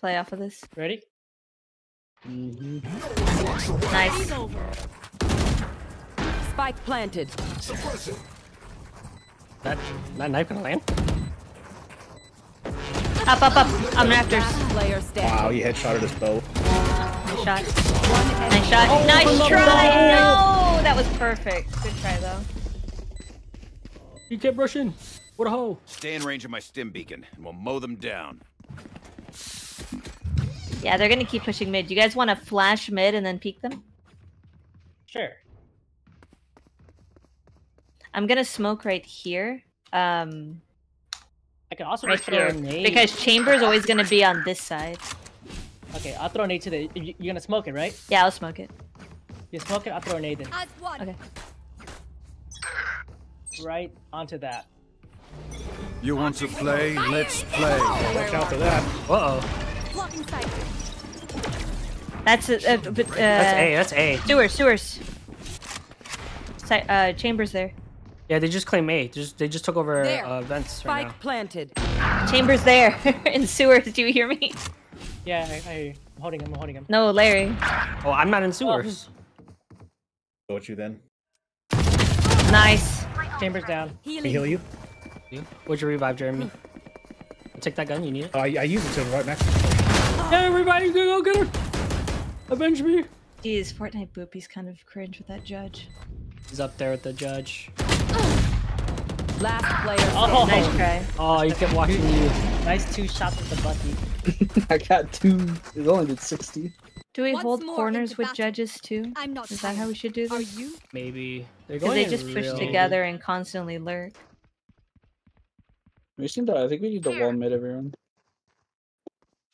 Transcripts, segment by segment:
play off of this. Ready? Mhm. Nice. Spike planted. That that knife gonna land? Up, up, up. I'm rafters. Player standing. Wow, you headshotted us both. Nice shot. Nice shot. nice try. No, that was perfect. Good try though. He kept rushing. What a hole. Stay in range of my stim beacon, and we'll mow them down. Yeah, they're gonna keep pushing mid. You guys want to flash mid and then peek them? Sure. I'm gonna smoke right here. Um, I can also right just throw here a nade. because chamber's always gonna be on this side. Okay, I'll throw a nade to the. you- You're gonna smoke it, right? Yeah, I'll smoke it. You smoke it, I'll throw a nade in. One. Okay. Right onto that. You want to play? Let's play. Watch out for that. Uh oh. Blocking sight. That's uh, uh, but, uh, That's A. That's A. Sewers, sewers. Si uh, chambers there. Yeah, they just claim A. Just they just took over There. uh, vents right Spike planted. Chambers there. In sewers. Do you hear me? Yeah, I, I, I'm holding him. I'm holding him. No, Larry. Oh, I'm not in sewers. Go with you then. Nice. Chambers down. Can he Healing. heal you? You? What'd you revive, Jeremy? Take that gun. You need it. Oh, I, I used it to him right next to me. Hey, everybody, go get her. Avenge me. Geez, Fortnite boopies kind of cringe with that judge. He's up there with the judge. Last player Oh, standing. Nice try. Oh, he kept watching you. nice two shots with the bucky. I got two. It only did 60. Do we Once hold corners with judges too? I'm not Is that how we should do Are this? you? Maybe they're Because they just push real- together and constantly lurk. We seem to. I think we need to wall mid everyone.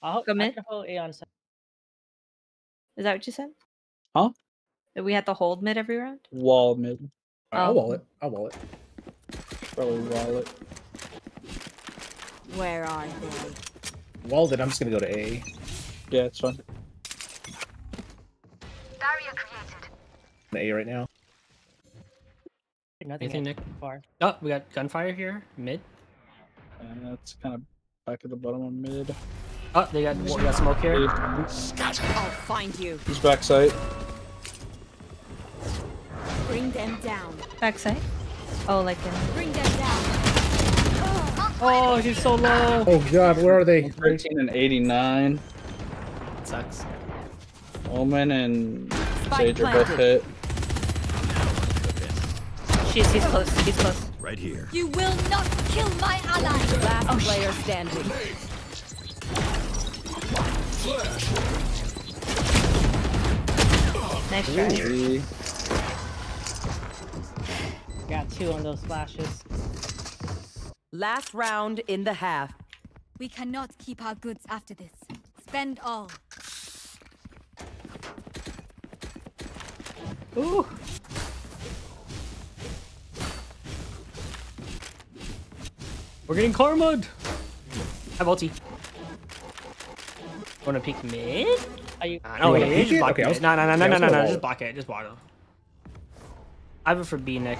I'll, Go I mid. hold A on. Is that what you said? Huh? That we have to hold mid every round? Wall mid. I'll Oh. wall um it. I'll wall it. Probably wall it. Where are they? Walled it. I'm just gonna go to A. Yeah, it's fine. The A right now. Nothing Anything, yet. Nick? far. Oh, we got gunfire here. Mid. And that's kind of back at the bottom of mid. Oh, they got we got smoke here. I'll find you. He's backside. Bring them down. Backside? Oh, like in. Bring them down. Oh, he's so low. Oh God, where are they? 13 and 89. sucks. Omen and Spike Sage are both hit. She's, he's close. He's close. Right here. You will not kill my ally. Last oh, player standing. Nice try. Easy. Got two on those flashes. Last round in the half. We cannot keep our goods after this. Spend all. Ooh. We're getting karma. I have ulti. Wanna peek mid? Are you? Uh, no, wanna yeah, peek just block Okay, it. was- No, no, no, yeah, no, no, no, no. Just block it. Just block it. I have it for B, Nick.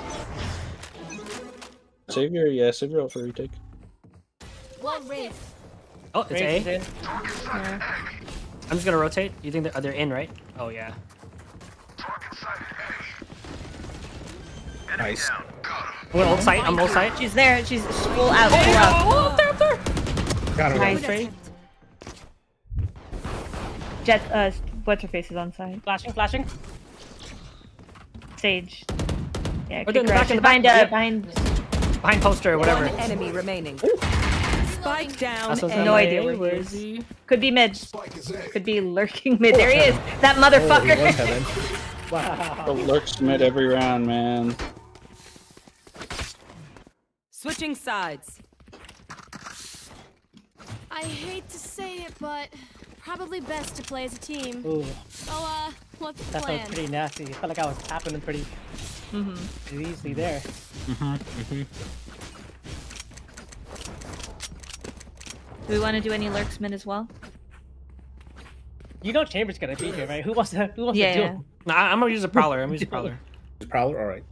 Savior, yeah, Savior out for retake. Wall raised. Oh, it's Raise A. is in. I'm just gonna rotate. You think they're, they're in, right? Oh yeah. Nice. I'm gonna ult sight. I'm ult sight. She's there. She's full out. Full out. Oh, up there, up there. Got her. Nice. Nice. Trade. Jett, uh, what's her face is on side. Flashing, flashing. Sage. Yeah, Oh, they're in kick the back, in She's the back. behind, uh, Yep. behind. Behind poster or whatever. One enemy remaining. Spike down. That's what's A. no idea A. where he Where is. is? Could be mid. Could be lurking mid. There he is. That Oh, he motherfucker. heaven. The lurks mid every round, man. Switching sides. I hate to say it, but probably best to play as a team. Ooh, So, uh, what's the that plan? felt pretty nasty. I felt like I was tapping them pretty, hmm pretty easily there. Do we want to do any lurks mid as well? You know Chambers gonna be here, right? Who wants to? Who wants Yeah, to do? yeah. him? Nah, I'm gonna use a prowler. I'm gonna use a prowler. Prowler. All right.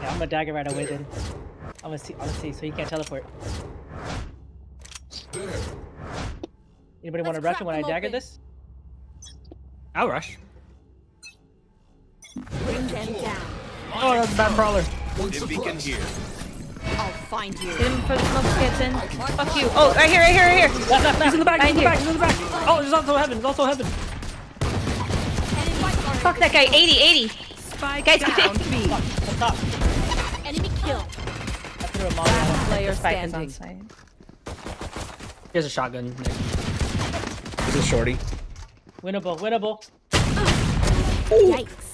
Yeah, I'm gonna dagger right away then. I'm gonna see. I'm gonna see. So he can't teleport. Anybody want to rush him when I dagger open. this? I'll rush. Bring them down. Oh, that's a bad prowler. I'll find you. Hit him for the smoke gets in. Fuck you. Oh, right here, right here, right here. He's in the back. He's in the Behind back. you. He's in the back. Oh, there's also heaven. There's also heaven. Fuck that guy. 80, 80. Spike Guys, down B. What's up? Enemy kill. I threw a molly. Player Spike on standing. site. Here's a shotgun. Nick. This is shorty. Winnable, winnable. Yikes.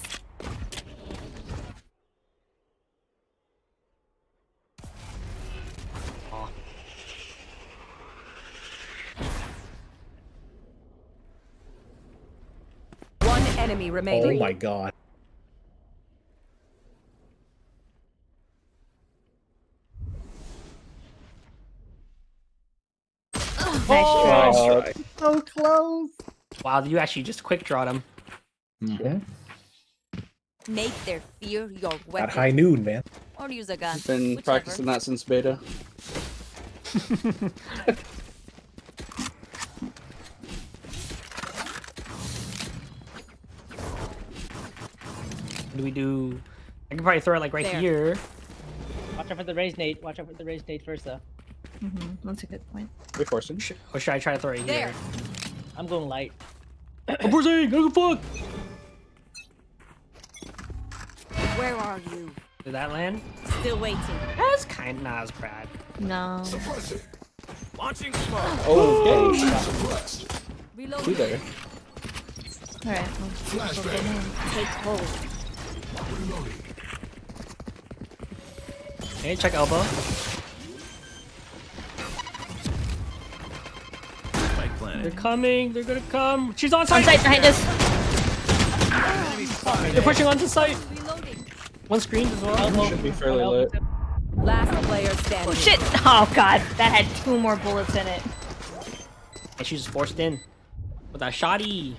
One enemy remaining. Oh my god. Wow, you actually just quick drawed him. Yeah. Make their fear your weapon. At high noon, man. Or use a gun. Been whichever. practicing that since beta. What do we do? I can probably throw it like right There. here. Watch out for the raise nade. Watch out for the raise nade first, though. Mm-hmm. That's a good point. We forcing. Or should I try to throw it here? There. I'm going light. I'm pushing. Go fuck. Where are you? Did that land? Still waiting. That's kind of not as bad. No. Oh, okay. Reload. Two there. Alright, we'll, we'll get in. Take hold. Okay, check elbow. They're coming. They're gonna come. She's on On site. site behind us. They're pushing onto site. One screen as well. Elbow. Should be fairly Elbow. lit. Last player standing. Oh shit! Oh god, that had two more bullets in it. And she's forced in with that shotty.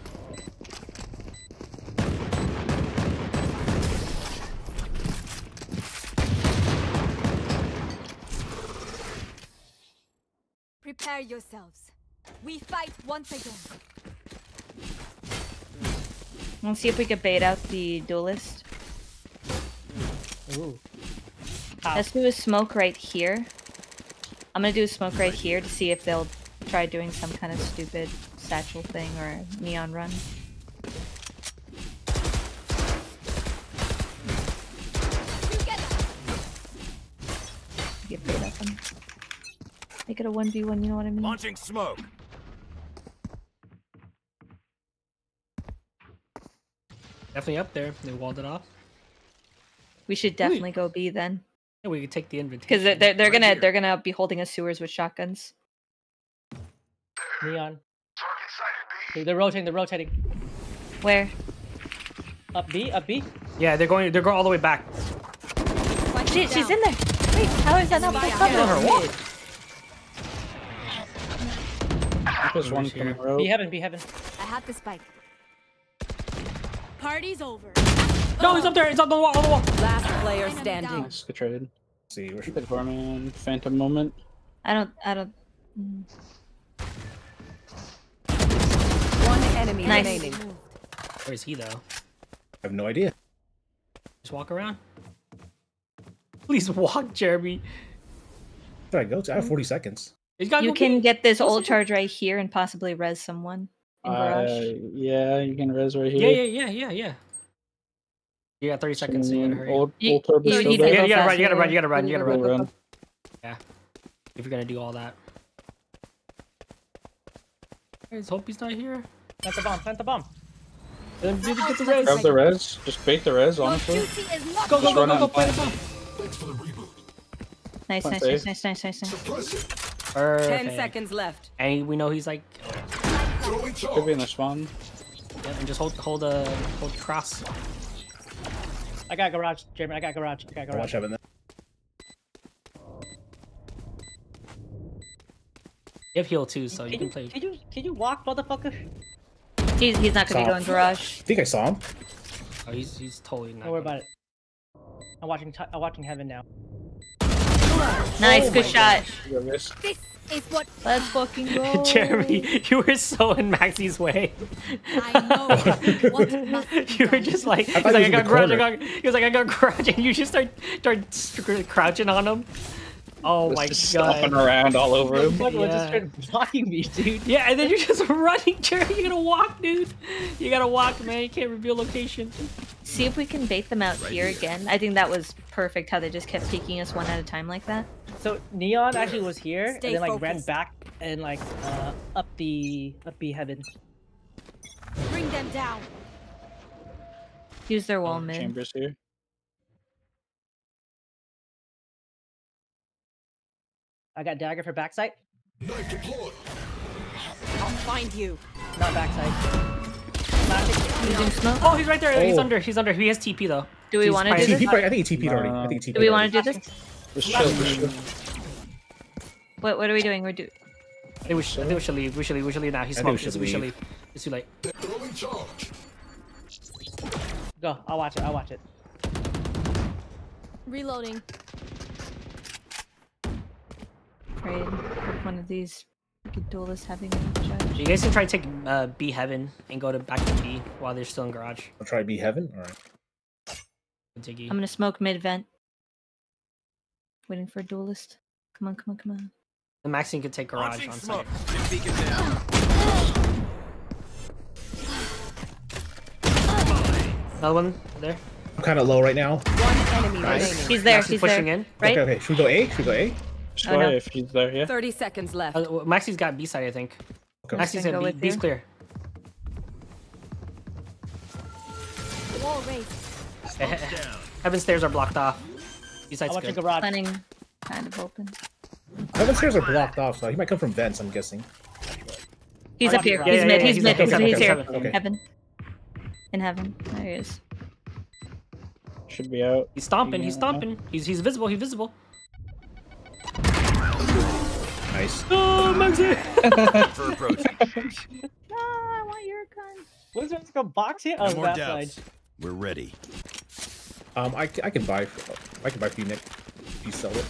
Prepare yourselves. We fight once again. Let's see if we could bait out the duelist. Ooh. How? Let's do a smoke right here. I'm gonna do a smoke right here to see if they'll try doing some kind of stupid satchel thing or neon run. Make it a 1v1, you know what I mean? Launching smoke. Definitely up there. They walled it off. We should definitely go B then. Yeah, we could take the invitation. Because they're, they're, they're gonna they're gonna be holding us sewers with shotguns. Neon. Hey, They're rotating. They're rotating. Where? Up B. Up B. Yeah, they're going. They're going all the way back. Shit, she's in there! Wait, how is that not my cover? There's one coming row. B heaven. be heaven. I have the spike. Party's over. No, he's up there. He's on the wall. On the wall. Last player standing. down. Nice, good trade. see, we're Keep it for man. Phantom moment. I don't I don't mm. One enemy Nice. remaining. Where is he though? I have no idea. Just walk around. Please walk, Jeremy. Where did I go to? I have 40 seconds. He's got You can get this old charge right here and possibly res someone in garage. Uh, yeah, you can res right here. yeah, yeah, yeah, yeah. Yeah. You got 30 seconds, so you gotta hurry. Old, old turbo you still need to there. Yeah, go you gotta run, you gotta run, you gotta run, you gotta We'll run. run. If you're gonna do all that. I just hope he's not here. Plant the bomb. Plant the bomb. Then maybe get the res. Grab the res. Just bait the res, honestly. duty is not Go, go, Just go, run go, out go, and play the plant. bomb. Nice, Fun nice, save. nice, nice, nice, nice, nice. Perfect. Ten seconds left. And we know he's like, Could be in the spawn. yeah, and just hold, hold a, hold cross. I got garage, Jeremy. I got garage. I got I watch garage. heaven then. You have heal too, so you Can can you, play. can you can you walk, motherfucker? He's he's not gonna be Stop. going garage. I think I saw him. Oh, he's he's totally not. Don't worry gonna- about it. I'm watching. T I'm watching heaven now. Nice, good shot. You this. This is what Let's fucking go. Jeremy, you were so in Maxie's way. I know. What You were just like, he's thought like, I got in the grudge, I got, he was like, I got grudge, and you just start, start crouching on him. Oh my just stomping around all over him. Fuck, was just Yeah. straight blocking me, dude. Yeah, and then you're just running, Jeremy. You gotta walk, dude. You gotta walk, man. You can't reveal location. See if we can bait them out here again. I think that was perfect how they just kept taking us one at a time like that. So Neon actually was here Stay and then like ran back and like uh up the up the heaven. Bring them down. Use their wall Oh, mid. Chambers here. I got dagger for backside, I'll find you. not backside. Using smoke. Oh, he's right there. He's Oh. under. He's under. He has TP though. Do we want to do this? he, I think he TP'd already. I think he TP'd Do we want to do this? Just chill, just chill. What What are we doing? We're do. I think we should, I think we should leave. We should leave. We should leave now. He's I think we should We should leave. leave. It's too late. Go, I'll watch it, I'll watch it. Reloading. Afraid of one of these freaking duelists having a judge. You guys can try to take uh, B heaven and go to back to B while they're still in garage. I'll try B heaven. All right. Diggy. I'm gonna smoke mid vent. Waiting for a duelist. Come on, come on, come on. The Maxine could take garage on site. Another one there. I'm kind of low right now. One enemy Nice. remaining. He's there. Maxine's He's pushing there. in. Right? Okay, okay. Should we go A? Should we go A? Just Oh, no. if he's there, yeah. 30 seconds left. Uh, well, Maxine's got B side, I think. Okay. Maxine's Then got go B. with B's clear. Wall raised. Heaven stairs are blocked off. B I'll side's watch good. garage. Planning kind of open. Heaven stairs are blocked off, so he might come from vents. I'm guessing. He's up here. yeah, he's yeah, mid. yeah, he's he's mid. okay, He's, he's here. okay. Okay. Heaven. In heaven. There he is. Should be out. He's stomping. He's stomping. He's he's visible. He's visible. Nice. Oh, Maxine! For approaching. No, I want your gun. What's this go box here? Oh, No more that doubts. side. We're ready. Um, I, I can buy. I can buy for you, Nick. If you sell it.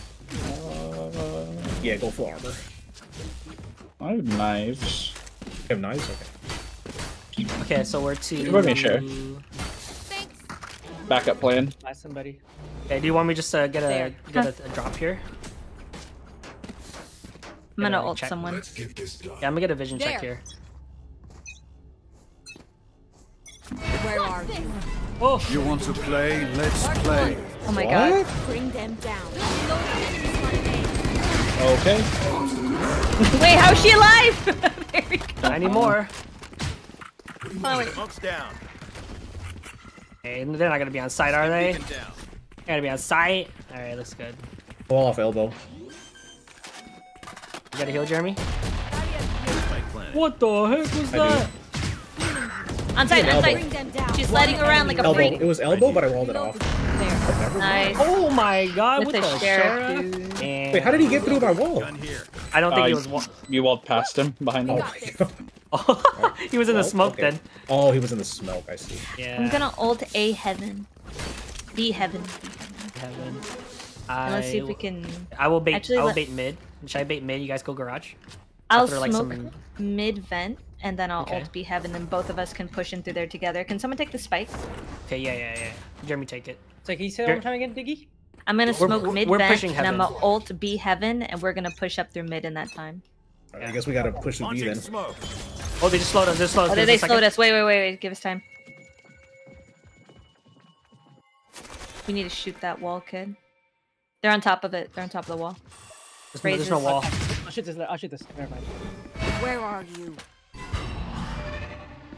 Uh, Yeah, go for armor. I have knives. You have knives. Okay. Okay, so we're two. You want me to share? Thanks. Backup plan. Buy somebody. Okay, do you want me just to get a There. get a, a drop here? I'm gonna ult check. someone. Yeah, I'm gonna get a vision check here. Where are you? Oh, You want to play? Let's play. Oh my god. Bring them down. Okay. Wait, how's she alive? there we go. not anymore. Oh, wait. Down. Okay, and they're not gonna be on site, are they? Beacon down. They're gonna be on site. All right, looks good. Fall off elbow. You got a heal, Jeremy? What the heck was I that? On site, on elbow. Bring site. She's sliding around like a Elbow. freak. It was elbow, but I walled it off. There. Nice. Oh my god, With with, the the sheriff, sheriff? dude. Wait, how did he get through my wall? I don't think Uh, he was. Wa- You walled past him behind Oh him. got my this. god. he was in the smoke okay. then. Oh, he was in the smoke. I see. Yeah. I'm gonna ult A heaven. B heaven. Heaven. And I, let's see if we can. I will bait. Actually, I will let- bait mid. Should I bait mid? You guys go garage. I'll After, like, smoke some- mid vent, and then I'll Okay. ult B heaven, and both of us can push in through there together. Can someone take the spike? Okay, yeah, yeah, yeah. Jeremy, take it. So can you say Here. one more time again, Diggy? I'm gonna We're- smoke we're- mid we're vent, and I'm gonna ult B heaven, and we're gonna push up through mid in that time. All right, I guess we gotta push the B then. smoke. Oh, they just slowed us. They slowed us. Oh, they, they slowed us. Wait, wait, wait, wait. Give us time. We need to shoot that wall, kid. They're on top of it. They're on top of the wall. There's no, there's no Raises. wall. I'll shoot this. I'll shoot this. Never mind. Where are you?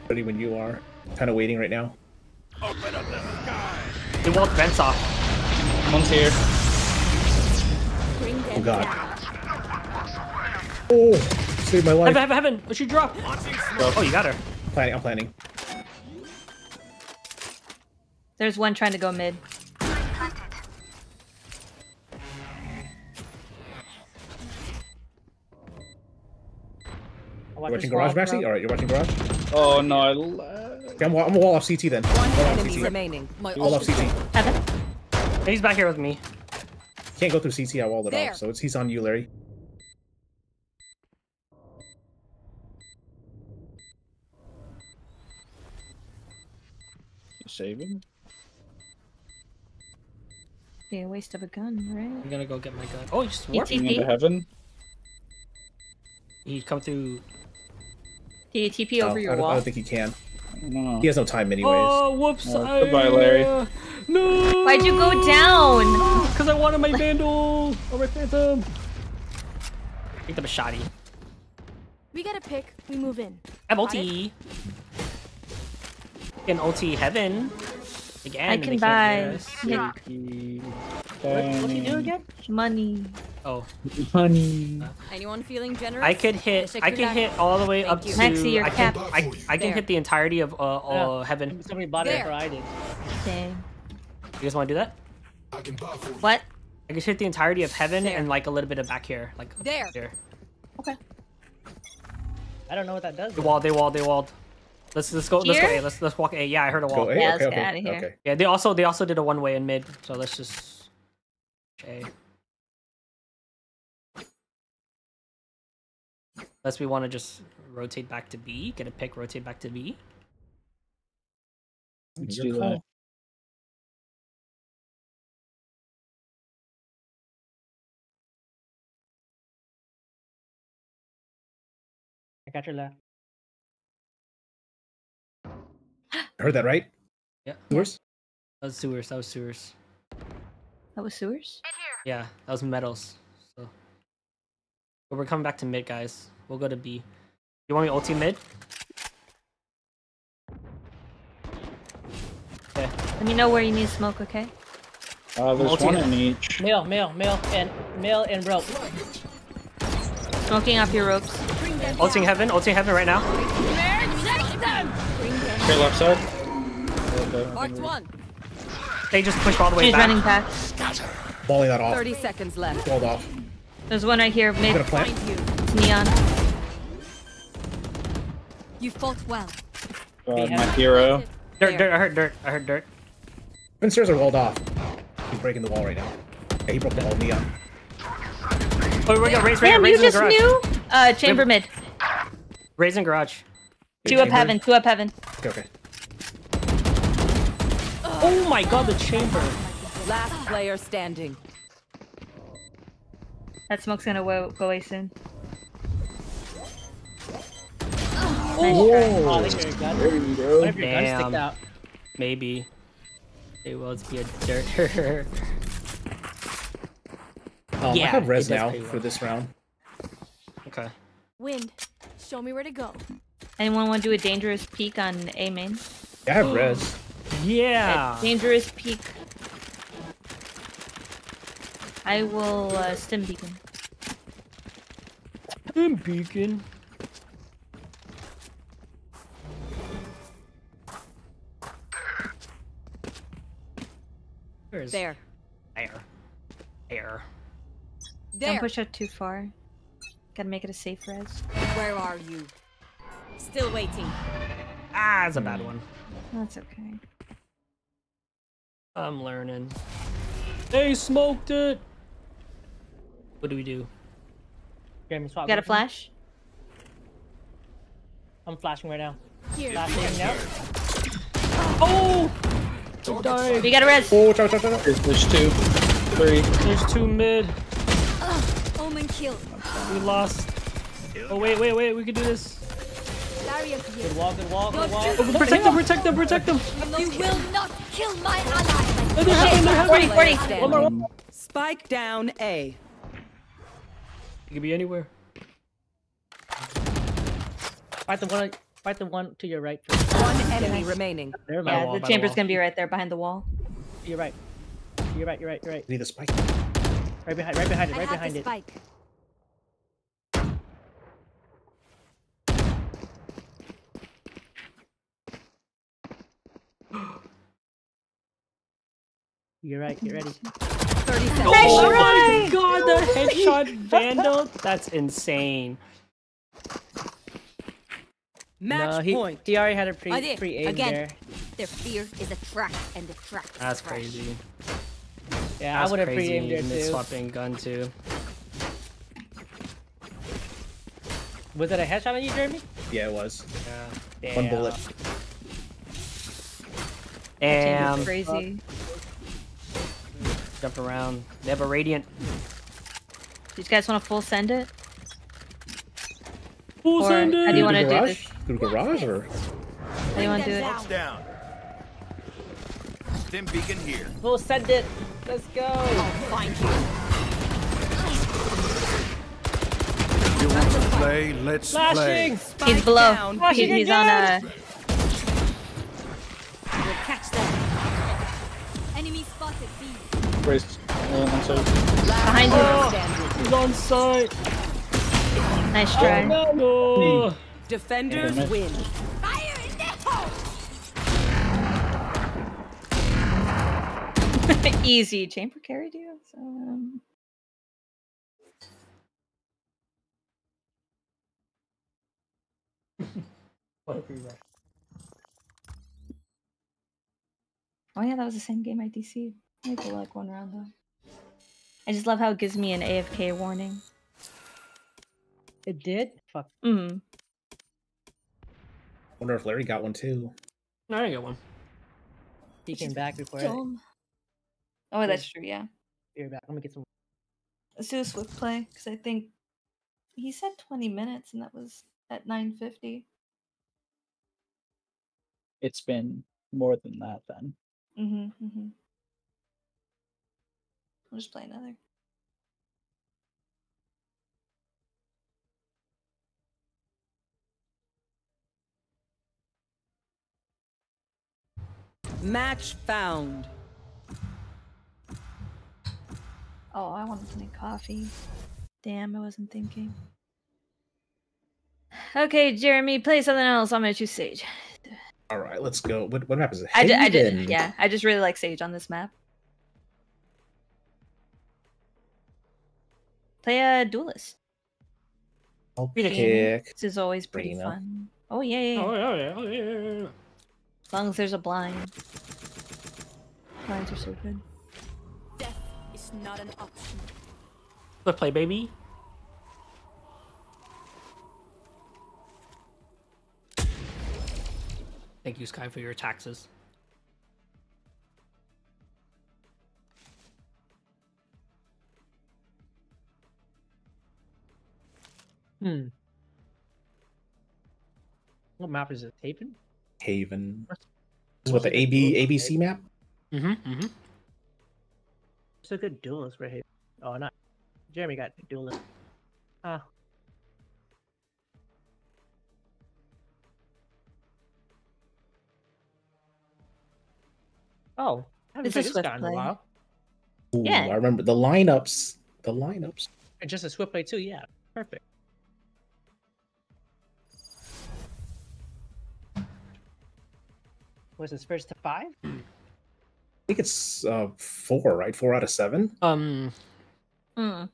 Ready when you are. Kind of waiting right now. Open up the sky. They walled vents off. One's here. Bring Oh god. down. Oh, saved my life. Heaven, heaven, heaven. What she drop? Oh, you got her. Planning. I'm planning. There's one trying to go mid. You're watching garage, wall, Maxi? All right, you're watching garage. Oh no, I okay, I'm, wa- I'm a wall off CT then. One Wall off enemy CT. remaining. My Wall off CT. Heaven. He's back here with me. Can't go through CT. I walled it There. off, so it's he's on you, Larry. Save him. Be a waste of a gun, right? I'm gonna go get my gun. Oh, he's just ET. warped. King into heaven. He come through. Do you TP No, over I your don't, I don't think he can. I. He has no time anyways. Oh, whoops! Oh, goodbye, Larry. No. Why'd you go down? Because I wanted my vandal or my phantom. Take the machete. We get a pick, we move in. I have ulti. Can ulti heaven. Again. I can buy can't hear us. Nick What, what you do again? money. Oh, Money. Anyone feeling generous? I could hit. I can hit all the way up you. to. Maxi, your I can. I, I can There. hit the entirety of uh, uh Yeah. heaven. Somebody bought it before I did. Dang. You guys want to do that? What? I can hit the entirety of heaven There. and like a little bit of back here, like up There. Here. I don't know what that does. They walled. They walled. They walled. Let's let's go. Let's go. A. Let's let's walk A. Yeah, I heard a wall. Go A. Yeah, okay, let's get okay, outta here. okay. Yeah, they also they also did a one way in mid. So let's just A. Unless we want to just rotate back to B, get a pick, rotate back to B. Let's Your do that. I got your left. I heard that right? Yeah. Sewers? That was sewers. That was sewers. That was sewers? Yeah, that was metals. So, but we're coming back to mid, guys. We'll go to B. You want me ulti mid? Okay. Let me know where you need smoke, okay? Uh, there's Multi- one in each. Male, male, male, and male and rope. Smoking up your ropes. Ulting heaven. Ulting heaven right now. Okay, left side. Okay. Marked one. They just pushed all the way She's back. running back. Balling that off. 30 seconds left. Walled off. There's one right here, I'm mid. gonna plant. It's neon. You fought well. Uh, my hero. Dirt, dirt. I heard dirt. I heard dirt. Twin stairs are walled off. He's breaking the wall right now. Yeah, he broke the wall. Neon. Oh, we got raise, raise, Damn, raise you in the just knew? Uh, chamber mid. Raise in garage. Two up heaven, two up heaven. Okay, okay. Oh my god, the chamber. Last player standing. That smoke's gonna wo- go away soon. Oh, they got your gun. There you go. What if your gun Damn. sticked out? Maybe. It will be a dirt. Um, Yeah, I have res now well. for this round. okay. Wind, show me where to go. Anyone want to do a dangerous peek on A main? Yeah, I have res. Yeah. Dangerous peek. I will uh, stim beacon. I'm beacon. Where's There. There. There. Don't push out too far. Gotta make it a safe res. Where are you? Still waiting. Ah, that's a bad one. That's okay. I'm learning. They smoked it. What do we do? Jeremy, swap. You got a flash? I'm flashing right now. Here. Flashing now. Oh! We got a res. Oh, watch out, watch out, watch out. There's, there's two. Three. There's two mid. Omen kill. We lost. Oh wait, wait, wait. We can do this. Barrier here. Good wall, good wall, good wall. Oh, protect them! Protect them! Protect them! You will not kill my ally. They're having, they're having. 40, 40. Standing. Spike down A. It could be anywhere. Fight the one. Fight the one to your right. First. One enemy remaining. Never the Yeah, wall, the by the chamber's gonna be right there behind the wall. You're right. You're right. You're right. You're right. I need the spike. Right behind. Right behind it. I Right have behind the it. spike. You're right. You're ready. 30 seconds. Oh my god, the headshot vandal? That's insane. Match no, he, point. he already had a I pre, pre aim Again. there. Their fear is a trap, and the trap is That's fresh. crazy. Yeah, I That's would have crazy. pre-aimed there too. swapping gun too. Was it a headshot on you, Jeremy? Yeah, it was. Yeah. One bullet. And crazy. Jump around. They have a radiant. Do you guys want to full send it? Full Or how do you want to to do garage? this? Go to garage or? How do you want to do it? Smoke's down. Stim beacon here. We'll send it. Let's go. Find you. You want to play? Let's Flashing. play. He's below. down. He- Pushing he's on a. We'll catch them. Enemy spotted B. Race. I'm sorry. Behind you. Standing. He's on site. Nice try. Oh, No. Hmm. Defenders Yeah, win. Fire in the hole! Easy. Chamber carried you. So, um... Oh yeah, that was the same game I DC'd. I go like one round though. I just love how it gives me an AFK warning. It did? Fuck. Mm. Wonder if Larry got one too. No, I got one. He came back before. I- Oh, that's true. Yeah. You're back. Let me get some. Let's do a swift play because I think he said 20 minutes and that was at 9:50. It's been more than that then. Mm-hmm. Mm-hmm. I'll just play another. Match found. Oh, I wanted to make coffee. Damn, I wasn't thinking. Okay, Jeremy, play something else. I'm gonna choose Sage. All right, let's go. What what happens? I did, I did. Yeah, I just really like Sage on this map. Play a duelist. I'll Read a pick. This is always pretty Reyna. fun. Oh, oh yeah, yeah, yeah. Oh yeah, yeah, oh, yeah, yeah, yeah. As long as there's a blind. Blinds are so good. Death is not an option. Let's play, baby. Thank you, Sky, for your taxes. Hmm. What map is it? Haven? Haven. This is what the AB ABC map. Mm-hmm. Mm-hmm. It's a good duelist for Haven. Oh, not. Jeremy got duelist. Ah. Oh, I haven't It's played this swift guy in a while. Ooh, Yeah. I remember the lineups. The lineups. And Just a swift play too. Yeah, perfect. Was this first to five? I think it's uh four, right? Four out of seven. Um, Mm.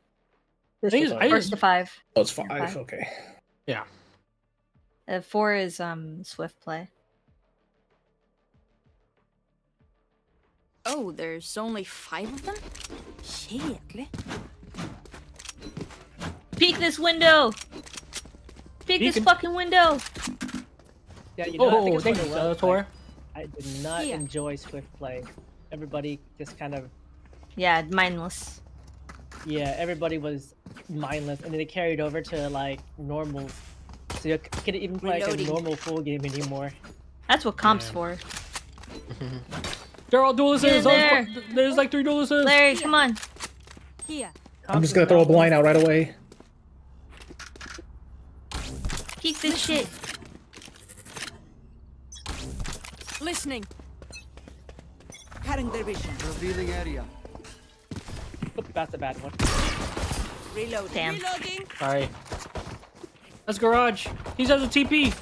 I think it's- I First to five. Oh, it's five. five. Okay. yeah. Uh, four is um swift play. Oh, there's only five of them? Jäklar. Peek this window. Peek this fucking window. Yeah, you know, I think Oh, it's thank what you, it was, Tor. like, I did not Yeah. enjoy swift play. Everybody just kind of Yeah, mindless. yeah, everybody was mindless, and then they carried over to like normal. So you c- couldn't even play like a normal full game anymore. That's what comp's Yeah. for. They're all duelists. Get in There's, there's like three duelists. Larry, come on. Here. I'm just gonna throw a blind out right away. Peek this shit. Listening. Cutting their vision. Revealing area. That's a bad one. Reloading. Damn. Reloading. Sorry. That's garage. He has a TP.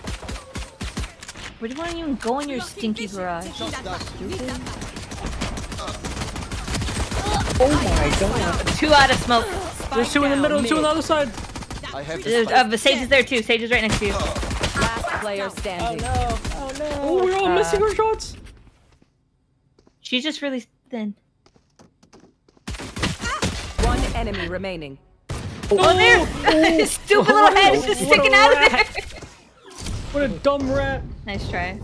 Where do you want to even go in your Blocking stinky garage? Taking that back. Need that back. Oh my god. Two out of smoke. There's two in the middle and two on the other side. I have There's, uh, the Sage is there too. Sage is right next to you. Last player Oh standing. no! Oh no! Oh, we're all missing Uh, our shots. She's just really thin. One enemy remaining. Oh, there! His Stupid little head is just What a sticking out of there. What a dumb rat. Nice try.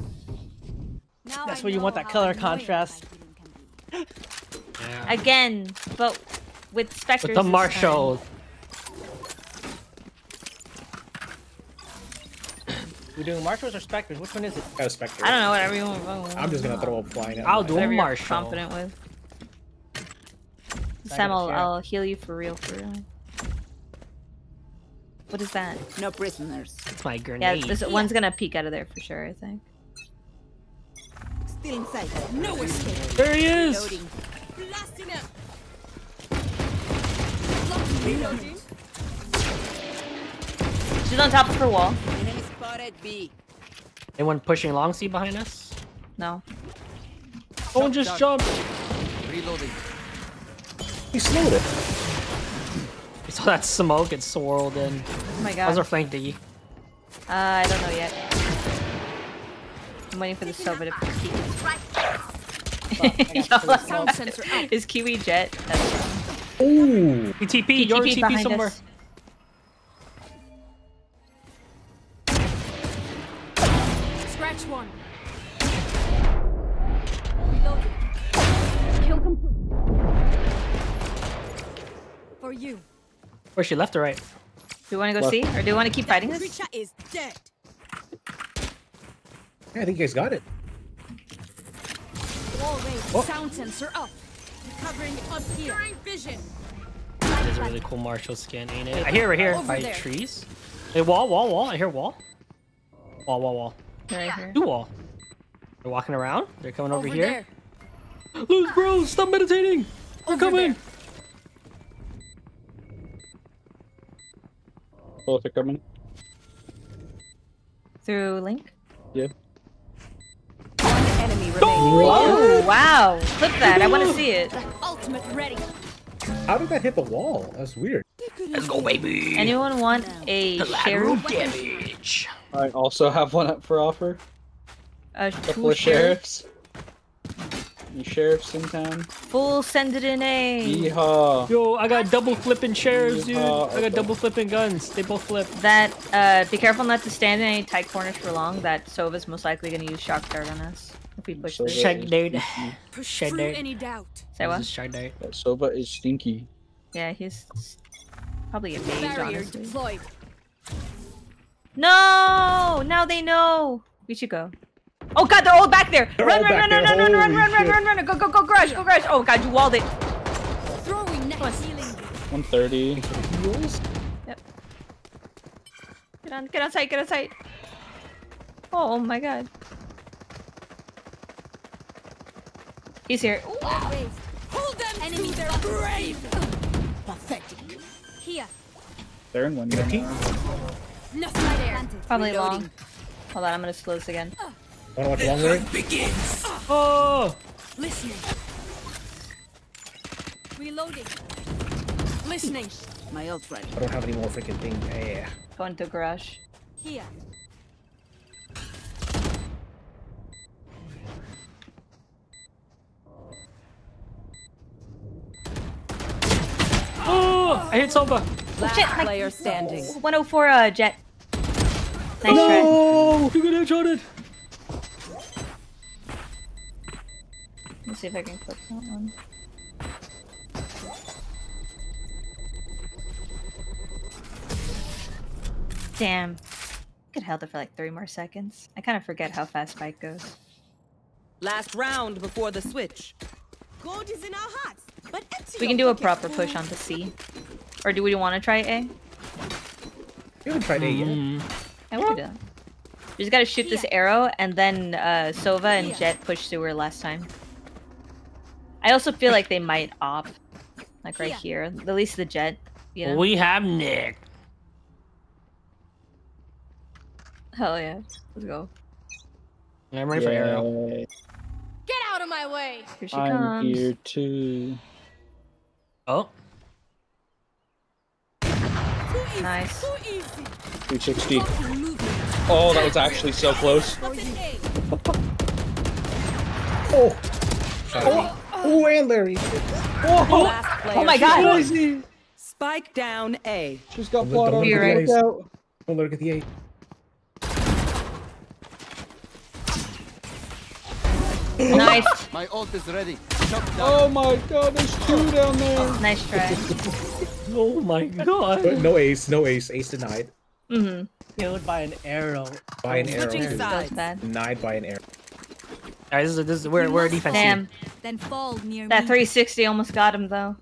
Now That's I where you want that color contrast. fighting can be. Again, but with specters. With the this We're doing marshals or specters? Which one is it? Got a spectre. I don't know whatever you want. I'm just gonna throw a flying. I'll do whatever you're Marshal. confident with. Sam, I'll. I'll heal you for real, for real. What is that? No prisoners. It's my grenade. Yeah, grenade. this one's gonna peek out of there for sure. I think. Still inside. No escape. there he is. Loading. Blasting him. Blocking reloading. She's on top of her wall. Enemy spotted B. Anyone pushing long C behind us? No. Someone just jumped. Reloading. He slowed it. We saw that smoke get swirled in. Oh my How's god. our flank, Diggy? Uh, I don't know yet. I'm waiting for the Sova to peek. got Y'all- Sound sensor out. Is Kiwi Jett? That's wrong. Ooh. He TP. Your TP'd TP behind somewhere. us. Scratch one. Reloading. Kill confirmed. For you. Where's she left or right? Do you want to go Left. see, or do you want to keep fighting this? Creature is dead. Yeah, I think you guys got it. Wall raised. Oh. Sound sensor up. Recovering up here. vision. That is a really cool Marshal skin, ain't it? I hear right here Over by there. trees. Hey, wall, wall, wall. I hear wall. Wall, wall, wall. Right here. Two wall. They're walking around. They're coming over, Over here. there. Lose, bro. Stop meditating. We're Over coming. there. Both oh, are coming. Through Link. Yeah. Enemy remaining. Oh wow! Clip that. I want to see it. Ultimate ready. How did that hit the wall? That's weird. Let's go, baby. Anyone want a share? damage. I also have one up for offer. A couple two of share? sheriffs. Any sheriffs in town? Full send it in a. Yeehaw! Yo, I got double flipping chairs, dude. Uh, I got double flipping guns. They both flip. That uh, be careful not to stand in any tight corners for long. That Sova's most likely gonna use shock dart on us if we push Sova this. Check, is dude. stinky. Push Shed through any doubt. Say what? This is Shark Dart. That Sova is stinky. Yeah, he's probably a mage, Barrier honestly. deployed. No! Now they know. We should go. Oh god, they're all back there. They're run, all run, back run, there. run, run, run, Holy run, run, shit. run, run, run, Go, go, go, garage, go, garage. Oh god, you walled it. Throwing net healing. 130. Get on, get outside, get outside. Oh my god. He's here. Ooh. Wall raised. Hold them Enemy to their grave. Pathetic. Here. They're in one. Peek. Nothing there. Probably long. Hold on, I'm gonna slow this again. Wanna watch long range? Oh! Listening. Reloading. Listening. My ult ready. I don't have any more freaking things. Yeah. Go into garage. Here. Oh! I hit Sova. Last shit, my- player standing. 104 uh, Jett. Nice try. No! You got headshotted. Let's see if I can clip that one. Damn. Could held it for like three more seconds. I kind of forget how fast Spike goes. Last round before the switch. Gold is in our hearts. But empty We can do a proper fool. push onto C. Or do we want to try A? You haven't tried A yet. Mm. Yeah, we do that. We just gotta shoot this arrow, and then uh, Sova and Jett push sewer last time. I also feel like they might op. Like right here. At least the Jett. You know? We have Nick. Hell yeah. Let's go. I'm ready for arrow. Get out of my way. Here she I'm comes. here too. Oh. Too easy. Nice. 360. Oh, that was actually so close. What's an A? Oh! Oh, oh and Larry. Oh. Oh. Last player Oh my god! Easy. Spike down A. She's got Don't blood on look You're her. right. Look. Don't look at the eight. Nice. My ult is ready. Oh my god, there's two down there. Nice try. Oh my god. No ace, no ace. Ace denied. Mm-hmm. Killed by an arrow. By an arrow. Switching That was sides. Denied by an arrow. Alright, this is this is we're we're a defense team. Damn. Then fall near That me. 360 almost got him though.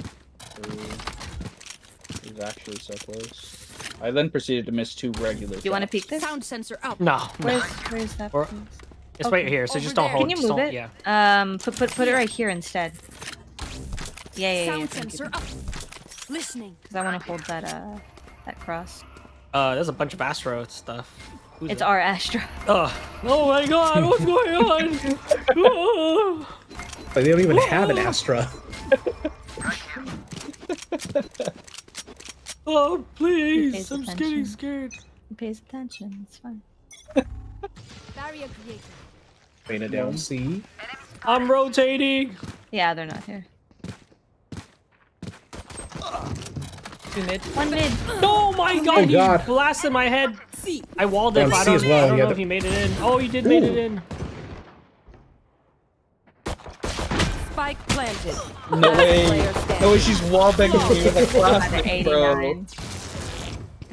It was actually so close. I then proceeded to miss two regulars. Do you want to peek this? Sound sensor up. No, no. Where's where's that? Or- place? It's right here, so Over just don't there. hold. Can you move it? Yeah. Um, put put put it right here instead. Yeah, yeah, yeah. Sound Because up. Listening. I want to hold that uh that cross. Uh, there's a bunch of Astra stuff. Who's It's it? our Astra. Oh, oh my god, what's going on? Oh. Like, they don't even have an Astra. Oh, please! I'm attention. getting scared. He pays attention. It's fine. Barrier created. Reyna down C. I'm rotating. Yeah, they're not here. Two mid. One mid. Oh my oh god! he God. blasted my head. I walled it. Down but don't, as well, I don't yeah, know if he made it in. Oh, he did made it in. Spike planted. No way. No way she's wallbanging me with a Another classic, bro.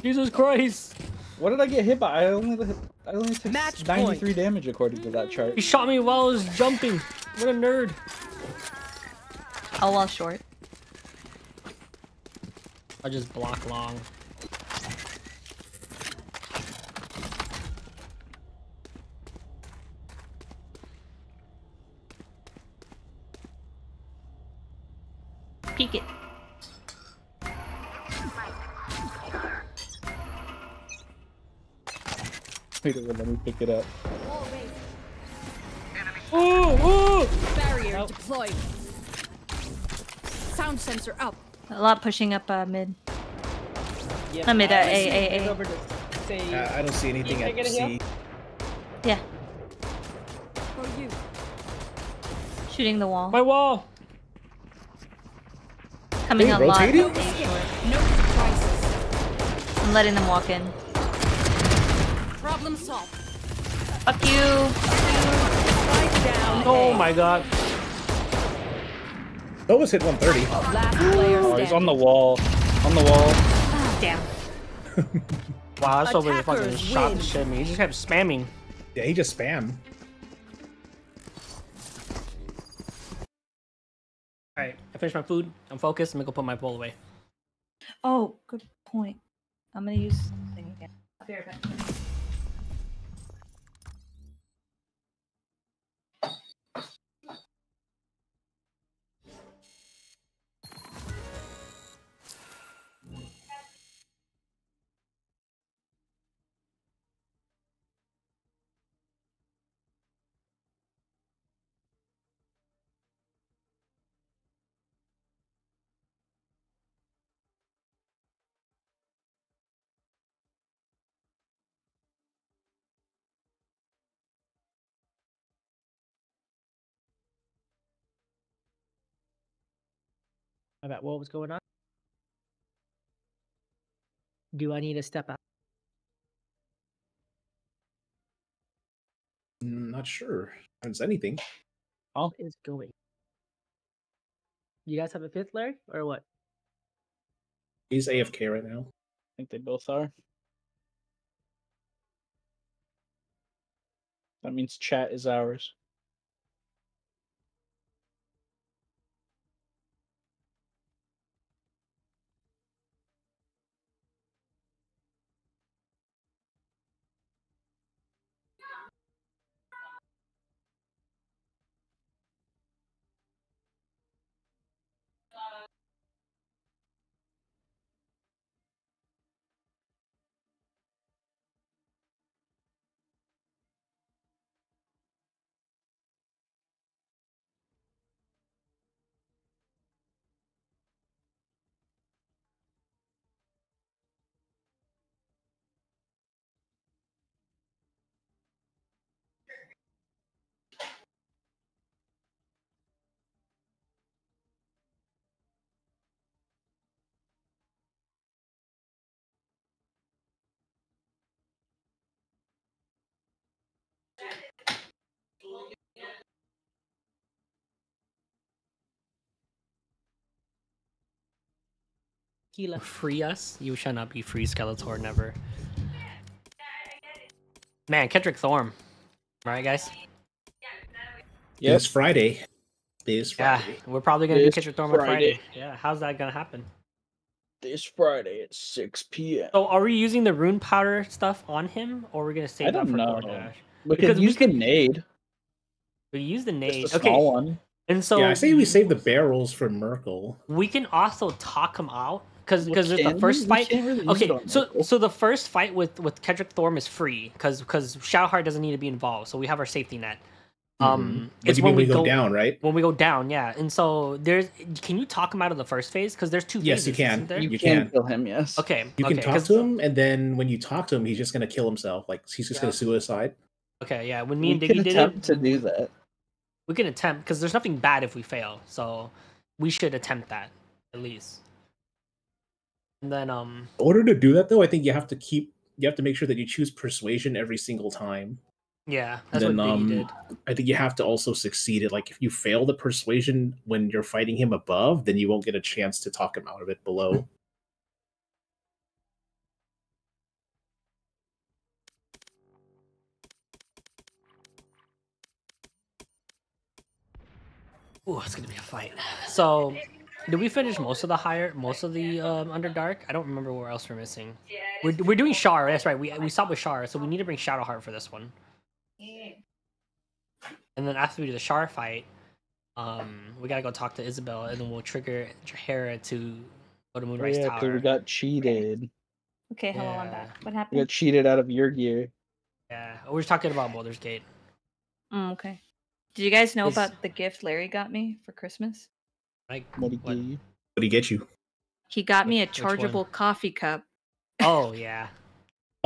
Jesus Christ! What did I get hit by? I only I only took Match 93 point. damage according to that chart. He shot me while I was jumping. What a nerd. Oh, well, short. I just block long. Peek it. Wait, let me pick it up. Wall raised. Oh, oh! Barrier Nope. deployed. Sound sensor up. A lot pushing up uh, mid. Yeah, Not mid, uh, I A, A, head A. over to say- Uh, I don't see anything You at get a heal? C. Yeah, For you. shooting the wall. My wall! Coming Hey, a lot. rotating? A short. No. I'm letting them walk in. Problem solved. Fuck you. Down. Oh A. my god. Almost hit 130. Oh, he's on the wall. On the wall. Damn. Wow, that's over the fucking Attackers shot win. the shit me. He just kept spamming. Yeah, he just spam. Alright, I finished my food. I'm focused. I'm gonna go put my bowl away. Oh, good point. I'm gonna use something again. I'll be right back. My bad. What was going on? Do I need to step out? Mm, Not sure. Haven't said anything. What is going? You guys have a fifth, Larry, or what? He's AFK right now. I think they both are. That means chat is ours. Tequila. Free us? You shall not be free, Skeletor. Never. Man, Ketheric Thorm. Alright, guys? It's Friday. It is Yeah, we're probably gonna do This Ketheric Thorm on Friday. Friday. Yeah, how's that gonna happen? This Friday at 6 p.m. So, are we using the rune powder stuff on him, or are we gonna save I that don't for know. DoorDash? We because could we use the nade. We use the Just nade. a Okay, small one. and so yeah, I say we save the barrels for Myrkul. we can also talk him out because Well, because the first we? We fight. really Okay, so Myrkul. so the first fight with with Ketheric Thorm is free because because Shadowheart doesn't need to be involved, so we have our safety net. Um, Mhm. What it's you when mean we we go, down, right? when we go down, yeah. And so there's can you talk him out of the first phase because there's two Yes, phases. you can. isn't there? You, You can, can. kill him, yes. Okay, You can talk to him, and then when you talk to him, he's just gonna kill himself. Like he's just Yeah. gonna suicide. Okay, yeah. When me We and Diggy did attempt it, to do that. we can attempt because there's nothing bad if we fail. So we should attempt that at least. And then um In order to do that, though, I think you have to keep. You have to make sure that you choose persuasion every single time. yeah, that's then what um, did. I think you have to also succeed it. Like if you fail the persuasion when you're fighting him above, then you won't get a chance to talk him out of it below. Ooh, it's gonna be a fight. So, did we finish most of the higher, most of the um, Underdark? I don't remember where else we're missing. We're, we're doing Shar. That's right. We we stopped with Shar, so we need to bring Shadowheart for this one. And then after we do the Shar fight, um, we gotta go talk to Isobel, and then we'll trigger Hera to go to Oh, Moonrise yeah, because Tower. we got cheated. Okay, hello, I'm Yeah. back. What We happened? got cheated out of your gear. Yeah, we're talking about Baldur's Gate. Mm, okay. Did you guys know Is- about the gift Larry got me for Christmas? Like, What did what? you What do you get you? He got me a Which- which one? chargeable coffee cup. Oh yeah.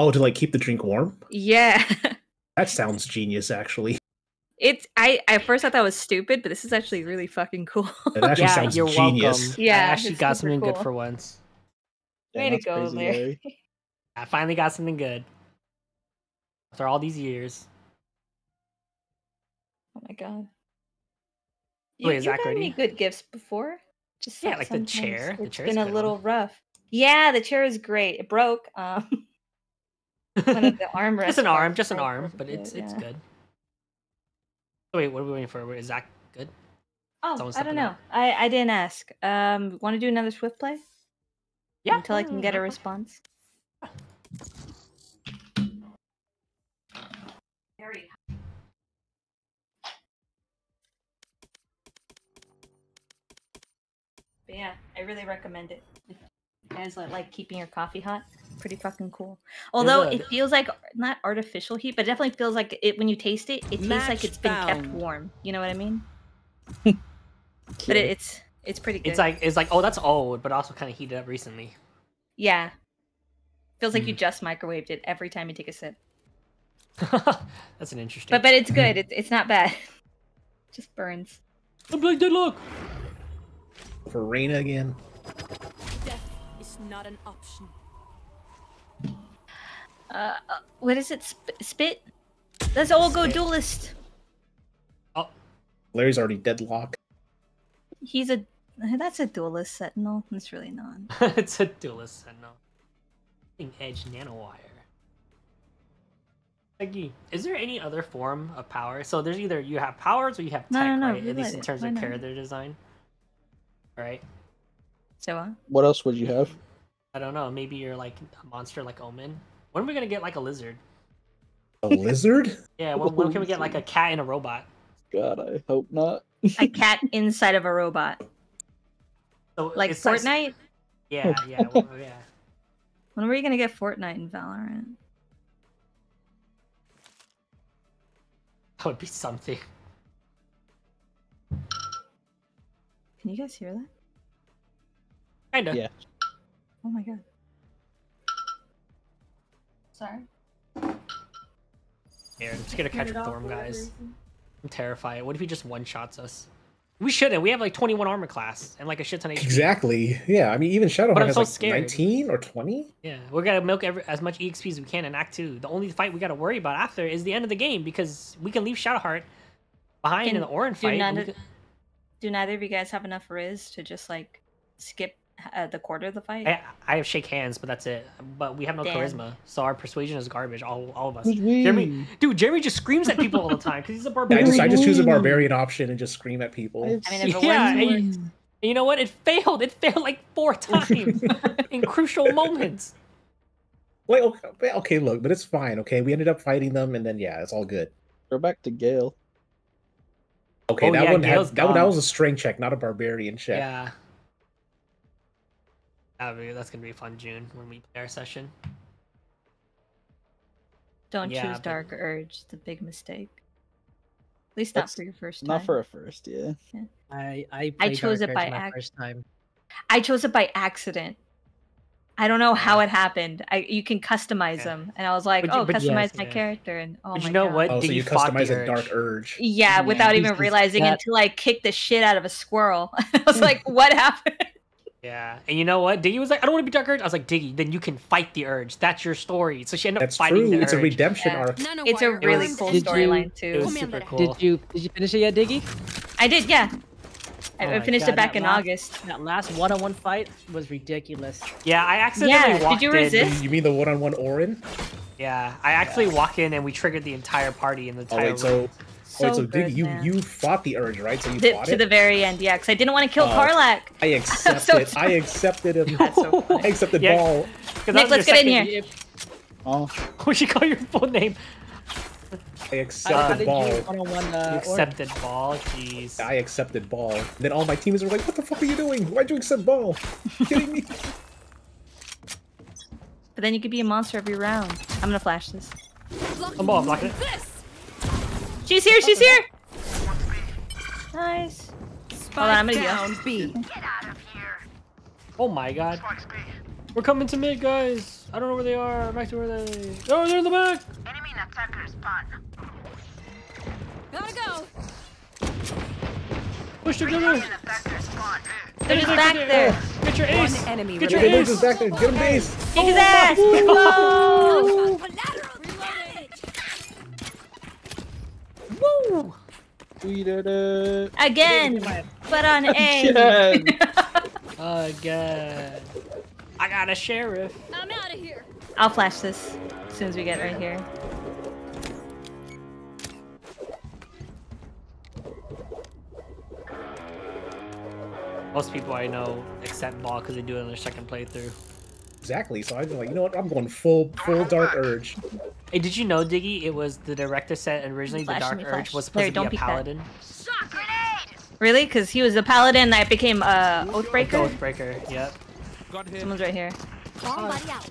Oh, to like keep the drink warm. Yeah. That sounds genius, actually. It's I at first I thought it was stupid, but this is actually really fucking cool. It actually yeah, sounds you're genius. welcome. Yeah, I actually got super something good for once. Way to go, crazy, Larry. I finally got something good. After all these years. Oh my god. Wait, is you got any good gifts before. Just Yeah, like the chair. The It's chair's been a little one. rough. Yeah, the chair is great. It broke. Um, one of the armrests. just an arm, just an arm, but it's it's yeah. good. Wait, what are we waiting for? Is Zach good? Oh, I don't know. up. I I didn't ask. Um, want to do another swift play Yeah. until I can get a response? But yeah, I really recommend it. If you guys like, like keeping your coffee hot, pretty fucking cool. Although it feels like not artificial heat, but it definitely feels like it when you taste it. It tastes like Match it's been kept warm. You know what I mean? But it, it's it's pretty good. It's like it's like oh that's old, but also kind of heated up recently. yeah, feels like you Mm. just microwaved it every time you take a sip. that's an interesting. But but it's good. It's it's not bad. just burns. I'm like, "Good look. For Reyna again. Death is not an option. Uh, uh what is it? Sp- spit. Let's all go Spit. Oh, Larry's already deadlocked. He's a that's a duelist sentinel. It's really not. it's a duelist sentinel. Thing edge nanowire. Peggy, is there any other form of power? So there's either you have powers or you have No, tech, no, no, right? At least in terms Why of character design. Right? So uh, What else would you have? I don't know. Maybe you're like a monster like Omen. When are we gonna get like a lizard? A lizard? Yeah, when, when can we get like a cat and a robot? God, I hope not. a cat inside of a robot, So like it's like- Fortnite. Yeah, yeah, well, yeah. When are we gonna get Fortnite in Valorant? That would be something. Can you guys hear that? Kinda. Yeah. Oh my god. Sorry. Here, I'm just gonna catch a storm, guys. I'm terrified. What if he just one shots us? We shouldn't. We have like 21 armor class and like a shit ton of HP. Exactly. Yeah, I mean, even Shadowheart But has so like scared. 19 or 20. Yeah, we're gonna milk every, as much EXP as we can in Act Two. The only fight we gotta worry about after is the end of the game because we can leave Shadowheart behind in the Orin do fight. and none we of- can- Do neither of you guys have enough Riz to just like skip uh, the quarter of the fight. I, I have shake hands, but that's it. But we have no Damn. charisma, so our persuasion is garbage. All, all of us. Who's? Jeremy, dude, Jeremy just screams at people all the time because he's a barbarian. just I just choose a barbarian option and just scream at people. I mean, if Yeah, and- works. And you know what? It failed. It failed like four times in crucial moments. Wait, okay, okay, look, but it's fine. Okay, we ended up fighting them, and then yeah, it's all good. Go back to Gale. Okay, Oh, that yeah, one had, that, one that was a strength check, not a barbarian check. Yeah. That'll be, that's gonna be fun, June, when we play our session. Don't Yeah, choose but- Dark Urge. It's a big mistake. At least not That's for your first time. Not for a first, yeah. I I, I chose Dark it by Urge my ac- first time. I chose it by accident. I don't know how it happened. I you can customize Yeah. them, and I was like, But oh, but customize yes, my yeah. character, and oh But my you know God. what? Oh, so Diggy you customize a urge. dark urge. Yeah, Yeah, without even realizing that- until I kicked the shit out of a squirrel. I was like, what happened? Yeah, and you know what? Diggy was like, I don't want to be Dark Urge. I was like, Diggy, then you can fight the urge. That's your story. So she ended up That's fighting true. the It's a urge. redemption Yeah. arc. It's a really was- cool Did you- storyline It too. was super cool. Did you did you finish it yet, Diggy? I did, yeah. I, Oh I finished God, it back in last- August. That last one-on-one fight was ridiculous. Yeah, I accidentally Yeah, did walked you in. resist? You mean the one-on-one Orin? Yeah, I actually walked in and we triggered the entire party in the Oh wait, so room. So wait, so good, Diggy, you man. you fought the urge, right? So you The- fought to it. the very end, yeah, because I didn't want to kill Oh. Karlach. I accepted. so I accepted him. That's so funny. I accepted Yeah. Bhaal. 'Cause that Nick, let's your get in here. Oh, What should call your full name? I accepted did Bhaal. you one-on-one? You Uh, or- accepted Bhaal. Jeez. I accepted Bhaal. Then all my teammates were like, "What the fuck are you doing? Why'd you accept Bhaal? You kidding me?" But then you could be a monster every round. I'm gonna flash this. I'm ball blocking it. She's here. She's here. Nice. Hold on, I'm gonna down go. B. Oh my god. We're coming to mid, guys. I don't know where they are. Back to where they. Oh, they're in the back. Gotta go. Push together. They're just back there. Get your One enemy Get your Okay, they're ace. just back there. Get him base. Kick his oh, ass. Oh, Reloading. Woo! we did it. Again, but on A. Again. Again. I got a sheriff. I'm out of here. I'll flash this as soon as we get right here. Most people I know accept Bhaal because they do it on their second playthrough. Exactly. So I'm like, you know what? I'm going full full dark urge. Hey, did you know, Diggy? It was the director said originally the Dark Urge was supposed Larry, to don't be a peek paladin. Really? Because he was a paladin. that became uh, Oathbreaker. Oathbreaker. Yep. Someone's right here. Bomb buddy out.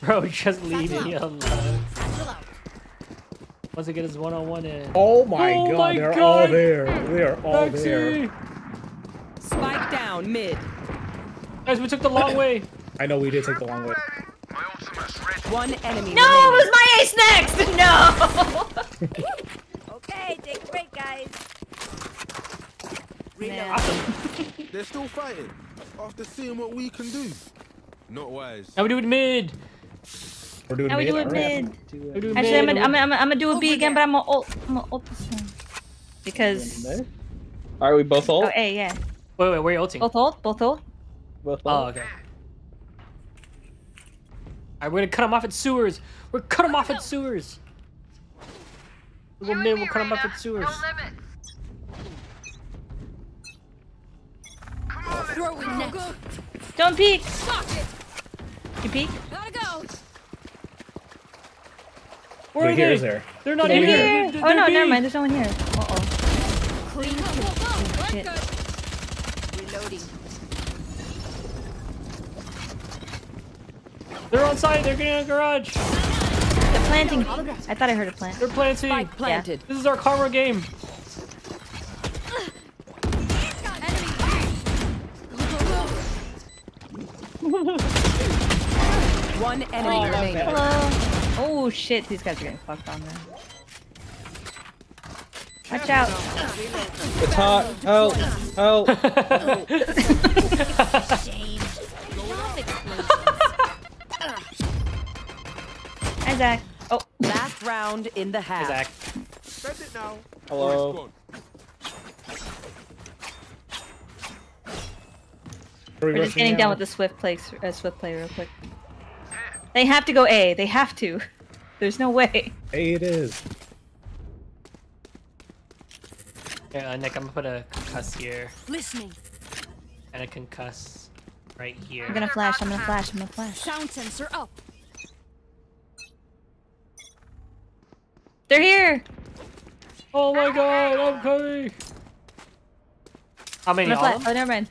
Bro, just leave Satchel me alone. Satchel out. Once I get his one-on-one in. Oh my Oh god, my they're all there. They are all there. Spike down mid. Guys, we took the long way. I know we did take the long way. One enemy No, it was my ace next. No. Okay, take a break, guys. Man. They're still fighting after seeing what we can do. Not wise. Now we do it mid. We're doing Now we mid. do it alright. mid. We do it Actually, I'm mid. gonna, I'm, gonna, I'm, gonna, I'm gonna do a B again, but I'm gonna ult, I'm gonna ult this time. Because All right, we both ult. oh, A, yeah. Wait, wait, where are you ulting? Both ult, both ult. Both oh, ult. Oh, okay. Alright, we're gonna cut him off at sewers. We're cut him off at sewers. We'll mid, we'll cut him off at sewers. Throwing net. Don't peek. Sock it. You peek. Gotta go. Where Wait, are here they? There. They're not They're even here. They're, Oh they're no, B. never mind. There's no one here. Uh oh. Clean. We're Shit. Reloading. They're on site. They're getting in the garage. The planting. I thought I heard a plant. They're planting. Spike planted. This is our karma game. One enemy remaining. Hello. Oh shit, these guys are getting fucked on there. Watch out. It's hot. Help. Help. Shame. Hi Zach. Oh, Last round in the half. Zach. Spend it now. Hello. We're just getting down with the swift play, uh, swift play real quick. They have to go A. They have to. There's no way. A it is. Yeah, uh, Nick, I'm gonna put a concuss here Listening. and a concuss right here. I'm gonna flash. I'm gonna flash. I'm gonna flash. Sound sensor up. They're here. Oh my god, I'm coming! How I'm many? gonna All flash. of Oh, them? never mind.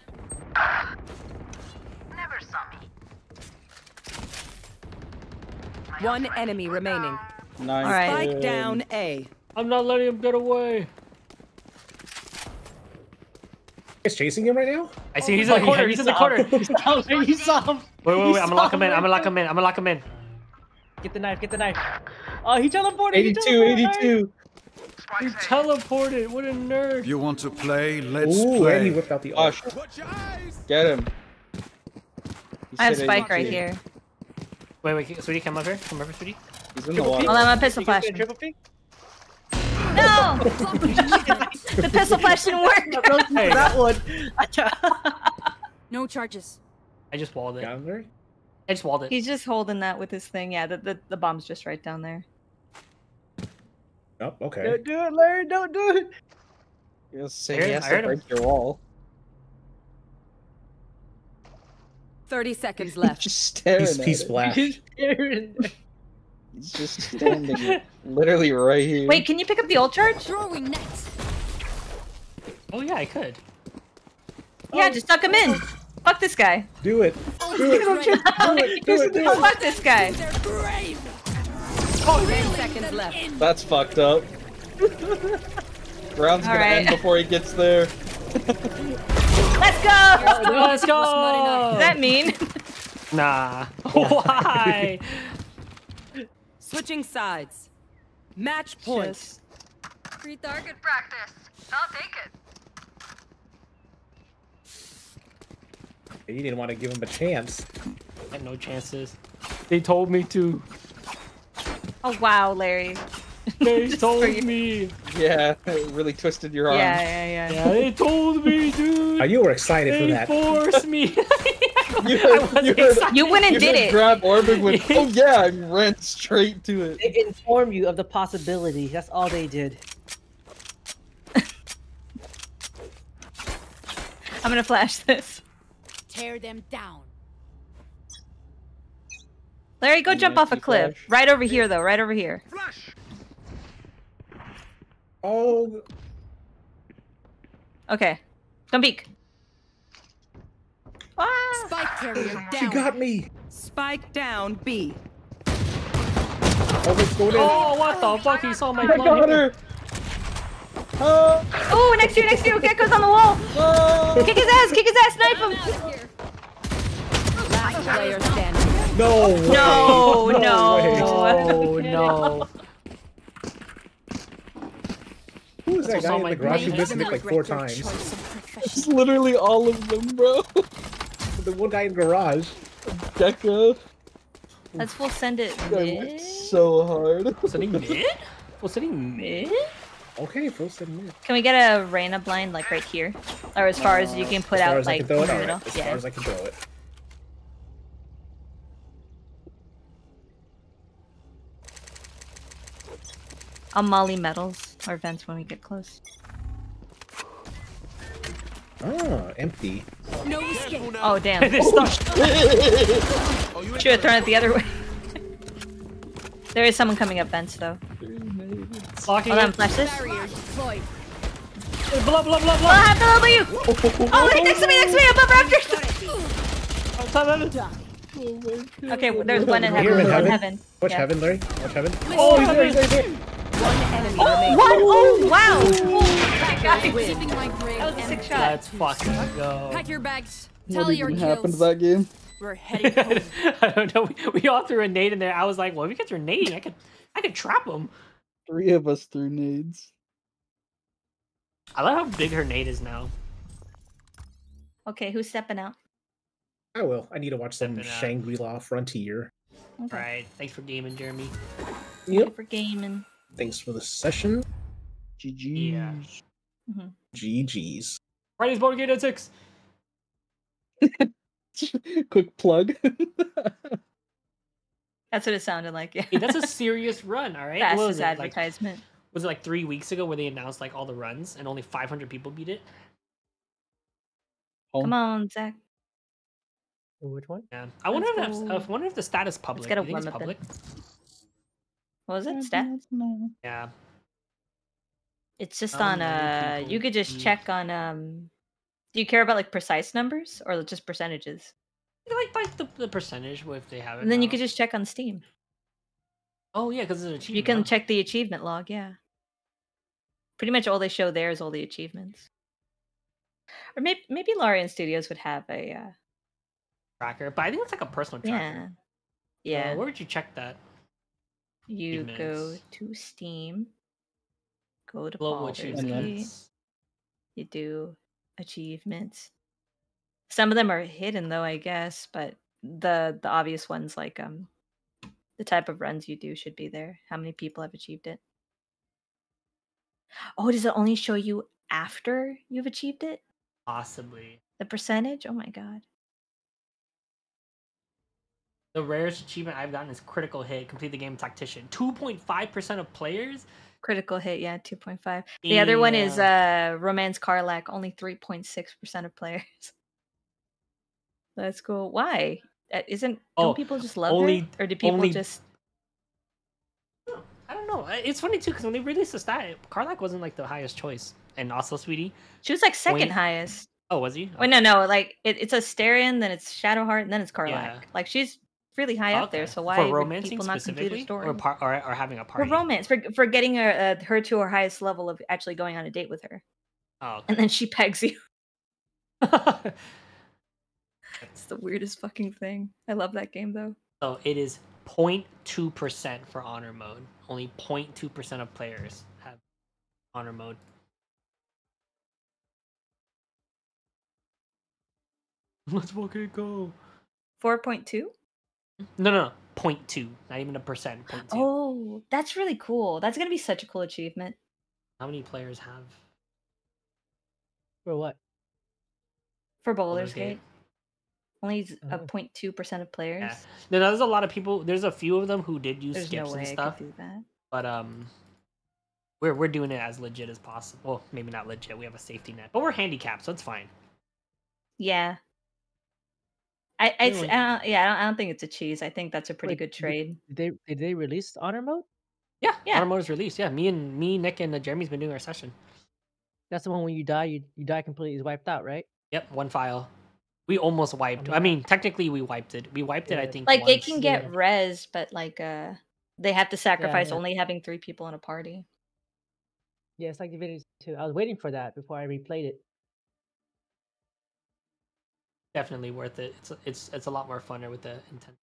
One enemy remaining. Nice. All right. Spike down A. I'm not letting him get away. He's chasing him right now. I see he's oh, in the corner. He's in the corner. Wait, you saw him. wait, wait. wait. I'm gonna lock him in. I'm gonna lock him in. I'm gonna lock him in. Get the knife. Get the knife. Oh, he teleported. he 82, teleported. 82. He teleported. What a nerd. You want to play? Let's Ooh, and he whipped out the Oh, arc. sh- Watch your eyes. get him. He I have said spike right here. Wait, wait, sweetie, come over. Come over, sweetie. He's in the water. Hold I'm gonna pistol flash. Triple P? No! the pistol flash didn't work. Hey. that one. No charges. I just walled it. Got him there? I just walled it. He's just holding that with his thing. Yeah, the, the, the bomb's just right down there. Oh, okay. Don't do it, Larry. Don't do it. He'll say I heard- he has to break your wall. 30 seconds left. Just staring He's, at he's it. black. He's staring. He's just standing literally right here. Wait, can you pick up the old charge? Throwing nets. Oh yeah, I could. Yeah, oh. just tuck him in. Fuck this guy. Do it. Do it. Do it. Do it. Do it. Do Oh, it. fuck this guy. They're brave. 10 seconds left. That's fucked up. Round's gonna Alright. end before he gets there. Let's go! Let's go. Does that mean? Nah. Why? Switching sides. Match point. Just- Free target practice. I'll take it. You didn't want to give him a chance. I had no chances. They told me to. Oh wow, Larry. They told me. Yeah, it really twisted your arm. Yeah, yeah, yeah. Yeah, they told me, dude. Oh, you were excited for that. They that. forced me. You I heard- you heard- You went and You did it. grab Orbig with, oh yeah, and ran straight to it. They inform you of the possibility. That's all they did. I'm gonna flash this. Tear them down. Larry, go I'm jump off a cliff. flash. Right over here, though. Right over here. Flash. Oh, Okay. Don't peek. Ah! Spike carrier down. she got me. Spike down B. Oh, let's. Oh, what the fuck? He saw my I got her! Oh, Oh, next to you, next to you. Gekko's on the wall. oh. Kick his ass, kick his ass, knife him. out of here. Last player standing. No way. No, no. way. Oh no. Who was that That's guy in the garage who missed Nick like four times? It's literally all of them, bro. The one guy in garage. Deca. Let's full send it I mid. worked so hard. Sitting mid? Was sitting mid? Mid? Okay, full send mid. Can we get a Reyna blind like right here, or as far as you can put As far out as I like can throw it, the alright. middle? As Yeah. far as I can throw it. I'll molly metals or vents when we get close. Ah, empty. No escape. Oh damn! It's stuck. Oh, you Should have thrown it the other way. there is someone coming up vents though. Locking Hold on, it. flash this. Barrier deployed. Blah blah blah Oh, I blah. have to level you! Oh, hey, next to me, next to me, above rafters! Okay, there's one in heaven. in One in heaven? heaven. Watch Yeah. heaven, Larry. Watch heaven. Oh, he's there, he's there, he's there. One enemy oh, remaining. What? Oh, wow! Oh, guys. Keeping my grave That was a sick empty. shot. Let's fucking go. Pack your bags. What your even happened to that game? We're heading home. I don't know. We, we all threw a nade in there. I was like, well, if you guys are nading, I could, I could trap them. Three of us threw nades. I love how big her nade is now. Okay, who's stepping out? I will. I need to watch some Stepping. Shangri-La Frontier. Okay. Right. Thanks for gaming, Jeremy. Thank you Yep. for gaming. Thanks for the session. GG. Yeah. Mm-hmm. GG's. Friday's board game at six. Quick plug. That's what it sounded like. Yeah. Hey, that's a serious run, all right? fastest What was it, like- advertisement. was it like three weeks ago where they announced like all the runs and only 500 people beat it? Come on, Zach. Which one? Yeah, I wonder if Let's that's, I wonder if the status public. get a Do you think it's warm-up then. Public? What was it? Stats? Yeah. It's just How on many uh people you could just beat- check on um do you care about like precise numbers or just percentages? Like like the, the percentage if they have it. And then you could just check on Steam. Oh yeah, because it's an achievement. You can check the achievement log, yeah. Pretty much all they show there is all the achievements. Or maybe maybe Larian Studios would have a uh, tracker, but I think it's like a personal yeah. tracker. Yeah. Uh, where would you check that? You go to Steam, go to Global Baldur's Gate, achievements. you do achievements. Some of them are hidden though, I guess, but the the obvious ones like um the type of runs you do should be there. How many people have achieved it? Oh, does it only show you after you've achieved it? Possibly. The percentage? Oh my god. The rarest achievement I've gotten is critical hit. Complete the game tactician. Two point five percent of players. Critical hit, yeah, 2.5. The other one is uh Romance Karlach, only 3.6% of players. That's cool. Why? Uh, Isn't don't Oh, people just love only- it? Or do people only- just I don't know. It's funny too because when they released the stat, Karlach wasn't like the highest choice, and also Sweetie. She was like second highest. Oh, was he? Wait, no, no, like it, it's Astarion, then it's Shadowheart, and then it's Karlach. Yeah. Like she's really high up there. So why for would people not complete a story? or, par- or or having a party? for romance, for for getting her uh, her to her highest level of actually going on a date with her, Oh, and then she pegs you. It's the weirdest fucking thing. I love that game though. so it is 0.2 percent for honor mode. Only 0.2 percent of players have honor mode. Let's fucking go. Four point two. No, no, no. 0.2. Not even a percent. 0.2. Oh, that's really cool. That's gonna be such a cool achievement. How many players have For what? For Baldur's Baldur's Gate. Only z- a Oh. 0.2 percent of players. Yeah. No, no, there's a lot of people. There's a few of them who did use There's skips no way and I stuff, could do that. but um, we're we're doing it as legit as possible. Well, maybe not legit. We have a safety net, but we're handicapped, so it's fine. Yeah. I, I? I don't, yeah, I don't, I don't think it's a cheese. I think that's a pretty Wait, good trade. Did they did they release honor mode? Yeah, Yeah. Honor mode is released. Yeah, me and me, Nick, and uh, Jeremy's been doing our session. That's the one when you die, you you die completely, is wiped out, right? Yep, one file. We almost wiped. I mean, technically, we wiped it. We wiped it. I think. Like it once. can get yeah. res, but like uh, they have to sacrifice yeah. only having three people in a party. Yeah, it's like Divinity 2. I was waiting for that before I replayed it. Definitely worth it. It's it's it's a lot more funner with the intent.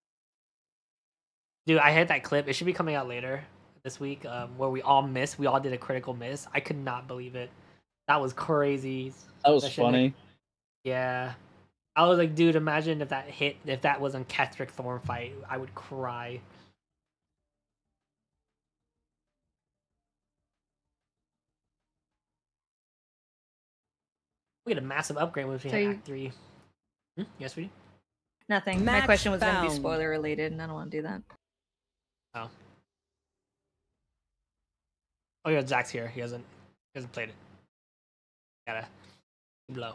Dude, I had that clip. It should be coming out later this week, um, where we all missed. We all did a critical miss. I could not believe it. That was crazy. That was That shit made- funny. Yeah. I was like, dude, imagine if that hit, if that was on Ketheric Thorm fight, I would cry. We get a massive upgrade when we So hit you- Act 3. Hmm? Yes, we Nothing. My question was going to be spoiler related, and I don't want to do that. Oh. Oh yeah, Zach's here. He hasn't he hasn't played it. Gotta blow.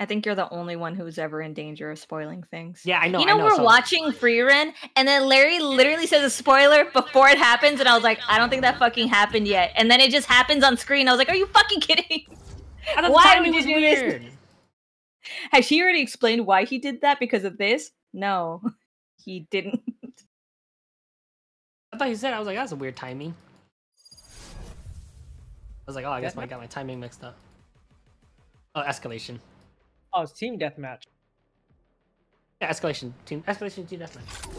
I think you're the only one who's ever in danger of spoiling things. Yeah, I know. you I know, know, we're so- watching Free Run, and then Larry literally says a spoiler before it happens, and I was like, I don't think that fucking happened yet. And then it just happens on screen. I was like, Are you fucking kidding? I thought the Why timing would you was do this? Weird. Has he already explained why he did that because of this? No, he didn't. I thought he said I was like, that's a weird timing. I was like, oh, I guess I got my timing mixed up. Oh, escalation. Oh, it's team deathmatch. Yeah, escalation. Team escalation team deathmatch.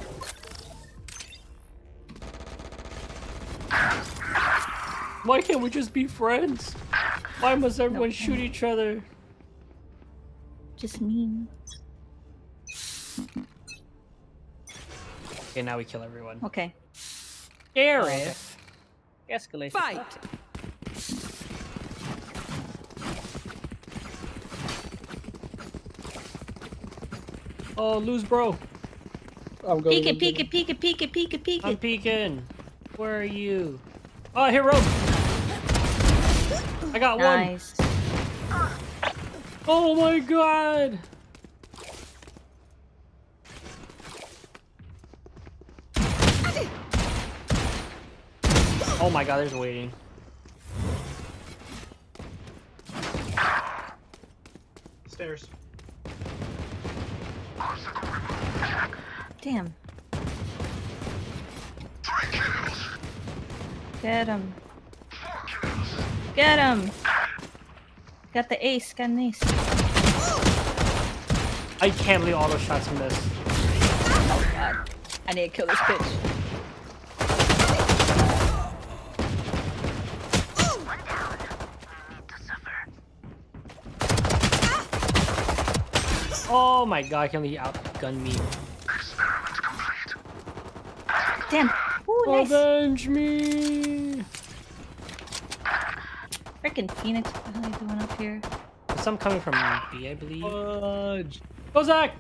Why can't we just be friends? Why must everyone shoot each other? Just mean. Okay, now we kill everyone. Okay. Gareth. Escalation. Fight! Oh, lose, bro. I'm going. Peek it, I'm peek it, peek it, peek it, peek it, I'm peeking. Where are you? Oh, I hit rope. I got one. Nice. Oh my god. Oh my god, there's waiting. Stairs. Damn. Get him. Get him. Got the ace. Got an ace. I can't believe all those shots missed. Oh god. I need to kill this bitch. Oh my god, I can't believe he outgunned me. Damn. Ooh, nice. Avenge me! Freaking Phoenix. What the hell are you doing up here? There's some coming from B, I believe. Fudge. Oh, Zach!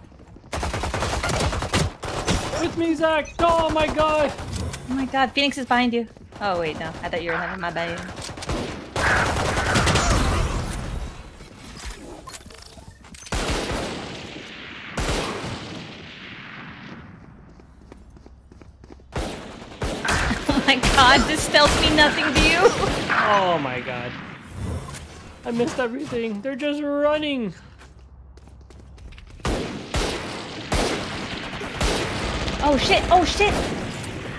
With me, Zach! Oh my god! Oh my god, Phoenix is behind you. Oh wait, no. I thought you were having my bad. Oh my god, this stealth mean nothing to you? Oh my god. I missed everything. They're just running. Oh shit, oh shit!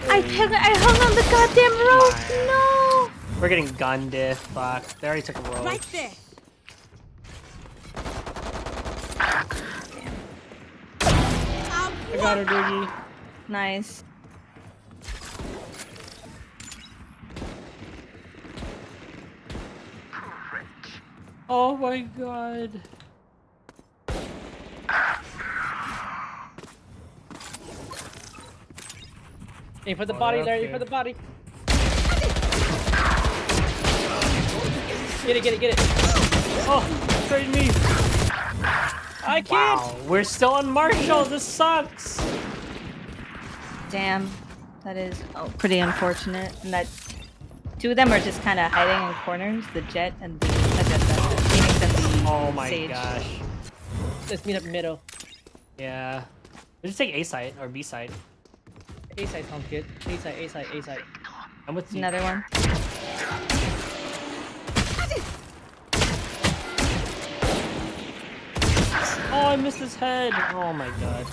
I, oh hung- I hung on the goddamn rope! No! We're getting gunned if fuck. They already took a roll. Right there. I got her, Doogie. Nice. Oh my god. Aim for the Oh, body, they're Larry. up Aim for the body. Get it, get it, get it. Oh, trade me. I can't. Wow, we're still on Marshal. This sucks. Damn. That is oh, pretty unfortunate. And that two of them are just kind of hiding in corners. The Jett and the, uh, the, the Phoenix and the Oh my Sage. gosh. Let's meet up middle. Yeah. Let's just take A side or B side. A side sounds good. A side, A side, A side. I'm with you. Another one. Oh, I missed his head. Oh my god.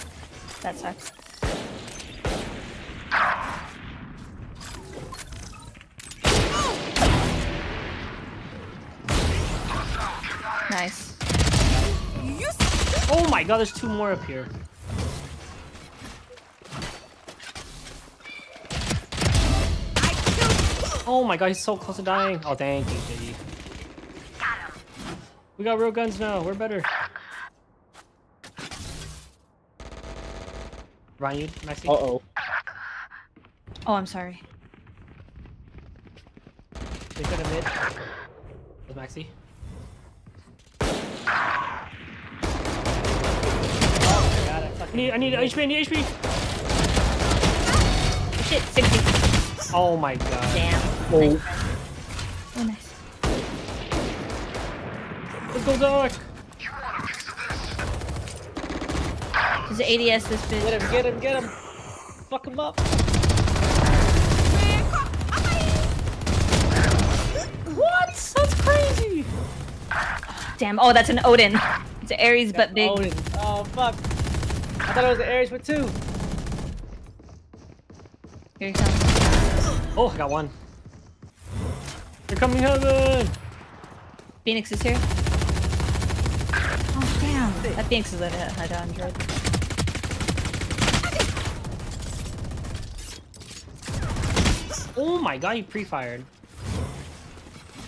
That sucks. Nice. Oh my god, there's two more up here. Oh my god, he's so close to dying. Oh, thank you, Jiggy. We got real guns now. We're better. Ryan, you, Maxi? Uh oh. Oh, I'm sorry. They could have mid. Where's Maxi? Oh, got it. I need, I need HP, I need HP! Oh, shit, 60. Oh my god. Damn. Oh. Nice. Oh, nice. Let's go, Doc! There's an ADS this bitch. Get him, get him, get him. Fuck him up. What? That's crazy! Damn. Oh, that's an Odin. It's an Ares, but big. Odin. Oh, fuck. I thought it was the Ares for two. Here he comes. Oh, I got one. You're coming, heaven! Phoenix is here. Oh, damn. That Phoenix is at a high android. Oh my god, he pre-fired.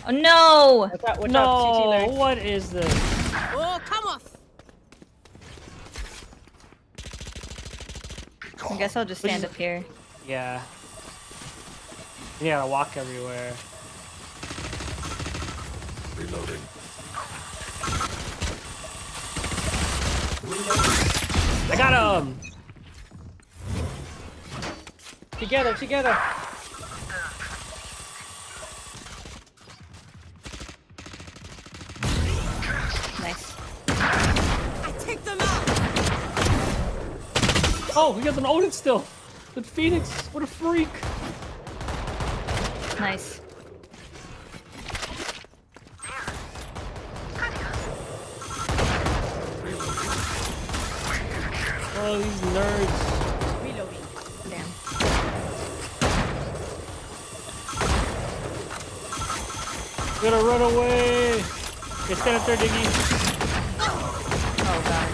Oh, no! Watch out, watch out. CT, No, Larry. what is this? Oh, come off. I guess I'll just stand up here. Yeah. You gotta walk everywhere. Reloading. I got um. Together, together. Oh, he has an Odin still. With Phoenix. What a freak. Nice. Oh, these nerds. Reloading. Damn. Gonna run away. Okay, stand up there, Diggy. Oh god.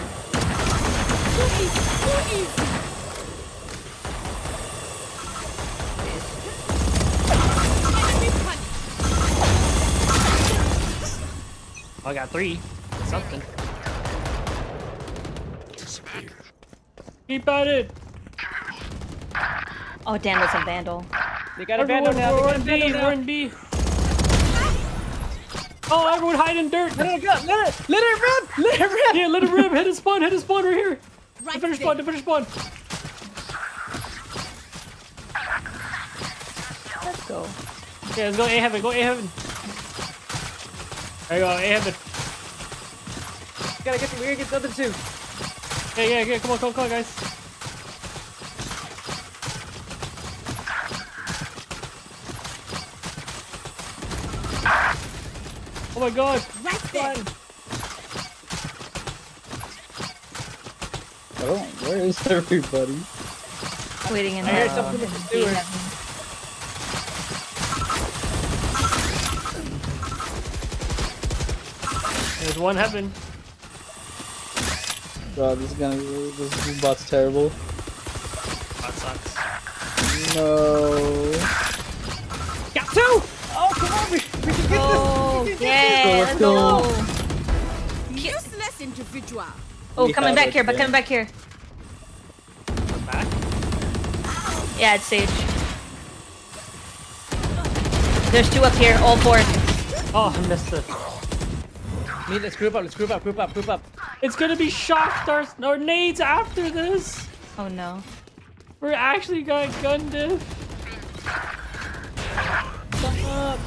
Too easy. Too easy. I got three. Something. Keep at it. Oh damn, that's a vandal. They got a vandal now. we're They in got a B. vandal We're now. in B. Oh, everyone hide in dirt. Let it go. Let it. Let it rip. Let it rip. Yeah, let it rip. Hit his spawn. Hit his spawn right here. Right The finish spawn. The finish spawn. Let's go. Yeah, let's go A heaven. Go A heaven. There you go. A heaven. Gotta get the. We gotta get the other two. Yeah, yeah, yeah. Come on, come on, come on, guys. Oh my god. Right there. I. Where is everybody? Waiting in I heard the something with the B There's one heaven. God, this is gonna. This, this bot's terrible. That sucks. No. Got two. Oh come on. We, we can get Oh this. yeah, let's let's go. go. Useless individual. Oh, We coming back it, here, but yeah. coming back here. Come Back. Yeah, it's Sage. There's two up here, all four. Oh, I missed it. Need let's group up. Let's group up. Group up. Group up. It's gonna be shock stars or nades after this. Oh no. We're actually got gun diff. Up.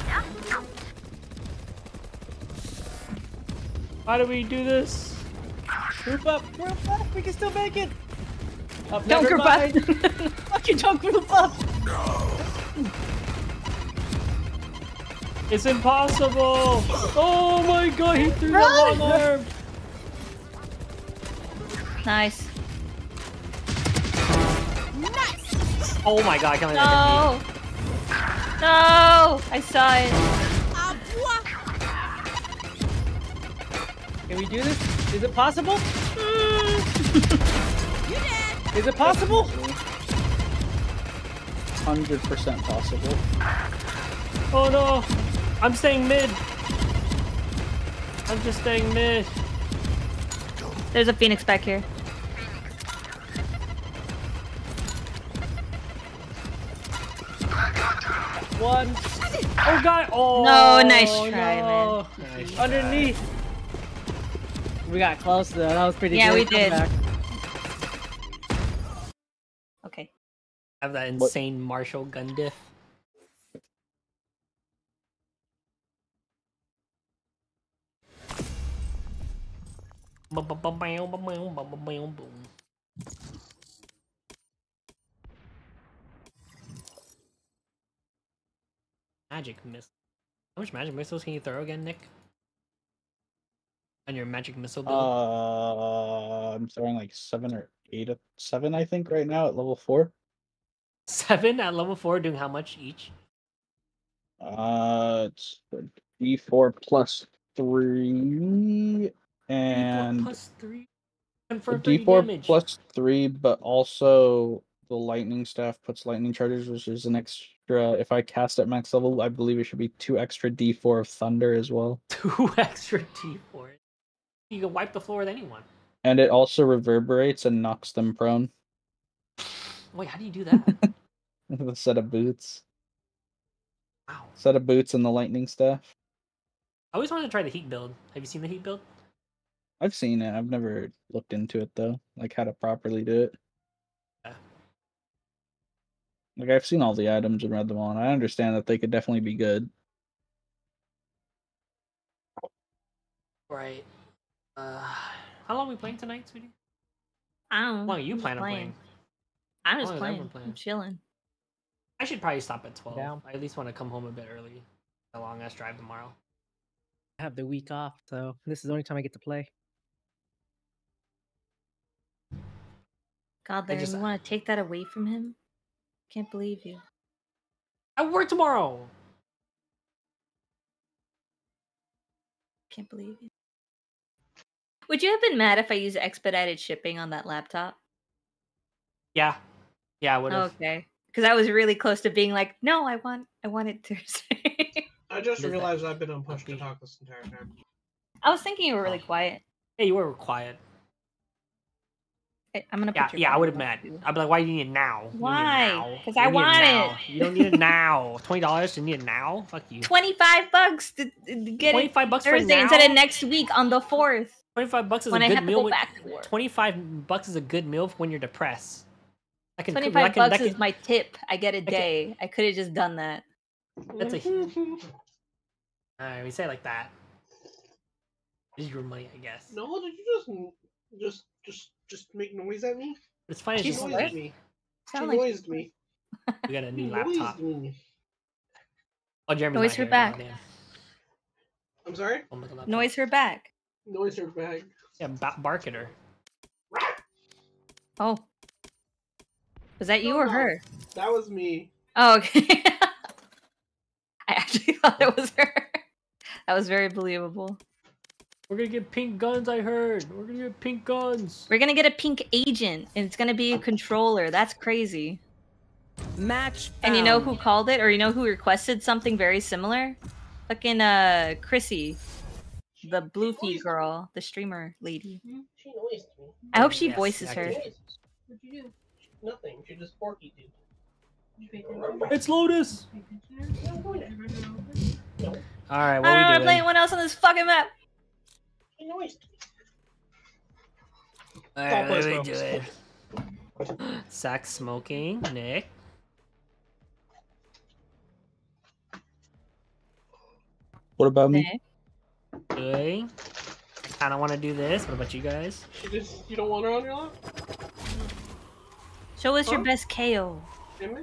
How do we do this? Group up. Group up. We can still make it. Up, Don't never group up. mind. Fucking don't group up. It's impossible. Oh my god, he threw the Run! long arm. Nice. Nice. Oh my god, I can't No. No, I saw it. Can we do this? Is it possible? You dead. Is it possible? Hundred percent possible. Oh no. I'm staying mid. I'm just staying mid. There's a phoenix back here. One Oh god. Oh No, nice try, no. Nice try. underneath. We got close though. That was pretty Yeah, good. we did. comeback. Okay. Have that insane Marshal gun diff. Magic missile. How much magic missiles can you throw again, Nick? On your magic missile build? Uh, I'm throwing like seven or eight, of- seven I think right now at level four. Seven at level four, doing how much each? Uh, it's D four plus three, and plus three. For D4 damage. plus three, but also the lightning staff puts lightning charges, which is an extra. If I cast at max level, I believe it should be two extra D four of thunder as well, two extra D4. You can wipe the floor with anyone. and it also reverberates and knocks them prone Wait, how do you do that? with a set of boots. wow. Set of boots and the lightning staff. I always wanted to try the heat build. Have you seen the heat build? I've seen it. I've never looked into it though, like how to properly do it. Yeah. Like I've seen all the items and read them all, and I understand that they could definitely be good. Right. Uh, how long are we playing tonight, sweetie? I don't. How long are you I'm planning on playing? I'm just playing. playing? I'm chilling. I should probably stop at twelve. Down. I at least want to come home a bit early. A long ass drive tomorrow. I have the week off, so this is the only time I get to play. God, Larry, just- you want to take that away from him? Can't believe you. I work tomorrow. Can't believe you. Would you have been mad if I used expedited shipping on that laptop? Yeah. Yeah, I would have. Okay, because I was really close to being like, no, I want, I want it Thursday. I just realized I've been on push to talk this entire time. I was thinking you were really oh. quiet. Yeah, you were quiet. I- I'm gonna. Yeah, your yeah, I would have on, mad. I'd be like, why do you need it now? You don't need it Why? Because I want it. now. You don't need it now. Twenty dollars to need it now. Fuck you. Twenty-five bucks to, to get Twenty it five bucks for Thursday now. instead of next week on the fourth Twenty five bucks is when a I good have to meal. go back to work. Twenty five bucks is a good meal for when you're depressed. I can. Twenty-five bucks that is can- my tip. I get a can- day. I could have just done that. That's a. All right, we say it like that. This is your money, I guess. No, did you just just just just make noise at me? It's funny. It's She just noised like me. She Sound like noised me. we got a new laptop. me. Oh, Jeremy's Noise her back. I'm sorry. Oh, my. Noise her back. Noise her back. Yeah, ba- bark at her. Oh, was that you No, or no. her? That was me. Oh, okay. I actually thought it was her. That was very believable. We're gonna get pink guns. I heard. We're gonna get pink guns. We're gonna get a pink agent, and it's gonna be a controller. That's crazy. Match. And you know who called it, or you know who requested something very similar? Fucking uh, Chrissy, the Bluefy girl, the streamer lady. She noised me. I hope she Yes, voices her. What'd you do? Nothing. She just porky dude. It's Lotus. All right, I what don't are want to play anyone else on this fucking map. She noised me. All right, what are we Stop doing? Sack smoking, Nick. What about me? Okay. I don't want to do this. What about you guys? She just you don't want her on your lap? Show us your best KO. Emma?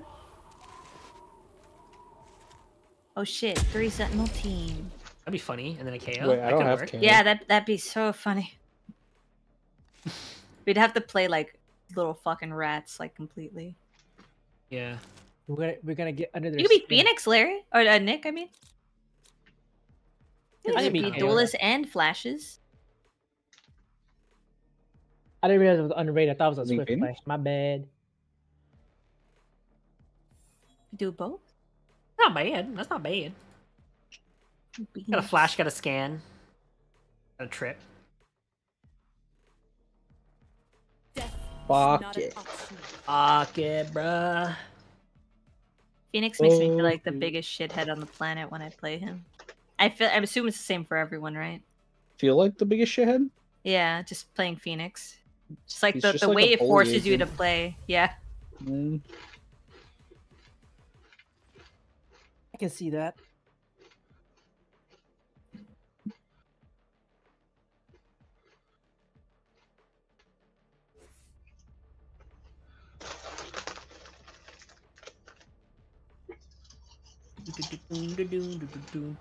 Oh shit, three sentinel team. That'd be funny. And then a KO. Wait, I That don't have work. KO. Yeah, that that'd be so funny. We'd have to play like little fucking rats, like completely. Yeah. We're gonna we're gonna get under their. You could be. Phoenix, Larry, or uh, Nick. I mean, I you could could be be duelist and flashes. I didn't realize it was underrated. I thought it was a Swift mean play. My bad. Do both. Not bad. That's not bad. Got a flash. Got a scan. Got a trip. Fuck it. Fuck it, bruh. Phoenix makes me feel like the biggest shithead on the planet when I play him. I feel. I assume it's the same for everyone, right? Feel like the biggest shithead? Yeah, just playing Phoenix. Just like He's the, just the like way it bully, forces you to play. Yeah. Mm. I can see that.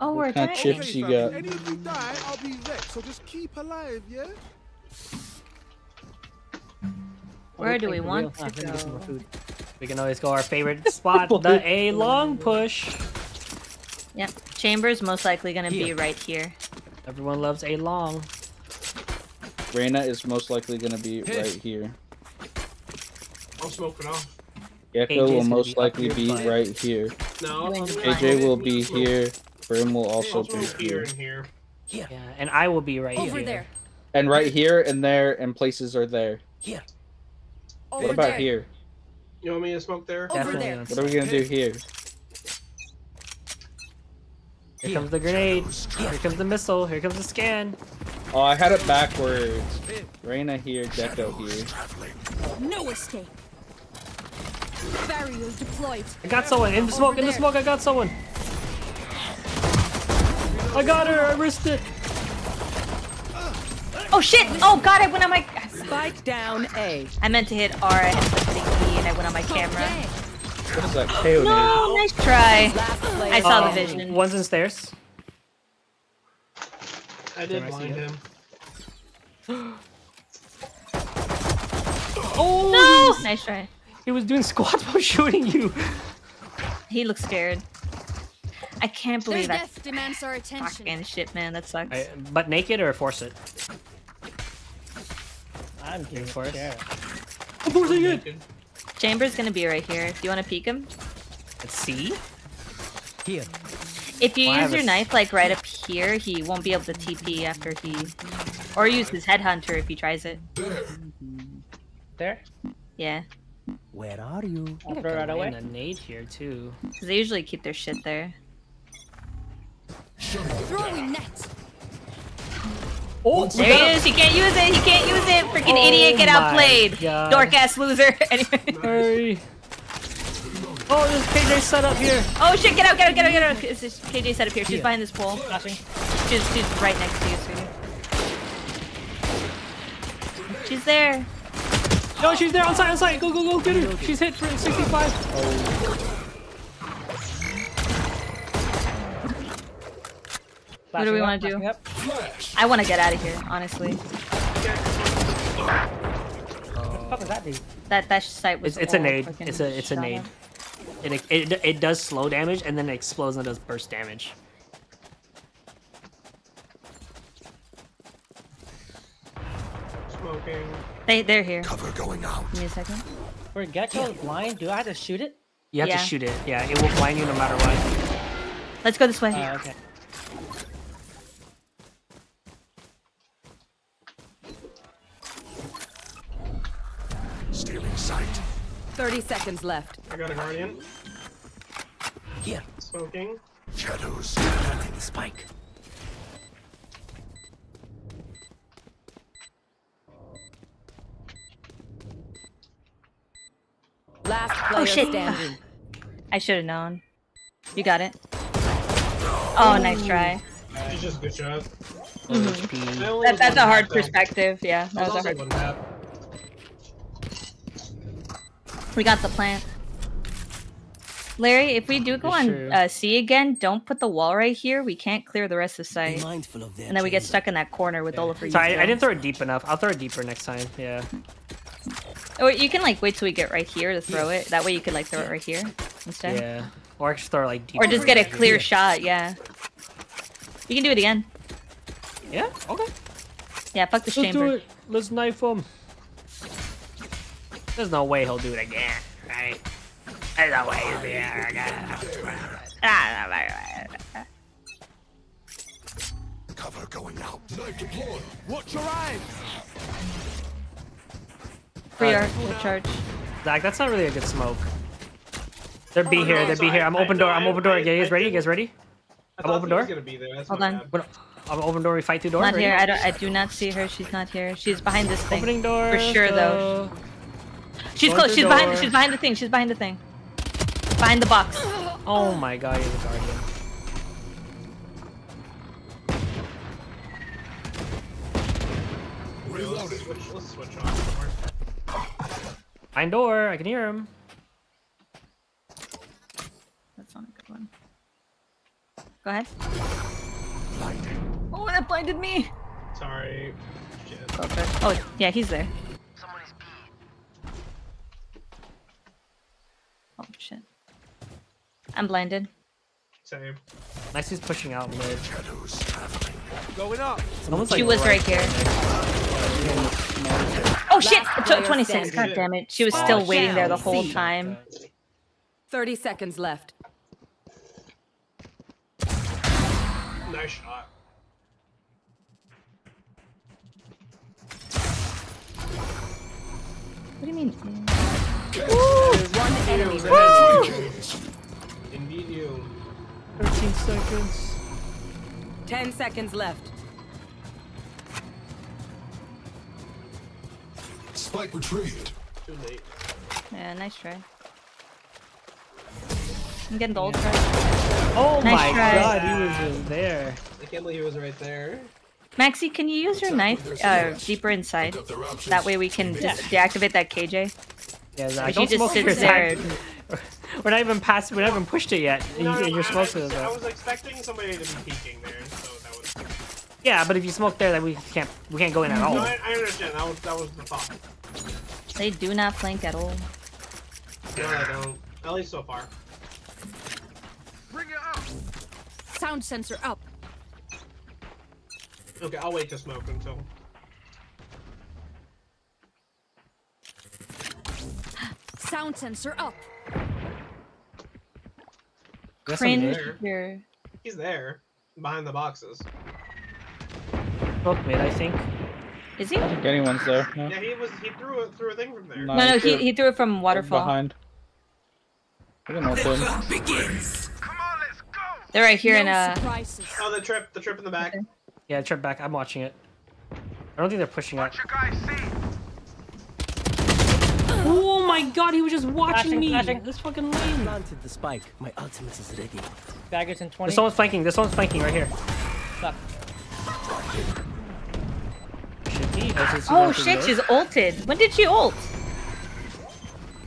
Oh, we're What kind of chips you got? And if you die, I'll be vexed. So just keep alive, yeah? Where do we want. To let me get some more go? We can always go our favorite spot, the A long push. Yep. Chamber's most likely gonna be right here. Everyone loves A long. Reyna is most likely gonna be right here. I'm smoking it off. Gekko will gonna most be up here be right here. No, AJ will be here. Brim will also be here here. and. Yeah, and I will be right Over here. there. And right here and there and places are there. Yeah. Over What about there. here? You want me to smoke there? Over Definitely. there. What are we gonna do here? Here comes the grenade. Here comes the missile. Here comes the scan. Oh, I had it backwards. Reyna here, Deco here. No escape. Barriers deployed. I got someone in the smoke. In the smoke, I got someone. I got her. I risked it. Oh shit! Oh god, I went on my. Spike down A. I meant to hit R. I hit the hitting E, and I went on my camera. What is that? KO No, nice try. I saw the Um, vision. One's in stairs. I did blind him. Oh No! Nice try. He was doing squats while shooting you. He looks scared. I can't Their believe that death demands our attention. fucking shit, man. That sucks. I, but naked or force it? I'm here for for it. sure. Forcing it. Chamber's gonna be right here. Do you want to peek him? Let's see. Here. If you Well, use have a your knife like right up here, he won't be able to TP after he, or use his headhunter if he tries it. There. Yeah, Where are you? I'll throw it right away. a nade here too. because they usually keep their shit there. Throwing net. Oh, There he is. He can't use it. He can't use it. Freaking Oh idiot. Get outplayed. God. Dork ass loser. anyway. Hurry. Oh, there's KJ set up here. Oh shit! Get out! Get out! Get out! Get out! It's just KJ set up here. She's behind this pole. Flashing. She's she's right next to you, sweetie. She's there. No, she's there on site, on site. Go, go, go, get her. She's hit for 65. What do we wanna do? flashing up. I want to get out of here, honestly. What the fuck is that dude? That that site was. It's, it's a nade. It's a it's a nade. It, it it does slow damage and then it explodes and does burst damage. Smoking. They they're here. Cover going out. Give me a second. For Gekko is blind, do I have to shoot it? You have Yeah. to shoot it. Yeah, it will blind you no matter what. Let's go this way. Uh, okay. Stealing sight. 30 seconds left. I got a guardian. Here. Smoking. Shadows. Planting the spike. Last player shit. standing. I should have known. You got it. Oh, nice try. She's just a good shot. Low Mhm. HP. That, that's a one hard tap, though. perspective. Yeah, I that was a hard. one tap. We got the plant. Larry, if we do go on uh, C again, don't put the wall right here. We can't clear the rest of the site. mindful of And then we get stuck in that corner with Olafur. Sorry, I didn't throw it deep enough. I'll throw it deeper next time. Yeah. Or you can like wait till we get right here to throw it. That way you could like throw it right here instead. Yeah. Or just throw it like deep. Or just get a clear shot. Yeah. You can do it again. Yeah. Okay. Yeah. Fuck the Let's do chamber. it. Let's knife him. There's no way he'll do it again, right? There's no way he'll do it again. Cover going out. Knife deployed. Watch your eyes. Free art. Full charge. Zach, that's not really a good smoke. They're B Oh, here. no, They're B so here. I- I'm I- open door. no, I'm I- open door. I- You guys ready? You guys ready? I I'm open door. gonna be there. Hold on. bad. I'm open door. We fight through door. Not ready? here. I don't. I do not see her. She's not here. She's behind this thing. Opening door. For sure, though. She's Going close. through She's behind. She's behind the thing. She's behind the thing. Behind the box. Oh my god, you're the guardian. Wait, let's switch, let's switch on. Behind door. I can hear him. That's not a good one. Go ahead. Oh, that blinded me. Sorry. Shit. Okay. Oh, yeah, he's there. Oh shit. I'm blinded. Same. Nice, he's pushing out mid. Shadows traveling. Going up. Someone's, She like, was right here. Oh shit! Last It took player 26. God damn it. She was Oh, still waiting there the whole See. time. 30 seconds left. Nice shot. What do you mean? One enemy Woo! 13 seconds. 10 seconds left. Spike retrieved. Too late. Yeah, nice try. I'm getting the ult yeah. Oh nice my try. god, he was just there. I can't believe he was right there. Maxi, can you use your knife uh, deeper inside? That way we can just deactivate that KJ. Yeah, Or Zach, don't smoke sit your there. Zach. We're not even past. We haven't pushed it yet. No, you, no, you're I- smoking I. I though. was expecting somebody to be peeking there, so that was. Yeah, but if you smoke there, then we can't. We can't go in at all. No, I, I understand. That was that was the thought. They do not flank at all. No, I don't. At least so far. Bring it up. Sound sensor up. Okay, I'll wait to smoke until. Sound sensor up. Guess I'm Cringe. there. Here. He's there, behind the boxes. Smoke mid, I think. Is he? I think anyone's there. No. Yeah, he was. He threw it through a thing from there. No. no, he, sure. he threw it from waterfall. Behind. I don't know if they're- They're right here in no uh. surprises. Oh, the trip, the trip in the back. Yeah, trip back. I'm watching it. I don't think they're pushing up. Oh my god, he was just watching Flashing, me. flashing. This fucking lame. Planted the spike. My ultimate is ready. Baggers in 20. This one's flanking. This one's flanking right here. Fuck. Should be. Oh shit, she's ulted. When did she ult?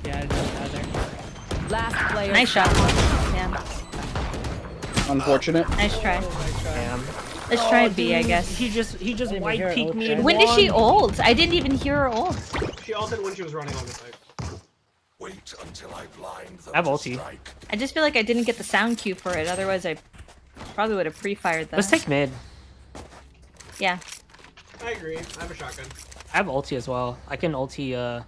Yeah, I didn't know that there. Last player. Nice shot. Yeah, Unfortunate. Oh, nice try. Damn. Let's try Oh, B, I dude, guess. He just he just didn't white hear peeked me. When did she one. ult? I didn't even hear her ult. She ulted when she was running on the site. Wait until I blind them I have ulti. I just feel like I didn't get the sound cue for it. Otherwise, I probably would have pre-fired them. Let's take mid. Yeah. I agree. I have a shotgun. I have ulti as well. I can ulti uh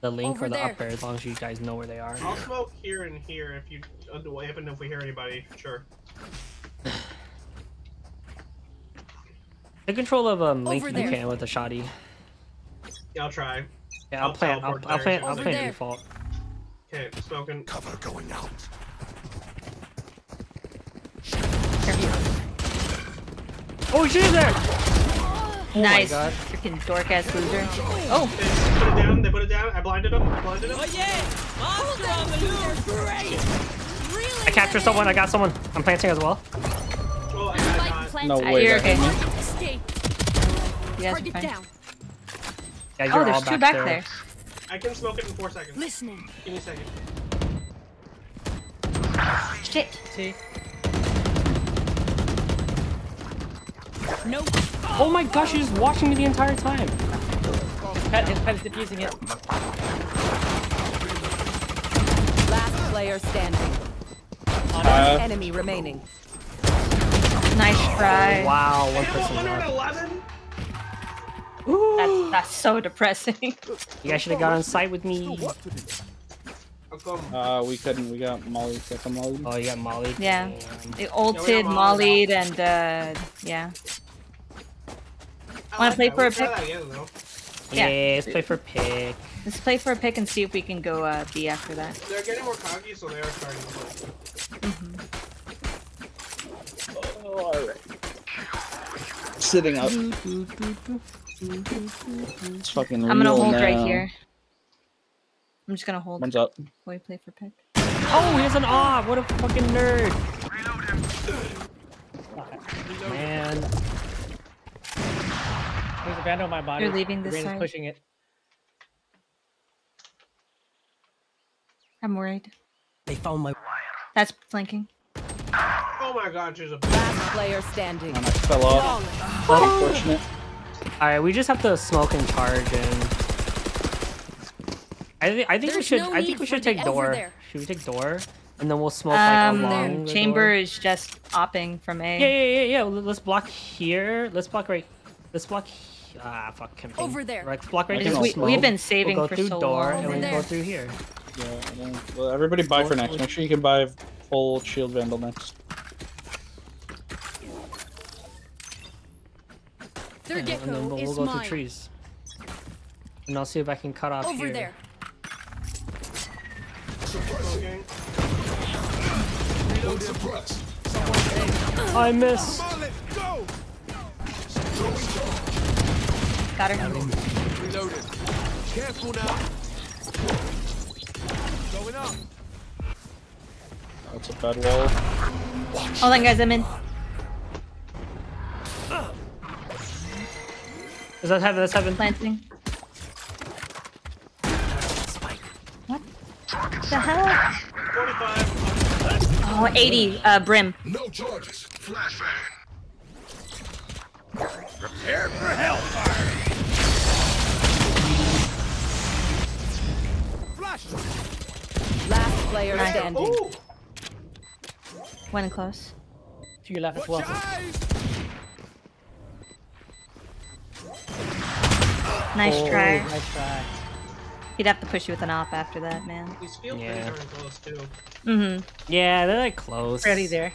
the link Over or the there. upper as long as you guys know where they are. I'll smoke here and here if you, uh, even if we hear anybody. Sure. Take control of um link if you can with a shoddy. Yeah, I'll try. Yeah, I'll I'll plan. I'll, teleport I'll there. plan. I'll Over plan there. default. Okay, smoking. Cover going out. Oh, she's there. Oh nice. god. Freaking dork ass loser. Oh, They put it oh. down. They put it down. I blinded him. I blinded him. I captured someone. I got someone. I'm planting as well. Well, I got Spike not. No way. you're okay. hit me. Escape. You guys are Target fine. Down. Yeah, Oh, you're there's all two back, back there. I can smoke it in four seconds. Listening. Give me a second. Shit. T. Nope. Oh my gosh, she's just watching me the entire time. Pet, his pet is diffusing it. Last player standing. Uh, Enemy remaining. Nice try. Wow, one person left. 111. That's that's so depressing. You guys should have gone on site with me. Uh, we couldn't. We got Molly. Got the Molly. Oh, you got Molly. Yeah. Damn. They ulted, Yeah, Molly mollied, and uh, yeah. I Wanna like play that. for We a pick? that again. Yeah. Yeah, let's play for a pick. Let's play for a pick and see if we can go uh, B after that. They're getting more cocky, so they are starting to play. Oh, alright. Sitting up. It's fucking I'm gonna real hold right here. I'm just gonna hold One's up. while we play for pick. Oh, he has an ah! What a fucking nerd! Man, There's a band on my body. You're leaving this Rain is pushing it. I'm worried. They found my. wire. That's flanking. Oh my god, she's a. Last player standing. And I fell off. Unfortunate. All right, we just have to smoke and charge and. I, th- I think we should. no I think we should take door. there. Should we take door, and then we'll smoke Um, like along the chamber door? is just opping from A. Yeah, yeah, yeah, yeah. Let's block here. Let's block right. Let's block. Ah, fuck campaign. Over there. Right, let's block right here. we'll We, also- we've smoke. been saving we'll go for through so door long. and we Over go through here. Yeah, I don't- well, everybody buy for next. Make sure you can buy full shield vandal next. Their Yeah, and then we'll, we'll is go mine. through trees. And I'll see if I can cut off Over here. there. Smoking. Reload suppressed. I miss. Got her. Reloaded. Careful now. Going up. That's a bed wall. Hold on, guys. I'm in. Is that heaven? That's heaven. Planting. What the hell? 45. Oh, 80. Uh, brim. No charges. Flashbang. Prepare for hellfire. Flash. Last player Nice. standing. Ooh. Went close. To your left as Watch well. Your eyes. Nice Oh, try. Nice try. He'd have to push you with an op after that, man. These feel Yeah. pretty darn close too. Mm-hmm. Yeah, they're like close. Pretty there.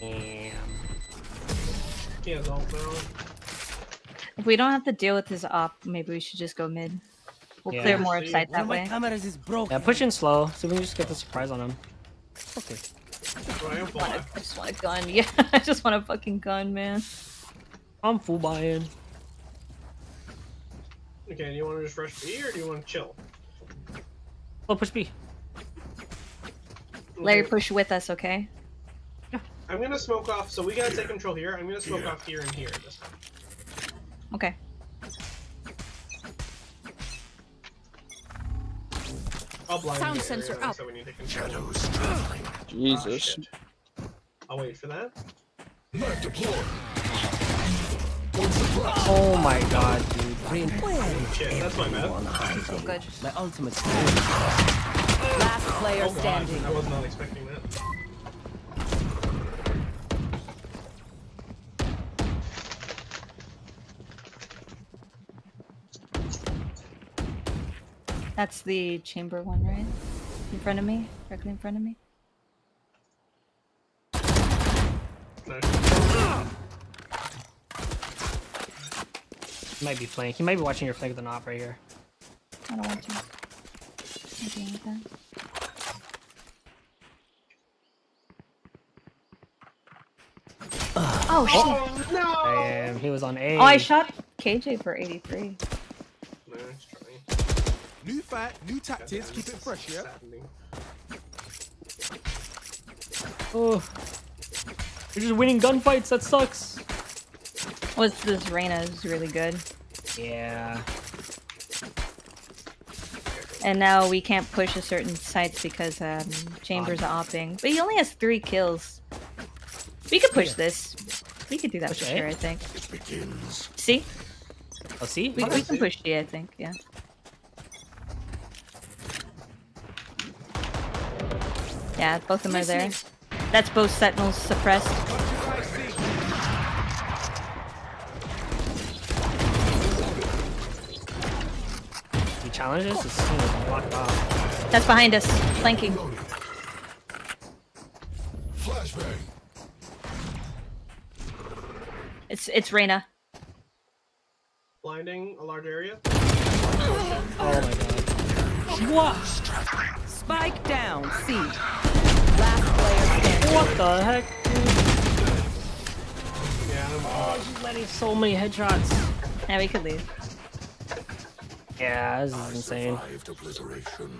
Damn. He has. If we don't have to deal with his op, maybe we should just go mid. We'll Yeah. clear more See, sight that of my way. cameras is broken. Yeah, push in slow, so we can just get the surprise on him. Okay. Do I have I five? just want a gun. Yeah, I just want a fucking gun, man. I'm full buying. Okay, do you want to just rush B or do you want to chill? Oh, push B. Larry, Okay, push with us, okay? I'm gonna smoke off. So we gotta take control here. I'm gonna smoke off here and here this time. Okay. I'll blind Sound the sensor up. So we need to control. Shadows traveling. Ah, Jesus. shit. I'll wait for that. Knife deployed. Oh my god, dude. Brain, oh, Shit, that's my bad. on high. Oh, good. My ultimate. Last player Oh god, standing. I was not expecting that. That's the chamber one, right? In front of me? Directly in front of me? He might be flank. He might be watching your flank with an op right here. I don't want to. I'm dealing with that. Oh, oh shit. Oh no! Damn, he was on A. Oh, I shot KJ for 83. Nice try. New fight, new tactics. Keep it fresh, yeah. Oh. We're just winning gunfights. That sucks. Was this Reyna is really good. Yeah. And now we can't push a certain sites because um, Chambers are opping. But he only has three kills. We could push this. We could do that Push for A? sure, I think. It begins. See? Oh, see? We, we can push D, I think, yeah. Yeah, both of them are there. That's both sentinels suppressed. He challenges. His team is blocked off. That's behind us, flanking. Flashbang. It's it's Reyna. Blinding a large area. Oh my god. She Spike down. C. Last player standing. What the heck? Yeah, I'm Oh, she's letting so many headshots. Yeah, we could leave. Yeah, this is insane. Survived obliteration.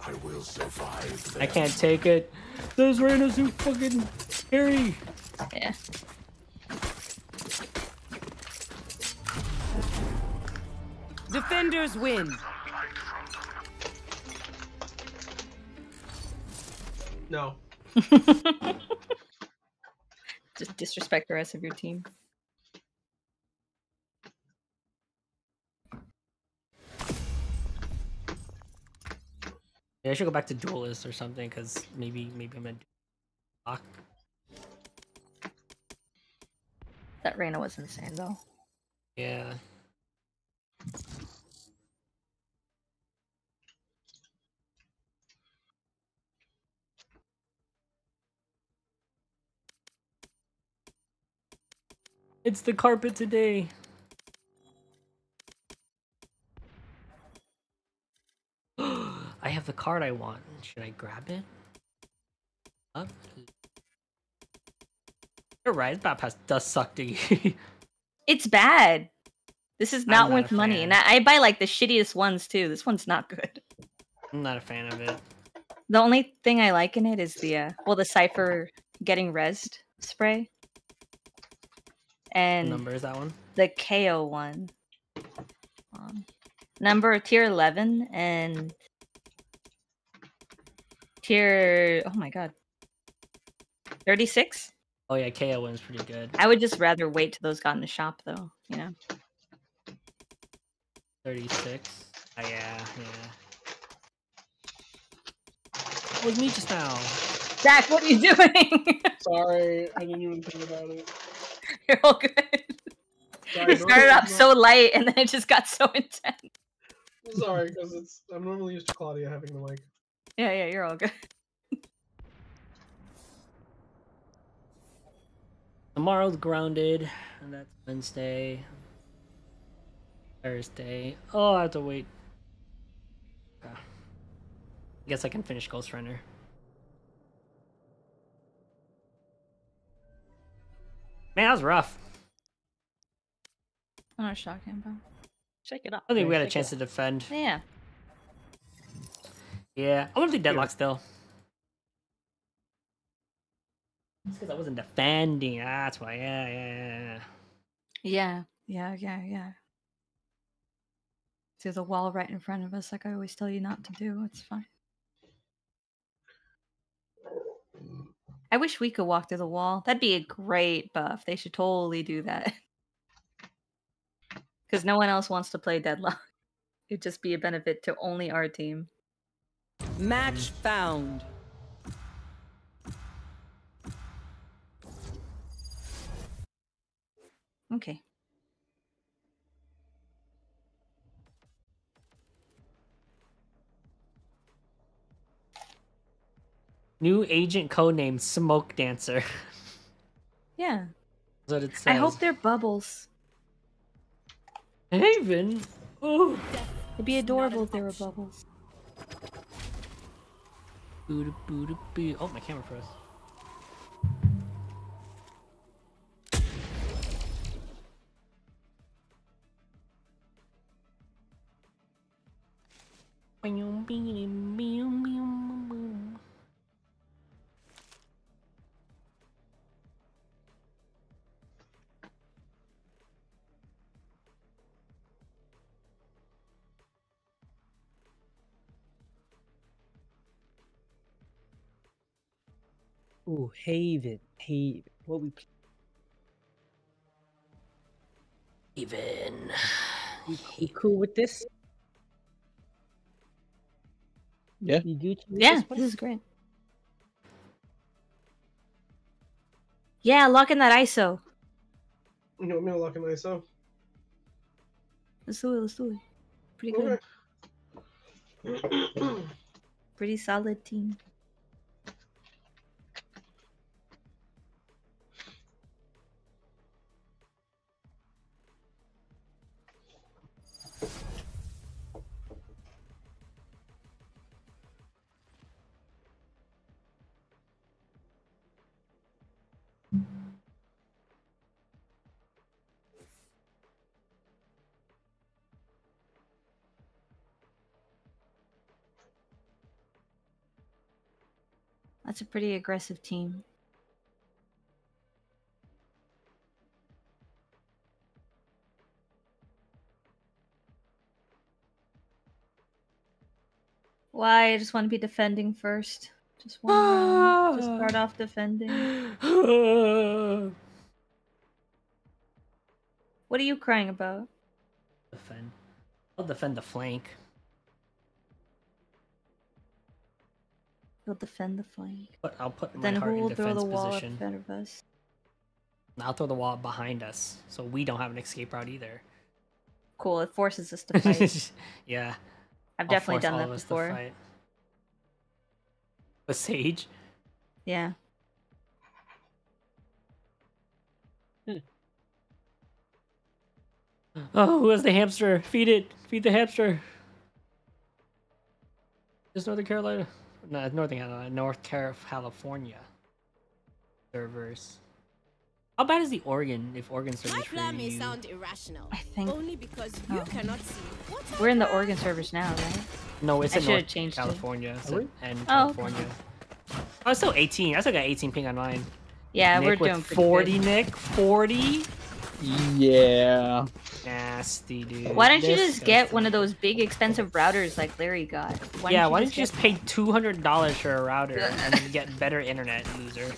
I will survive. I them. can't take it. Those Reyna's too fucking scary. Yeah. Defenders win. No. Just disrespect the rest of your team. Yeah, I should go back to duelist or something because maybe maybe I'm gonna do. That Reyna was insane though. Yeah. It's the carpet today. I have the card I want. Should I grab it? Up. You're right. Pass does suck, Diggy. It's bad. This is not not worth money, and I, I buy like the shittiest ones too. This one's not good. I'm not a fan of it. The only thing I like in it is the uh, well, the Cypher getting rezzed spray, What and number is that one? the KO one. Um, number tier eleven and tier. Oh my god, thirty six. Oh yeah, KO one's pretty good. I would just rather wait till those got in the shop though. You know. 36. Oh, yeah, yeah. It was me just now. Zach, what are you doing? Sorry, I didn't even think about it. You're all good. Sorry, It started off so light and then it just got so intense. Sorry, because it's I'm normally used to Claudia having the mic. Yeah, yeah, you're all good. Tomorrow's grounded, and that's Wednesday. Thursday. Oh, I have to wait. Okay. I guess I can finish Ghostrunner. Man, that was rough. I'm not shocking, but shake it up. I think we had a chance to defend. Yeah. Yeah, I'm gonna do deadlock still. It's because I wasn't defending. That's why. Yeah, yeah, yeah. Yeah, yeah, yeah, yeah. There's a wall right in front of us, like I always tell you not to do. It's fine. I wish we could walk through the wall. That'd be a great buff. They should totally do that. Because no one else wants to play Deadlock. It'd just be a benefit to only our team. Match found. Okay. New agent codename Smoke Dancer. Yeah. That's what it says. I hope they're bubbles. Haven. Ooh. It'd be adorable if they were bubbles. Boo boo boo. Oh, my camera froze. Ooh, Haven, Haven. What we? Even. You, you cool with this? Yeah. You Gucci with Yeah, this this is great. Yeah, lock in that Iso. You want me to lock in Iso? Let's do it. Let's do it. Pretty good. Okay. Pretty solid team. That's a pretty aggressive team. Why? I just want to be defending first. Just one round. Just start off defending. What are you crying about? Defend. I'll defend the flank. You'll defend the flank. But I'll put my Then heart who in will throw defense the wall in position. front of us? I'll throw the wall behind us, so we don't have an escape route either. Cool. It forces us to fight. yeah. I've I'll definitely done that of us to before. With Sage. Yeah. Hmm. Oh, who has the hamster? Feed it. Feed the hamster. It's Northern Carolina. No, Northern Carolina. North Car- California. Servers. How bad is the organ if Oregon My servers for plan may you? sound irrational. I think Only because you Oh. cannot see what I we're in the. Oregon servers now, right? No, it's I in North changed. California Are so- we? and Oh, okay. California. Oh, I was still 18. I still got 18 ping on mine. Yeah, Nick we're with doing 40, good. Nick. 40. Yeah. Nasty, dude. Why don't you just get one of those big expensive routers like Larry got? Why yeah, don't why you don't you just pay two hundred dollars for a router and get better internet, loser?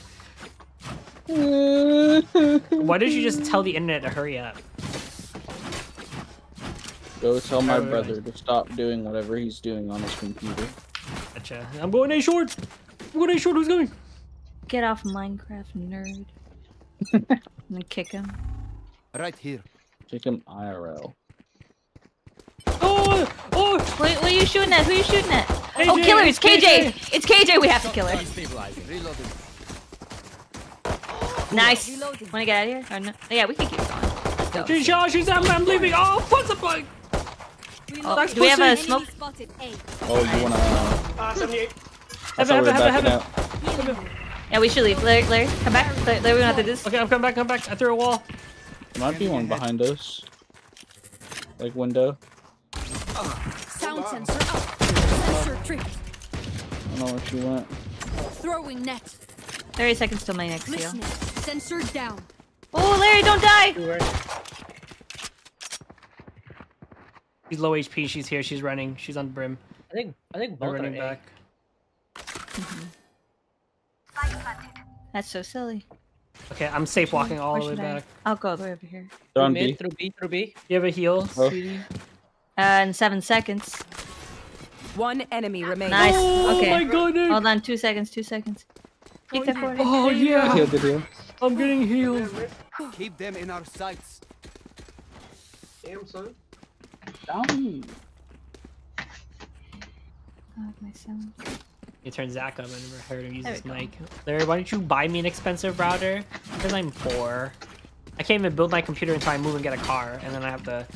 Why don't you just tell the internet to hurry up? Go tell my Right, right, brother to stop doing whatever he's doing on his computer. Gotcha. I'm going A short. I'm going A short. Who's going? Get off Minecraft, nerd. I'm gonna kick him. Right here. Take him IRL. Oh, oh! What, what are you shooting at? Who are you shooting at? oh, KJ, killer! it's It's KJ! It's KJ! We have to kill her. Stabilizing. Reloading. Nice. Wanna get out of here? Or no? Yeah, we can keep going. Let's. She's shot. She's I'm, I'm leaving. Oh, what's the bike? Oh, That's do we have a pussy. smoke? Oh, you wanna? Uh, 78. I thought we were Heaven, heaven, backing heaven. Yeah, we should leave. Larry, Larry, come back. Larry, Larry, we don't have to do this. Okay, I'm coming back. Come back. I threw a wall. Might be one behind us. Like window. Sound sensor up. Sensor tripped. I don't know where she went. Throwing net. 30 seconds till my next heal. Sensor down. Oh, Larry, don't die! She's low HP. She's here. She's running. She's on the brim. I think I think We're both are running A. back. That's so silly. Okay, I'm safe walking all Where the way I- back. I'll go the way over here. They're Through on mid, B. through B, through B. You have a heal, Oh. sweetie? Uh, in seven seconds. One enemy remains. Nice. Oh okay. my god, Nick. Hold on, two seconds, two seconds. Take that forward. Oh yeah. Killed the deal. I'm getting healed. Keep them in our sights. Damn, son. Down. Oh, my sound. You turn Zach up. I never heard him use There his mic. Larry, why don't you buy me an expensive router? Because I'm poor. I can't even build my computer until I move and get a car, and then I have to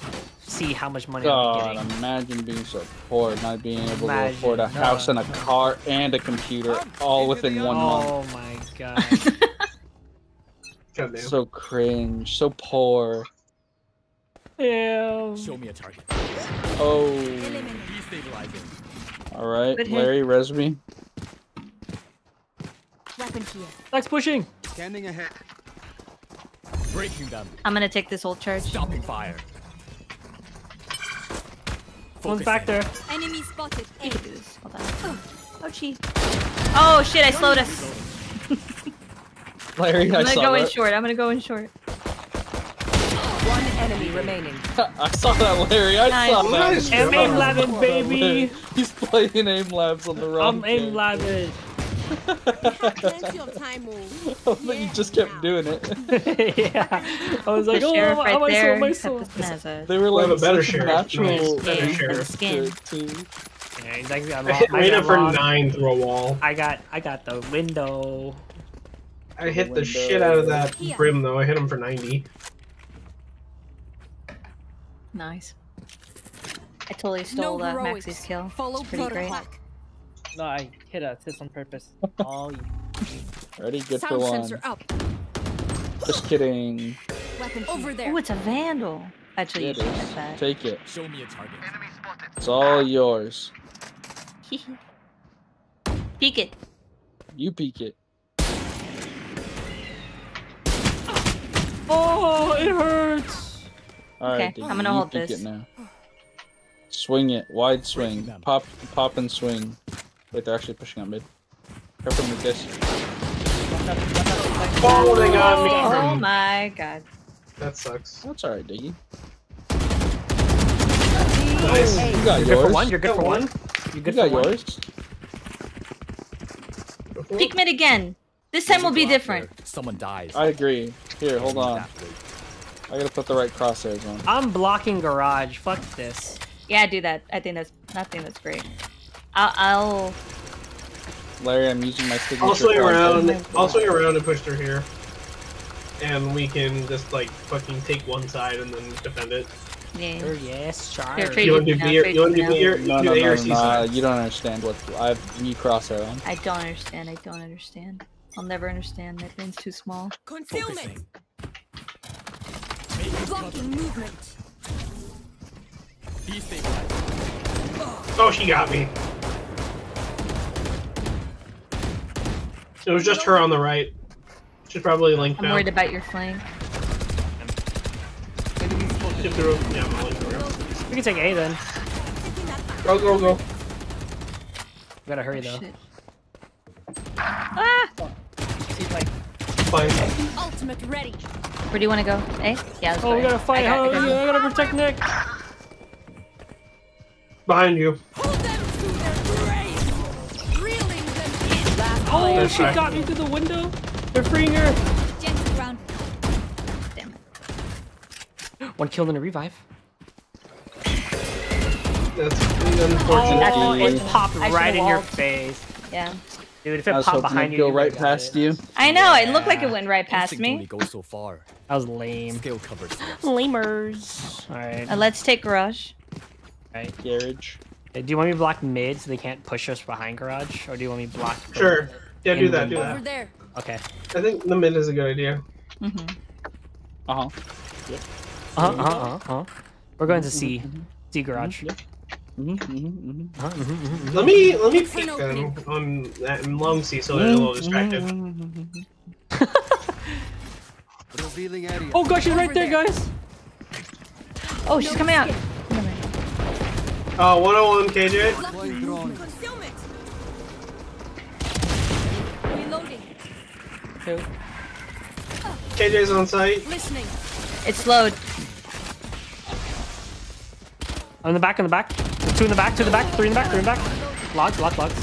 see how much money I'm God, getting. imagine being so poor, not being able Imagine, to afford a house uh, and a car and a computer all within one month. Oh my god. So cringe, so poor. Damn. Show me a target. Oh, Destabilizing. All right, Good hit. Larry, res me. Weapon here. Zach's pushing. Scanning ahead. Breaking them. I'm gonna take this whole charge. Stopping fire. One's back there. Enemy spotted We A. can do this. Hold on. Oh, oh gee. Oh, shit, I slowed us. Larry, I I'm gonna saw go in short. I'm gonna go in short. One enemy remaining. I saw that, Larry. I saw that. I'm aim labbing, baby. He's playing aim labs on the wrong. I'm aim game. labbing. Plenty of time, oh. but you just kept doing it. yeah. I was like, the oh, sheriff I right might there. my soul. this one They were like have a better a sheriff. natural Nice. Better sheriff. Skin. too. Yeah, exactly. I, I hit I for lost. nine through a wall. I got, I got the window. I hit the Window. shit out of that brim though. I hit him for 90. Nice. I totally No stole uh, heroics. Maxie's kill. Follow It's pretty great. protocol. No, I hit a assist on purpose. Oh, you. Ready? Good for Sound one. sensor up. Just kidding. Weapon over there. Oh, it's a vandal. Actually, Yeah, you it is. get that. Take it. Show me a target. It's all yours. Peek it. You peek it. Oh, it hurts. All right, Okay, Diggy, I'm gonna hold this. It now. Swing it, wide swing. Pop, pop and swing. Wait, they're actually pushing up mid. Careful with this. Oh, they got me. Oh, oh my god. That sucks. That's alright, Diggy. Nice. You got You're good for one. You're good Got for one. one. You're You good got for one. yours. Peek mid again. This time will be different. Someone dies. I agree. Here, hold on. That way. I gotta put the right crosshairs on. I'm blocking garage. Fuck this. Yeah, do that. I think that's. I think that's great. I'll. I'll Larry, I'm using my signature. I'll swing around. I'll swing around and push through here. And we can just like fucking take one side and then defend it. yeah. Oh, sure, yes, sure. Here, trade You want to it do now, B you want to do B now. or you No, do no, A no, or no, C no, side? you don't understand what I have new crosshair on. I don't understand. I don't understand. I'll never understand. My brain's too small. Concealment. Focusing. Blocking movement. Oh, she got me. It was just her on the right. She's probably linked I'm now. worried about your flank. She threw- Yeah, I'm linked her. We can take A then. Go, go, go. We gotta hurry though. Shit. Ah! Fine. Ultimate ready. Where do you want to go? A? Yeah. let's Oh, go we gotta fight. I got- I Oh, got- yeah, I gotta protect Nick. Behind you. Hold them to their grave. Reeling them in. Last Oh, player she Sorry. got me through the window. They're freeing her. Gentle ground. Damn it. One kill and a revive. That's unfortunate. Oh, it popped right in your face. Yeah. Dude, if it popped hoping behind it'd you, go right would've past you. I know. It looked like it went right past Instinct only me. goes so far. That was lame. Skill covers. Lamers. Alright. Uh, let's take garage. Right. Garage. Do you want me to block mid so they can't push us behind garage, or do you want me to block? both? Sure. Yeah, do In that, do window? Over there. Okay. I think the mid is a good idea. hmm Uh huh. Uh huh. Uh huh. Uh huh. We're going to C. C garage. Mm-hmm, mm-hmm, Uh-huh, mhm, mhm, mhm. Let me let me Look for peek an them opening. on that long C so they're a little distracted. Revealing area. Oh gosh, she's right there, there. guys. Oh, she's coming out. Oh, 101 KJ. Blocking movement. Concealment. Reloading. two. KJ's on site. Listening. It's slowed. On the back, on the back. Two in the back, two in the back, three in the back, three in the back. Logs, logs, logs.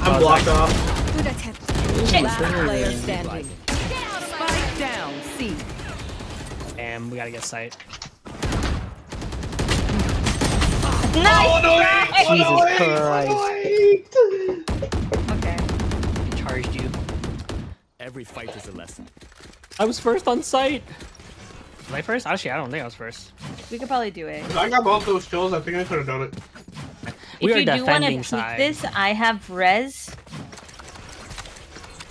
I'm blocked off. Good attempt. Last player standing. Spike down. C. Damn, we gotta get sight. Oh, no, wait, oh, Jesus oh, wait, Christ. oh, wait. Okay. Charged you. Every fight is a lesson. I was first on site. Was I first? Actually, I don't think I was first. We could probably do it. I got both those kills, I think I could have done it. We if are you do want to defending peek side. this, I have res.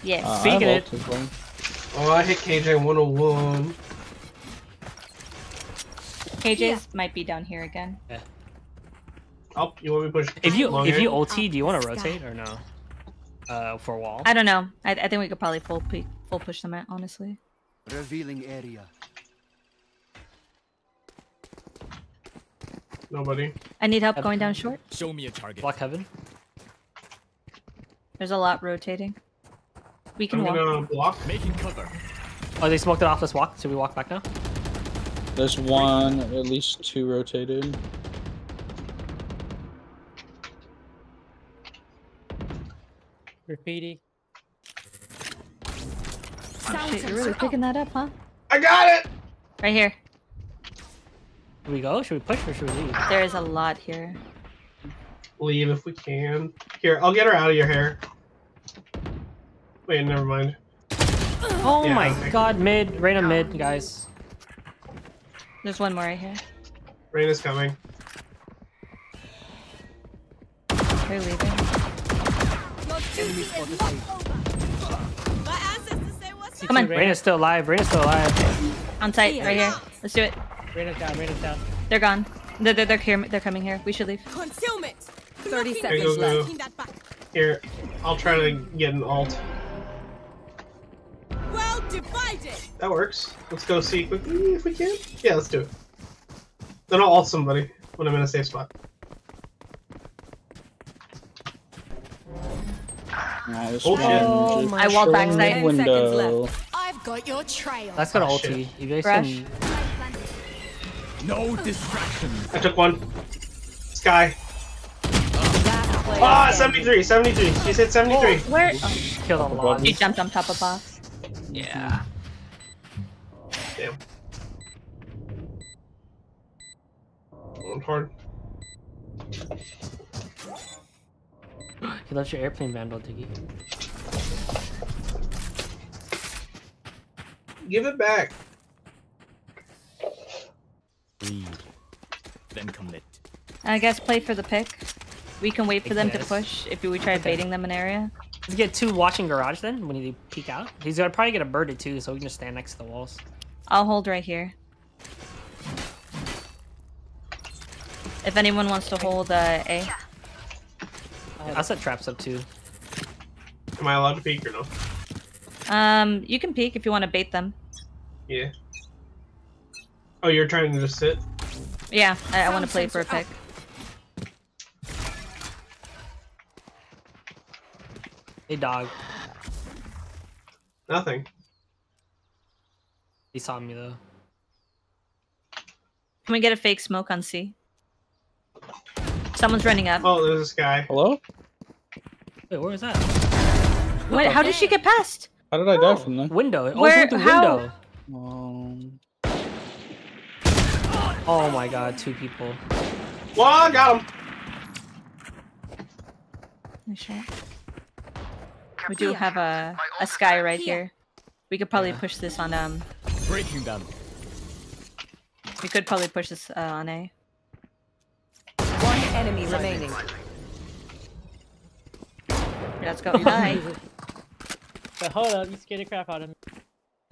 Yes. Uh, Speaking I it- have ult well. Oh, I hit KJ 101. KJ's might be down here again. Yeah. Oh, you want me to push? If you long if you ulti, do you want to rotate or no? Uh, for a wall. I don't know. I, I think we could probably full peek, full push them out. Honestly. Revealing area. Nobody. I need help going down short. Show me a target. Block heaven. There's a lot rotating. We can I'm walk. gonna block. Making cover. Oh, they smoked it off. Let's walk. Should we walk back now? There's one, at least two rotated. Graffiti. Oh, shit, you're really picking that up, huh? I got it. Right here. Should we go? Should we push or should we leave? There is a lot here. Leave if we can. Here, I'll get her out of your hair. Wait, never mind. Oh Yeah, my okay. god, mid, Reyna mid, guys. There's one more right here. Rain is coming. They're leaving. Your duty is not over. My ancestors say what's Come on. Reyna's still alive, Reyna's still alive. On site, right here. Let's do it. Reyna's down, Reyna's down. They're gone. They're, they're, they're here. They're coming here. We should leave. Concealment. 30 seconds go, go. left. Taking that back. Here, I'll try to get an alt. Well divided. That works. Let's go see quickly if we can. Yeah, let's do it. Then I'll alt somebody when I'm in a safe spot. Nah, this Oh, one shit. I walk back showing the 10 seconds window. I've got your trail. That's got an Oh, ulti. You guys Rush. can. No distractions. I took one. Sky. Last player Ah, standing. 73, 73. She said 73. Where? Oh, Killed a lot. you jumped on top of box. Yeah. Damn. Going hard. You left your airplane vandal, Diggy. Give it back. Breathe. Then commit. I guess play for the pick. We can wait for them to push if we try baiting them an area. Let's get two watching garage then when you peek out. He's gonna probably get a birded too, so we can just stand next to the walls. I'll hold right here. If anyone wants to hold uh, A. I'll set traps up too. Am I allowed to peek or no? Um, you can peek if you want to bait them. Yeah. Oh, you're trying to just sit? Yeah, I, I want to play for a pick. Hey dog. Nothing. He saw me though. Can we get a fake smoke on C? Someone's running up. Oh, there's this guy. Hello? Wait, where was that? Wait, how did she get past? How did I die from there? Window. Oh, Where- Where? through how- window. Um, Oh my god, two people. Well, I got him. Nice shot. We do have a a sky right here. We could probably push this on um. Breaking them. We could probably push this uh, on A. One enemy remaining. Let's go. Hi. But hold up, you scared the crap out of me.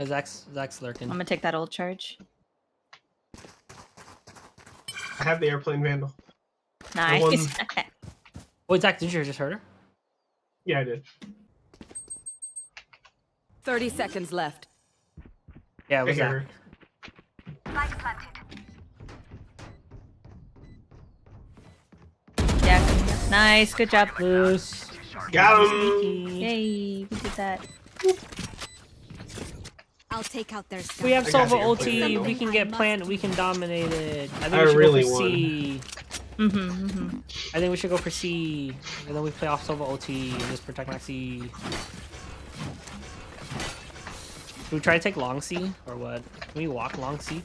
Zach's Zach's lurking. I'm gonna take that old charge. I have the airplane vandal. Nice. Wait, Zach, did you just hurt her? Yeah, I did. 30 seconds left. Yeah, it I was hear Zach. her. yeah. Nice. Good job. Loose. Got him. Yay. We did that. I'll take out their stuff. We have I got Sova the ulti. We can get plant. We can dominate it. I think I we should really go for won. C. Mm-hmm, mm-hmm. I think we should go for C, and then we play off Sova ulti and just protect Maxi. Should we try to take long C or what? Can we walk long C?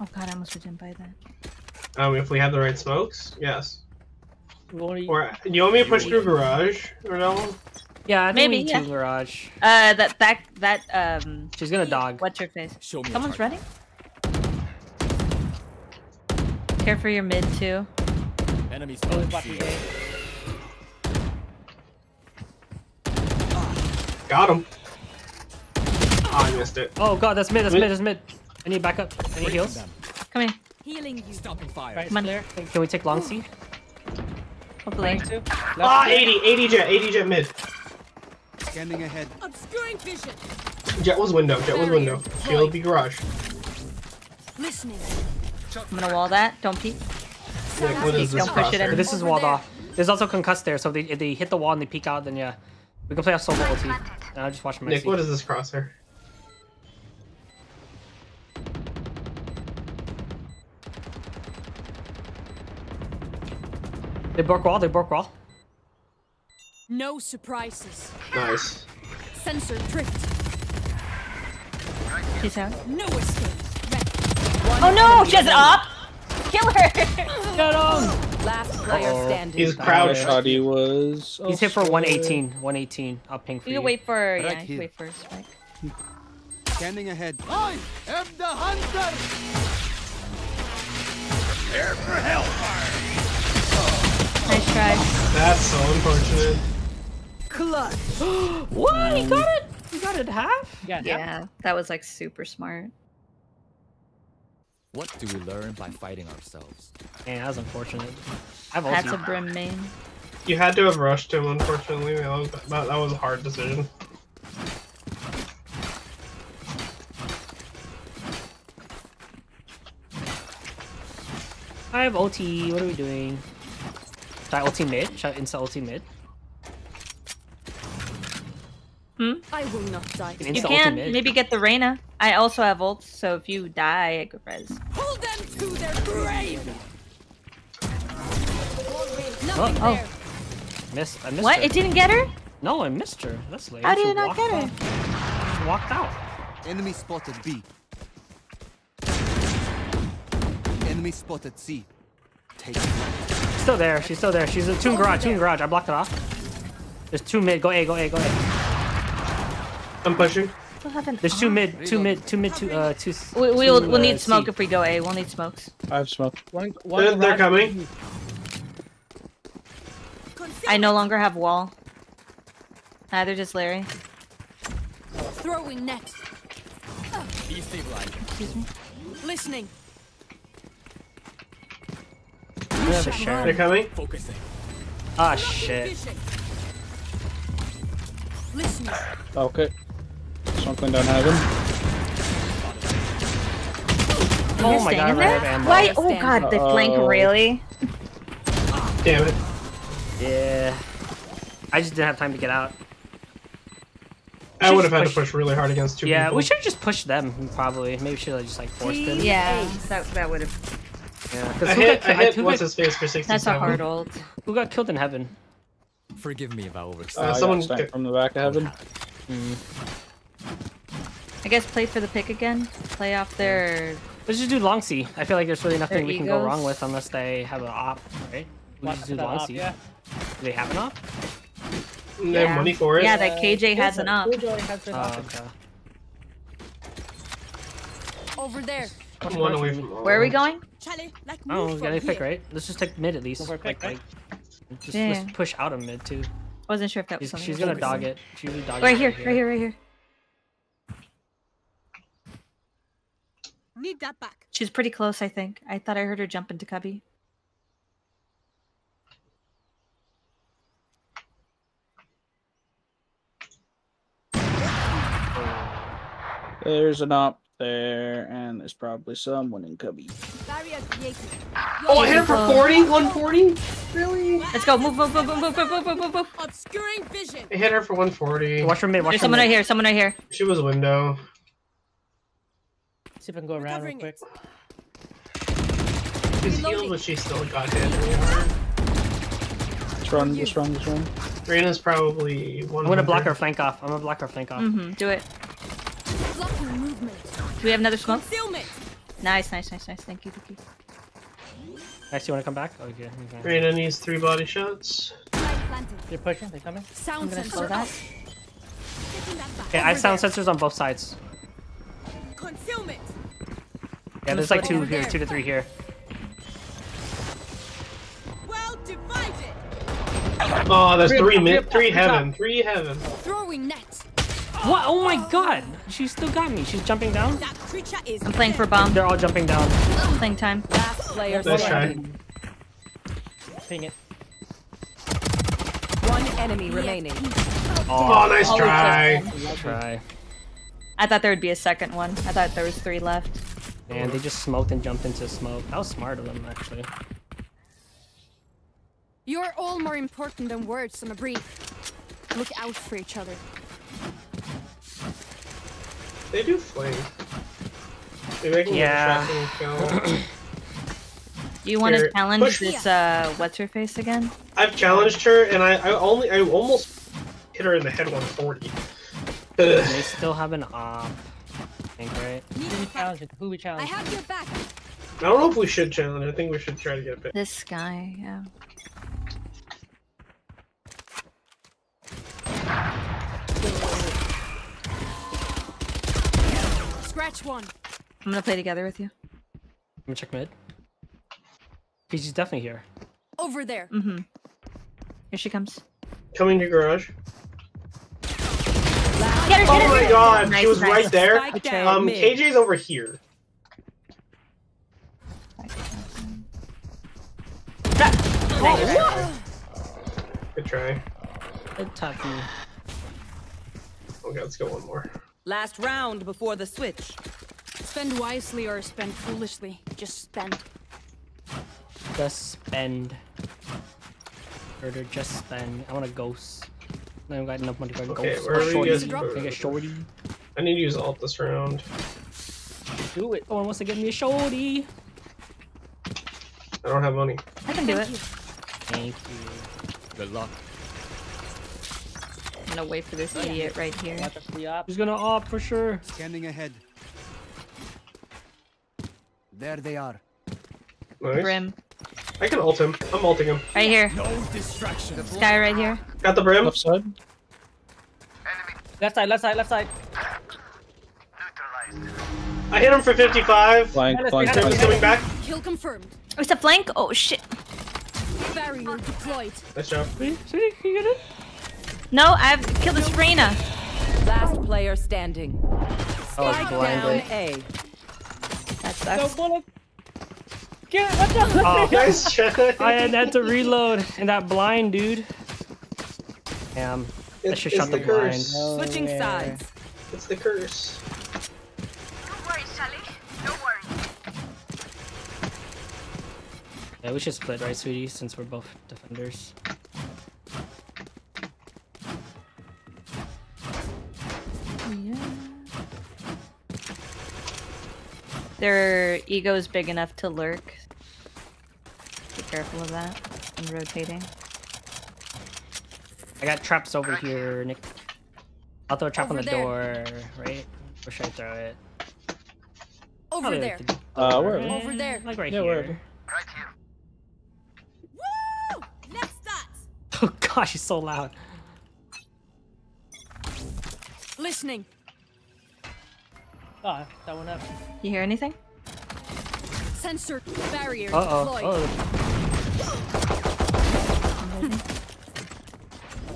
Oh god, I almost didn't buy that. Um, if we have the right smokes, yes. We only- Or you want me to push through garage or no? Yeah, I think Maybe, we need yeah. two garage. Uh, that that that um. She's gonna dog. What's your face? Show me a Someone's running. Care for your mid too. Enemies It was on blocking C. A. Got him. Oh, I missed it. Oh god, that's mid. That's Mid. mid. That's mid. I need backup. I need heals. Come here. Healing you. Stopping fire. Right, Come on. clear. Can we take long C? Hopefully. Two. Ah, 80, 80 Jett, 80 Jett mid. Scanning ahead. Obscuring vision. Jett was window, Jett was window. Shield be garage. Listening. I'm gonna wall that. Don't peek. Nick, what is this Don't push it in. This is walled off. There's also concussed there, so if they, if they hit the wall and they peek out, then yeah. We can play off Sova ulti. And I'll just watch my Nick, what is this crosshair? They broke wall, they broke wall. No surprises. Nice. Sensor drift. She's out. No escape. Oh no! She has it up. Kill her. Get him! Last player Uh-oh. standing. He's How shot he was. He's hit for 118. 118. I'll ping for You you. can wait for Right yeah. here. Wait for a spike. Scanning ahead. I am the hunter. Prepare for hellfire. Nice try. That's so unfortunate. What? He got it? He got it half? Yeah. Yeah, that was like super smart. What do we learn by fighting ourselves? Man, that was unfortunate. I've That's a ulti. brim main. You had to have rushed him, unfortunately. That was, that, that was a hard decision. I have ulti. What are we doing? Should I ulti mid? Should I insta ulti mid? Hmm? I will not die. You You can maybe get the Reyna. I also have ults, so if you die, I could res. Pull them to their grave. Oh, Nothing oh. there. Missed. I missed What? her. It didn't get her? No, I missed her. That's late. How She did it not get her? off. She walked out. Enemy spotted B. Enemy spotted C. Take still there. She's still there. She's a two in garage. Two in garage. I blocked it off. There's two mid. Go A. Go A. Go A. I'm pushing. There's two mid. Two mid. Two mid. Two. Uh. Two. s- We, we'll two, we'll uh, need smoke C. if we go A. We'll need smokes. I have smoke. One, one They're, they're coming. I no longer have wall. Neither does Larry. Throwing net. Be Excuse me. Listening. We have a share. They're coming. Focusing. Ah shit. Listening. Okay. Smoking down heaven. And Oh you're my God, in I ran there? ammo. Why? Oh god, the flank Uh-oh. really? Damn it. Yeah. I just didn't have time to get out. I would have just had to push- push really hard against two Yeah, people. we should have just pushed them probably. Maybe we should have just like forced them. Yeah, that that would have. Yeah. 'cause I hit, got, I hit who what's got- his face for 67. That's a hard ult. Who got killed in heaven? Forgive me if I overextended. Uh, I got someone from the back of heaven. I guess play for the pick again. Play off their. Let's just do long C. I feel like there's really nothing Their we can go wrong with unless they have an op, right? We What, just do long op, C. yeah. Do they have an op? Mm, they have money for it. Yeah, that KJ uh, has an up. KJ has an Oh, okay. Over there. I'm one away from Where are we going? Charlie, Oh, move we gotta from pick right. Let's just take mid at least. Go for a pick, like, right? like, just Yeah. let's push out of mid too. I Wasn't sure if that was She's, something. she's gonna dog it. She's usually dog Right it here, right here, right here. Need that back. She's pretty close, I think. I thought I heard her jump into cubby. There's an op there, and there's probably someone in cubby. Oh, I hit her for 40? 140? Really? Let's go. Move, move, move, move, move, move, move, move, move. Obscuring vision. I hit her for 140. Watch for mid. Watch There's for someone mid. right here. Someone right here. She was window. See if I can go around real quick. She's healed, but she still got hit really hard. Let's run, let's run, let's run. Reyna's probably one. I'm gonna block her flank off. I'm gonna block her flank off. Mm-hmm. Do it. Do we have another smoke? Concealment. Nice, nice, nice, nice. Thank you, thank you. Actually, wanna come back? Oh, yeah. okay. Reyna needs three body shots. They're pushing. They're coming. Sound I'm gonna sensor slow that. up. Taking that back. Okay, I have sound there. sensors on both sides. Concealment. Yeah, there's like two here, there. two to three here. Well divided. Oh, there's Three three three mid, three three heaven, three heaven. Throwing net. What? Oh my god! She still got me. She's jumping down. That creature is. I'm playing for dead. bomb. They're all jumping down. Playing time. Last player Nice standing. try. Ping it. One enemy remaining. Oh, nice All try. just- Try. I thought there would be a second one. I thought there was three left. And they just smoked and jumped into smoke. That was smart of them, actually. You're all more important than words on a brief. Look out for each other. They do flame. Maybe I can Yeah. get a shot and kill. Do you want to challenge push- this, uh, what's her face again? I've challenged her, and I, I only, I almost hit her in the head 140. They still have an op. I think, right? Who Need we that back. challenging? Who we I have your back. I don't know if we should challenge. I think we should try to get a bit. This guy, yeah. Scratch one. I'm gonna play together with you. Let me check mid. Okay, she's definitely here. Over there. Mm-hmm. Here she comes. Coming to your garage. Get her, get Oh my god, Nice, she was nice. right there. Spike Okay. Um, mid. KJ's over here. Good try. Good tap me. Okay, let's go one more. Last round before the switch. Spend wisely or spend foolishly. Just spend. Just spend. Murder, just spend. I want a ghost. I don't got enough money for a Okay, ghost. where Or are we shorty. guys- Can I get shorty? I need to use alt this round. Do it. Oh, Someone wants to get me a shorty. I don't have money. I can do it. Thank you. Good luck. I'm gonna wait for this oh, idiot right here. Watch us the op. He's gonna op for sure. Scanning ahead. There they are. Nice. Brim. I can ult him. I'm ulting him. Right here. No distractions. This guy right here. Got the brim. Left side. Left side, left side, left side. I hit him for 55. Flank, Behind us, flank, He's coming back. Kill confirmed. Oh, it's a flank? Oh, shit. Barrier deployed. Nice job. See? See? Can you get it? No, I've killed this Reyna. Last player standing. Oh, it's blinded. A. That sucks. Get what the? Oh, Nice try. I had had to reload and that blind dude. Damn. I It's, should it's shut the the blind. curse. Switching Nowhere. sides. It's the curse. Yeah, we should split, right, sweetie? Since we're both defenders. Yeah. Their ego is big enough to lurk. Be careful of that. And rotating. I got traps over here, Nick. I'll throw a trap Over on the there. door, right? Where should I throw it? Over Probably there. like the- Uh, where? eh, Over there. Like right Yeah, here. wherever. Woo! Next dots. Oh gosh, he's so loud. Listening. Oh, that one up. You hear anything? Sensor barrier Uh oh. deployed. Oh.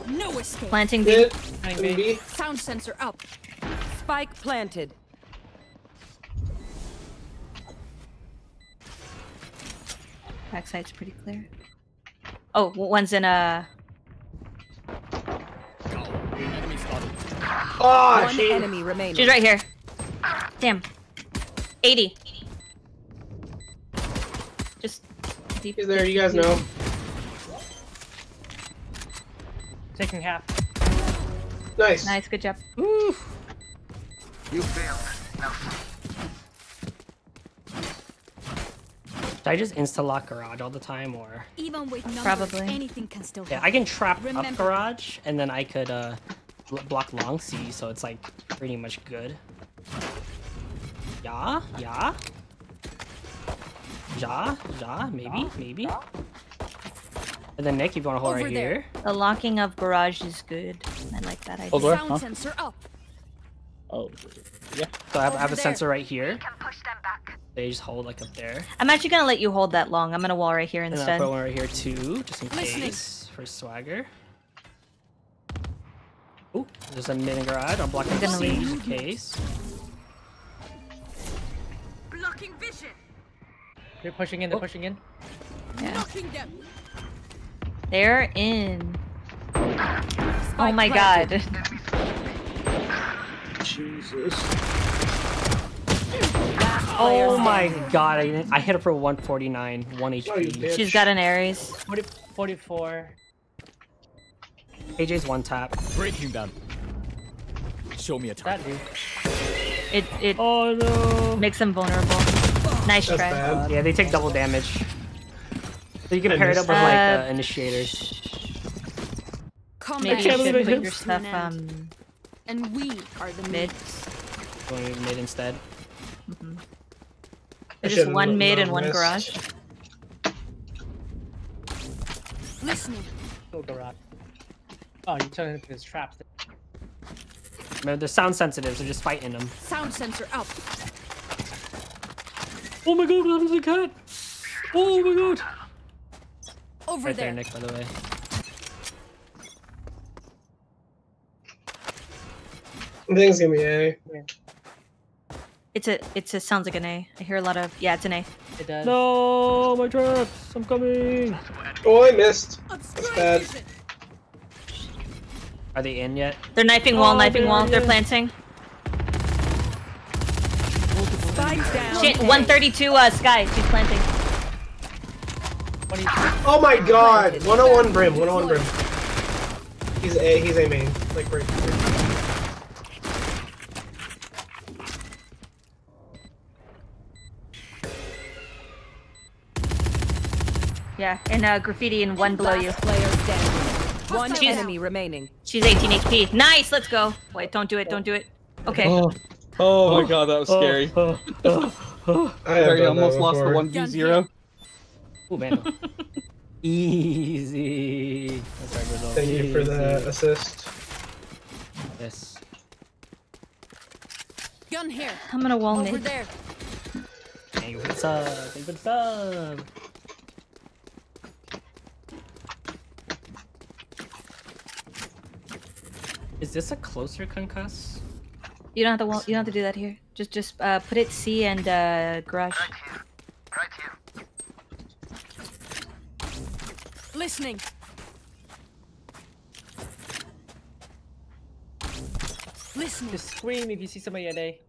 No escape. Planting B. Hit. Planning B. B. Sound sensor up. Spike planted. Backside's pretty clear. Oh, one's in a. Oh, One shit. enemy remaining. She's right here. Damn. 80. 50. He's there, you guys know. Taking half. Nice. Nice, good job. You failed. No. Should I just insta lock garage all the time, or even with numbers, probably anything can still. Happen. Yeah, I can trap Remember. up garage, and then I could uh, block long C, so it's like pretty much good. Yeah, yeah. Ja, ja, maybe, maybe. And then Nick, if you want to hold Over right there. here. The locking of garage is good. I like that idea. Hold where? Sound Huh? sensor up. Oh, yeah. So I have, I have a sensor right here. They just hold like up there. I'm actually gonna let you hold that long. I'm gonna wall right here instead. And I instead. put one right here too, just in Listening. case for swagger. Oh, there's a mini garage. I'll block the gonna C leave. in case. They're pushing in. They're oh. pushing in. Yeah. They're in. Oh my god. Jesus. Oh my god, I, didn't- I hit her for 149, 1 Oh, you HP. bitch. She's got an Ares. 40, 44. AJ's one tap. Break him down. Show me a That target. dude. It it Oh no. makes them vulnerable. Nice That's try. bad. Yeah, they take double damage. So you can I pair it missed up with like uh, initiators. Combat Maybe you can't should believe I put hit your stuff um And we are the mid. mids. Going mid instead. There's should've just one let- mid and one missed. garage. Listening. Go garage. Oh, you turned into his traps. Remember, they're sound sensitive, so just fighting them. Sound sensor up. Oh my god, that was a cat! Oh my god! Over Right there, there. Nick, by the way. I think it's gonna be A. It's a it's a sounds like an A. I hear a lot of yeah, it's an A. It does. No, my traps! I'm coming! Oh, I missed. Obscuring bad. Are they in yet? They're knifing wall, Oh, knifing there wall. he They're planting. Spike down. Shit, 132 uh Sky. She's planting. Oh my god! 101 Brim, 101 Brim. He's A, he's A main. Like, right. Yeah, and uh graffiti and one below you. Last player standing. One She's- enemy remaining. She's 18 HP. Nice, let's go. Wait, don't do it, don't do it. Okay. Oh, oh my oh, god, that was scary. Oh, oh, oh. I I done almost lost the 1v0. Ooh, man. Easy. That's our. Thank you for the assist. Yes. Gun here. I'm gonna wall Over mid. there. Thank you for the sub. Thank you for the sub. Is this a closer concuss? You don't have to. You don't have to do that here. Just, just uh, put it C and uh, garage. Listening. Listening. Just scream if you see somebody at A.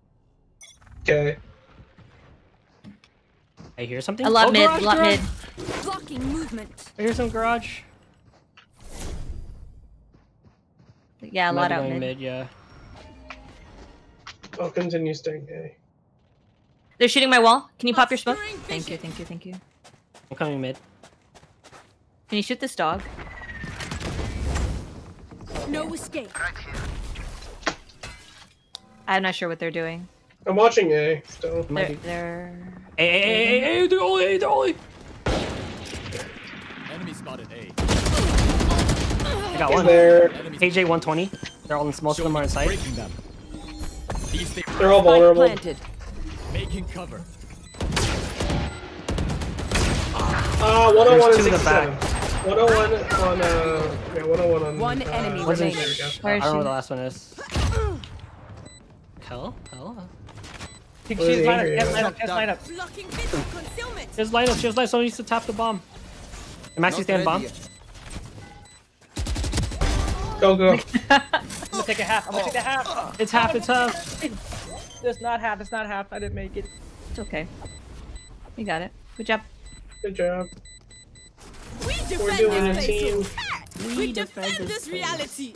Okay. I hear something. A lot Oh, mid. garage, A lot garage. mid. Blocking movement. I hear some garage. Yeah, a Might lot be out going mid. Yeah. I'll continue staying A. They're shooting my wall. Can you pop your smoke? Thank you, thank you, thank you. I'm coming mid. Can you shoot this dog? No escape. I'm not sure what they're doing. I'm watching A still. They're, they're... Hey, hey, hey, hey, hey, they're only, they're only. Enemy spotted A. I got He's one. there. KJ 120. They're all in, most of them are inside. Breaking them. These things They're all vulnerable. Planted. making cover. Uh, 101 and There's two in the 67. 101 on, uh, yeah, 101 on. One uh, enemy One's in- There we go. Where I don't know she? what the last one is. Hell, hell. She, Where she's is line up. Adrian? Yes, line up. Yes, line up. Blocking visual concealment. Just line up, just line up. Someone needs to tap the bomb. Am actually stand bomb? Go, go. I'm take a half. I'm gonna take a half. It's half, it's half. It's not half. It's not half. I didn't make it. It's okay. You got it. Good job. Good job. We We're defend doing a this team. place. We defend this reality.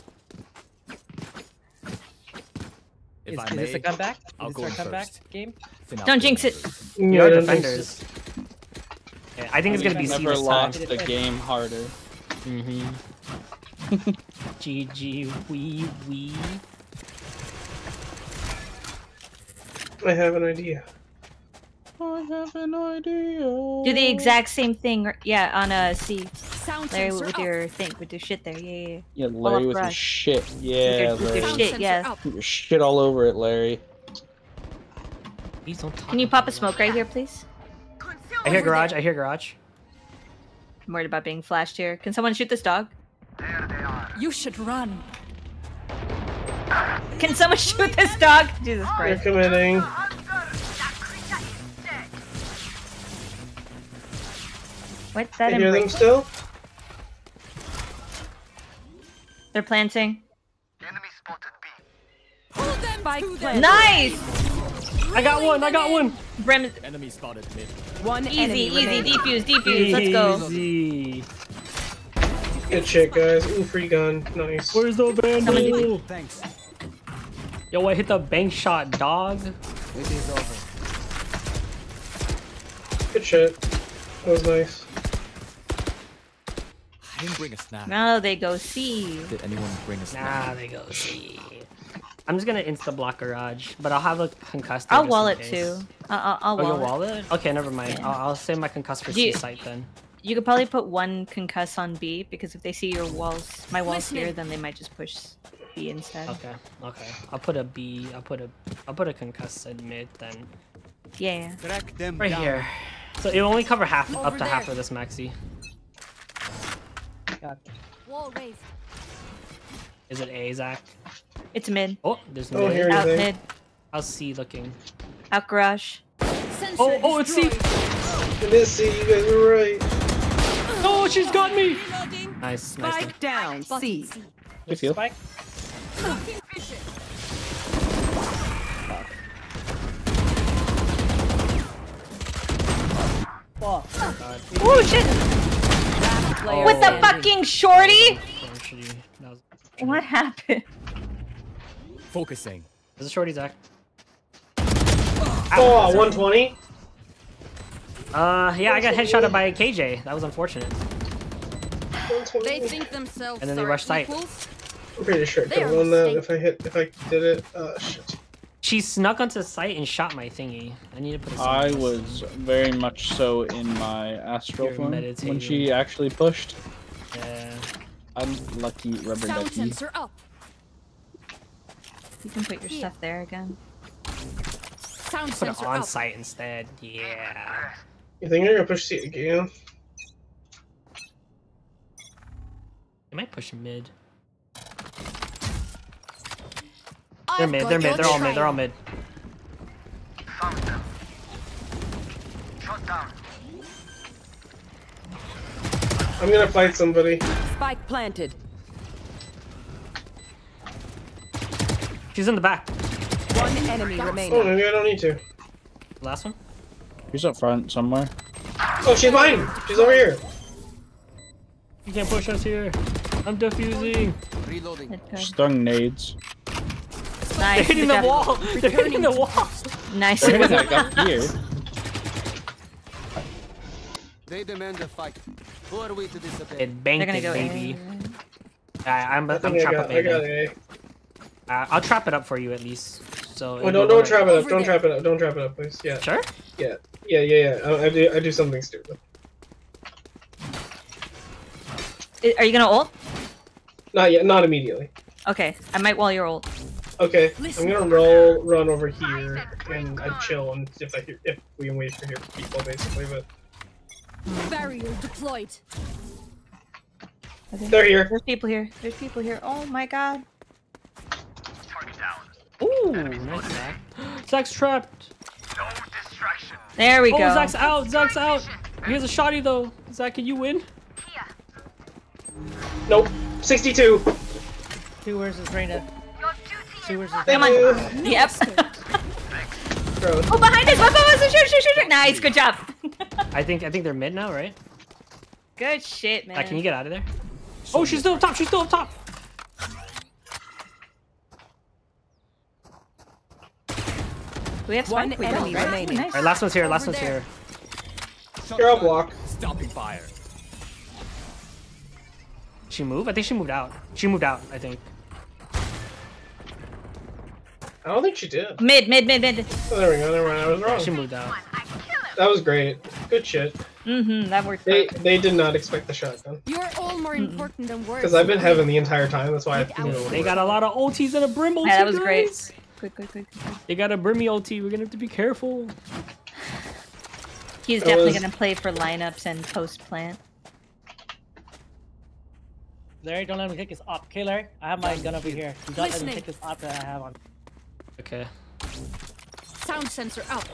If Is, I is may, this a comeback? I'll Is go this in our comeback first. game? Don't jinx it. first. You Yeah, are don't jinx defenders. Yeah, I think it's gonna be C never lost a game harder. Mm-hmm. GG, wee wee. I have an idea. I have an idea. Do the exact same thing. Yeah, on a C. Sound Larry, sensor with up. your thing, with your shit there. Yeah, yeah. yeah. Yeah, Larry up with your garage. shit. With Yeah, your, with your Larry. Sound shit, yeah. Put your shit all over it, Larry. Please don't talk Can you pop a smoke right here, please? I hear garage, I hear garage. I'm worried about being flashed here. Can someone shoot this dog? You should run. Can someone shoot this dog? Jesus They're Christ. committing. What? I That hear them still. They're planting. Pull them Spike to. Nice! I got one, I got one. Brim, Enemy spotted mid. One easy, enemy easy. remaining. Defuse, defuse. Let's go. Easy. Good shit, guys. Ooh, free gun. Nice. Where's the vandal? Thanks. Yo, I hit the bank shot, dog. It is over. Good shit. That was nice. I didn't bring a snack. Now they go C. Did anyone bring a snack? Nah, they go see. I'm just gonna insta block garage, but I'll have a concussed. I'll just wall it too. I'll, I'll, I'll Oh, you'll wall it. wall it? Okay, never mind. Yeah. I'll, I'll save my concuss for Do you- C site then. You could probably put one concuss on B because if they see your walls, my walls here, then they might just push B instead. Okay, okay. I'll put a B. I'll put a. I'll put a concuss in mid then. Yeah. Track them Right down. here. So it'll only cover half, up Over to half of this maxi. God. Wall raised. Is it A, Zach? It's mid. Oh, there's Oh, mid. here Out anything. mid. How's C looking? Out garage. Sensor Oh, oh, it's C. destroyed. I did you guys were right. Oh, she's got me. Reloading. Nice, nice. Spike down. C. Good feel. Spike. Blocking vision. Fuck. Oh shit! Player With the standing. fucking shorty? Unfortunately, that was- What happened? Focusing. There's a shorty, Zach. Ah, oh, 120. Uh, yeah, I got headshotted by KJ. That was unfortunate. They think themselves And then they rush sight. equals. I'm pretty sure I They could have won that if I hit if I did it. Uh, shit. She snuck onto site and shot my thingy. I need to put a I signpost. was very much so in my astral You're form when she actually pushed. Yeah. I'm lucky rubber Sound ducky. sensor up. You can put your stuff there again. Sound Put it on up. site instead. Yeah. You think you're gonna push C again? I might push mid. They're mid. They're mid. They're all mid. They're all mid. I'm gonna fight somebody. Spike planted. She's in the back. One enemy oh, remaining. Oh, maybe I don't need to. Last one. He's up front somewhere. Oh, she's mine. She's over here. You can't push us here. I'm defusing. Reloading. Stung nades. Nice. They're hitting good the wall. They're hitting the wall. Nice. They're hitting like up here. They demand a fight. Who are we to disobey? It banked They're gonna it, go baby. in. I, I'm, I I'm think I Uh, I'll trap it up for you at least. So. Oh, it'll don't, don't right- trap it up. Don't there. trap it up. Don't trap it up, please. Yeah. Sure. Yeah. Yeah, yeah, yeah. I, I do, I do something stupid. Are you gonna ult? Not yet. Not immediately. Okay, I might while you're ult. Okay, I'm gonna roll, run over here, and I chill, and if I hear, if we can wait for here for people, basically. But Barrier deployed. they're here. There's people here. There's people here. Oh my god. Ooh, nice Zach. Zach's trapped. There we oh, go. Zach's out. Zach's out. Here's a shotty though. Zach, can you win? Nope. 62. Two where's his Reyna? Two where's his Come Thank you. on. Yep. Oh, behind us! Whoa, whoa, whoa, shoot, shoot, shoot, shoot. Nice, good job. I think I think they're mid now, right? good shit, man. Uh, can you get out of there? Oh, she's still up top. She's still up top. We have One spike. We enemy don't, right? remaining. Nice. All right, last one's here. Last one's here. Here, I'll block. Stopping fire. She moved? I think she moved out. She moved out. I think. I don't think she did. Mid, mid, mid, mid. Oh, there we go. Never mind. I was wrong. she moved out. That was great. Good shit. Mm-hmm, that worked. They perfect. they did not expect the shotgun. You're all more important than words. Because I've been heaven the entire time. That's why I knew. They got a lot of OTs and a brimble. Yeah, that was great. Guys. Good, good, good, good. They got a brimmy OT. We're gonna have to be careful. He's That definitely was- gonna play for lineups and post plant. Larry, don't let him take his op. Okay, Larry, I have my gun over here. You don't let him Listening. take this op that I have on. Okay. Sound sensor up.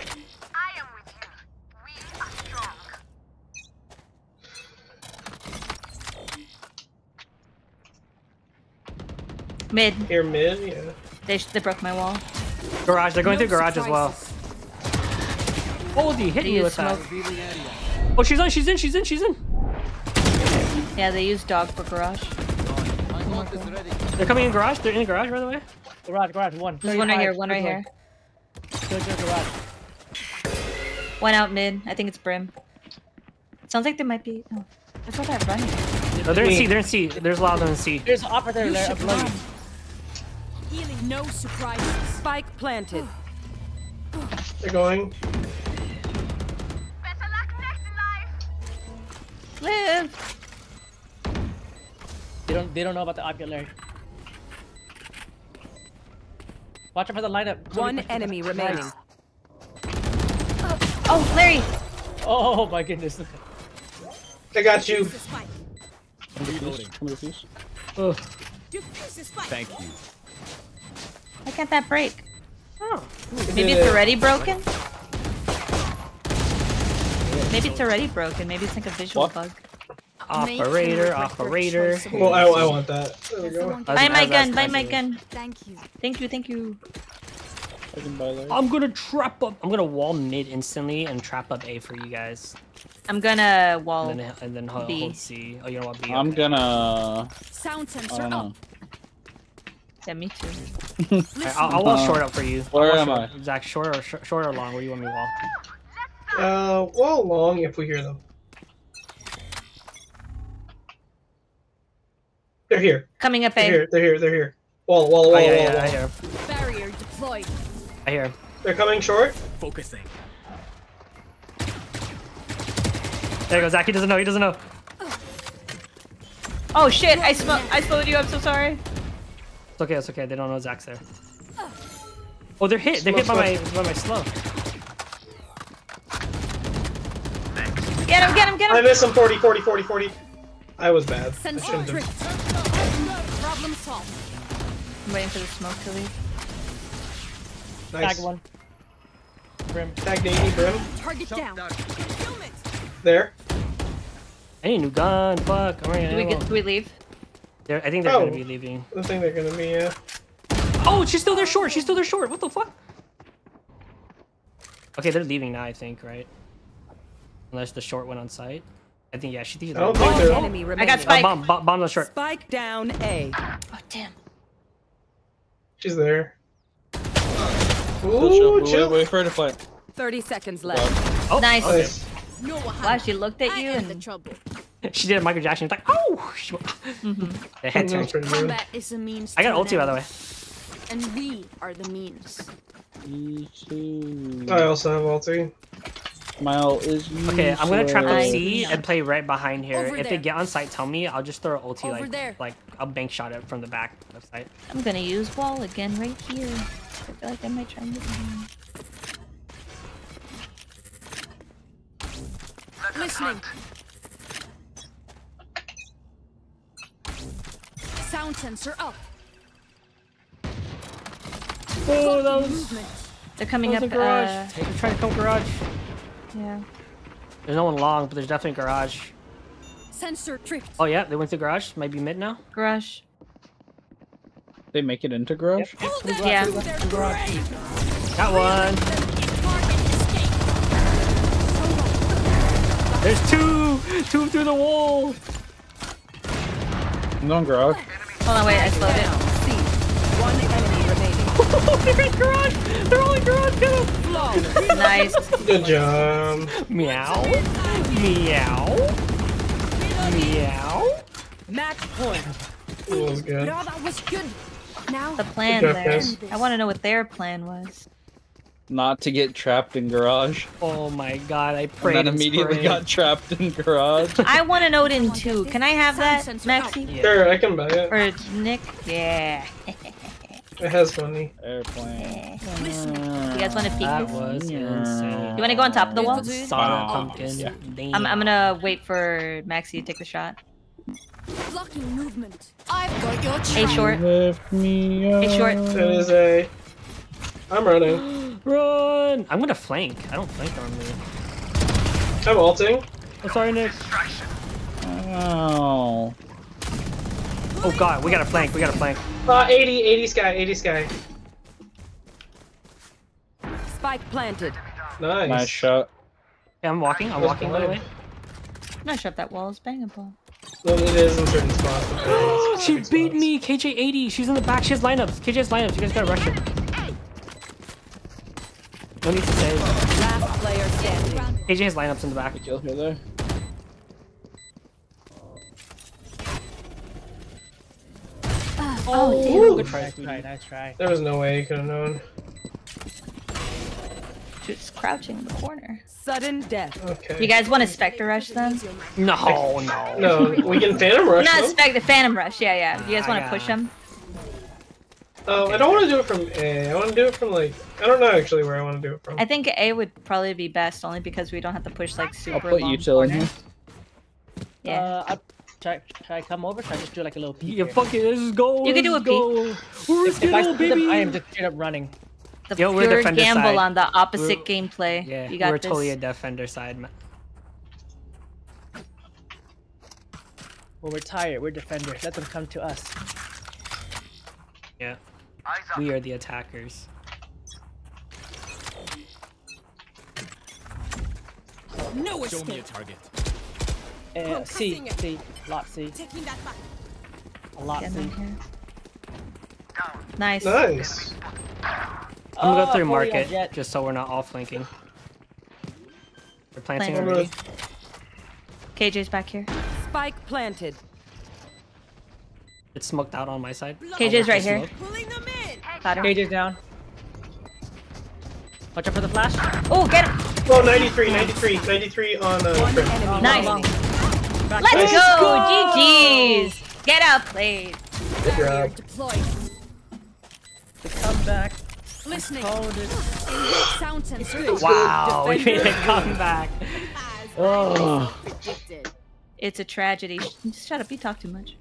Mid. Here mid, yeah. They, they broke my wall. Garage. They're going No through garage as well. surprises. Holy, hit They me with that. smoke. Revealing. Oh, she's on. She's in. She's in. She's in. Yeah, they use dog for garage. My ult is ready. They're coming in garage. They're in garage, by the way. Garage, garage, one. There's one right here, one right here. Good, good, garage. One out mid. I think it's Brim. Sounds like they might be. Oh, I saw that running. Oh, they're in C. They're in C. There's a lot of them in C. There's an op right there, You Larry. should below you. run. Healing. No surprises. Spike planted. They're going. Better luck next life. Live. They don't, they don't know about the op yet, Larry. Watch out for the lineup. Somebody One push the- enemy Nice. remaining. Oh, Larry. Oh my goodness. I got you. Defuse the spike. Reloading. Come with these. Ugh. Defuse the spike. Thank you. Why can't that break? Oh. Maybe it's already broken? Maybe it's already broken. Maybe it's like a visual What? bug. Operator. Operator. Well, oh, I, I want that. There we Can go. someone As- Buy my gun. Buy my gun. Thank you. Thank you. Thank you. I can buy Larry. I'm gonna trap up. I'm gonna wall mid instantly and trap up A for you guys. I'm gonna wall. And then and then hold, B. hold C. Oh, you know what? B. I'm okay. gonna. Sound sensor up. Know. Yeah, me too. Alright, I'll, I'll wall Uh, short up for you. where am short. Zach, short or sh short or long? Where do you want me to wall? Uh, well, long if we hear them. They're here. Coming up They're A. here. They're here. They're here. Wall, wall, wall, Oh, yeah, wall, yeah, wall. I hear. Barrier deployed. I hear. him. They're coming short. Focusing. There goes Zach. He doesn't know. He doesn't know. Oh shit! I sm I slowed you. I'm so sorry. It's okay. It's okay. They don't know Zach's there. Oh, they're hit. They're hit by my by my slow. Get him! Get him! Get him! I him! missed him 40, 40, 40, 40. I was bad. I shouldn't have. Problem solved. I'm waiting for the smoke to leave. Nice. Tag one. Brim. Tag Navy Brim. Target down. There. I need a new gun. Fuck. I'm running out Do we get? ammo. Do we leave? They're, I think they're Oh. gonna be leaving. I think they're gonna be, yeah. Oh, she's still there short. She's still there short. What the fuck? Okay, they're leaving now. I think, right? Unless the short went on site. I think yeah. She thinks. I don't think they're- oh, Enemy I remaining. got Spike. bomb, bomb, bomb the short. Spike down A. Oh damn. She's there. Chill, chill. Ooh, Wait, chill. wait for her to fight. 30 seconds left. Oh, Nice. okay. Nice. No. Wow, she looked at you am the and trouble. She did a Michael Jackson. It's like, oh. She, the head That was turn. pretty good. Combat is a means. I got to an ulti by the way. And we are the means. I also have ulti. Smile is Okay, I'm gonna trap up Nice. C and play right behind here. Over if they get on site, tell me. I'll just throw an ulti Over like there. like I'll bank shot it from the back of side. I'm gonna use wall again right here. I feel like I might try and get behind. Listening. Sound sensor up. Oh, that was, They're coming that up. was a garage. Uh, They're trying to come garage. yeah. There's no one long, but there's definitely garage. Sensor tripped. Oh yeah, they went to garage. Might be mid now. Garage. They make it into garage. Yeah. Got one. There's two. Two through the wall. I'm garage. Hold on, wait. I slowed it. One enemy remaining. They're in garage. They're all in garage. Get 'em. Flawless. Nice. Good job. Meow. Meow. Meow. Match point. That was good. Yeah, that was good. Now, The plan Good job, there. guys. I want to know what their plan was. Not to get trapped in garage. Oh my god, I And prayed then immediately sprayed. got trapped in garage. I want an Odin too. Can I have that, Sound. Maxi? Yeah. Sure, I can buy it. Or Nick? Yeah. It has money. Airplane. You guys want to peek That this? was insane. You want to go on top of the wall? Solid Wow. pumpkin. Yeah. Damn. I'm, I'm gonna wait for Maxi to take the shot. blocking movement. I've got your A short. Lift me up. A short. It is a. I'm running. Run! I'm gonna flank. I don't flank normally. I'm ulting. Oh, sorry, Nick. Oh. Oh god, we gotta flank. We gotta flank. Uh, 80, 80 sky, 80 sky. Spike planted. Nice. Nice shot. Yeah, I'm walking. I'm What's walking. By the way. behind? I'm not sure if that wall is bangable. Well, it is in certain spots. She beat spots. me. KJ 80. She's in the back. She has lineups. KJ has lineups. You guys gotta rush her. No need to say. Last player standing. KJ has lineups in the back. Kill her there. Oh, oh Ooh. Good try, Nice try, nice try. There was no way you could have known. She's crouching in the corner. Sudden death. Okay. You guys want to Spectre Rush them? No, no. No, we can Phantom Rush Not. Spectre, Phantom Rush. Yeah, yeah. You guys ah, want to push got- them? Um, I don't want to do it from A. I want to do it from like I don't know actually where I want to do it from. I think A would probably be best, only because we don't have to push like super I'll super put long util in here. Yeah. Uh, I, should, I, should I come over? Should I just do like a little peek? Yeah, here? fuck it. Let's just go. You can do let's a go. We're If, if I Skittle, see them. I am just straight up running. the Yo, we're pure gamble side. on the opposite We're- gameplay. Yeah, you got we're this. totally a defender side. Well, we're tired, we're defenders. Let them come to us. Yeah. We are the attackers. No escape. Show me a target. Uh, C, C, lot C, Taking that back. a lot Get C. Nice. Nice. I'm gonna Oh, go through 40 market just so we're not all flanking. We're planting Plant. already. KJ's back here. Spike planted. It's smoked out on my side. KJ's right here. Smoke. Pulling them in. Got him. Cage's down. Watch out for the flash. Oh, get him! Well, 93, 93, 93 on uh, enemy Nice. remaining. Back Let's Nice. go! GG's! Get outplayed. Good job. Deployed. The comeback. Listening. Called it. Sound sensor. Wow, we made a comeback. Oh. It's a tragedy. Sh- Shut up, you talk too much.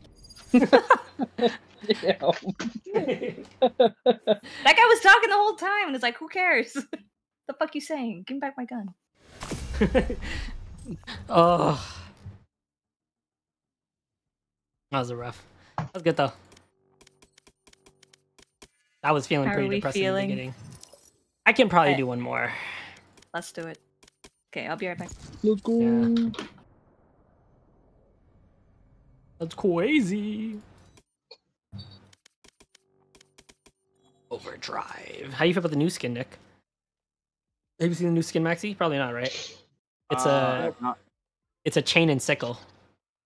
That guy was talking the whole time, and it's like, who cares? the fuck you saying? Give me back my gun. oh. That was a rough. That was good though. I was feeling How pretty we depressing feeling? in the beginning. I can probably Okay. do one more. Let's do it. Okay, I'll be right back. Let's go. Yeah. That's crazy. Overdrive. How do you feel about the new skin, Nick? Have you seen the new skin, Maxi? Probably not, right? It's Uh, a it's a chain and sickle,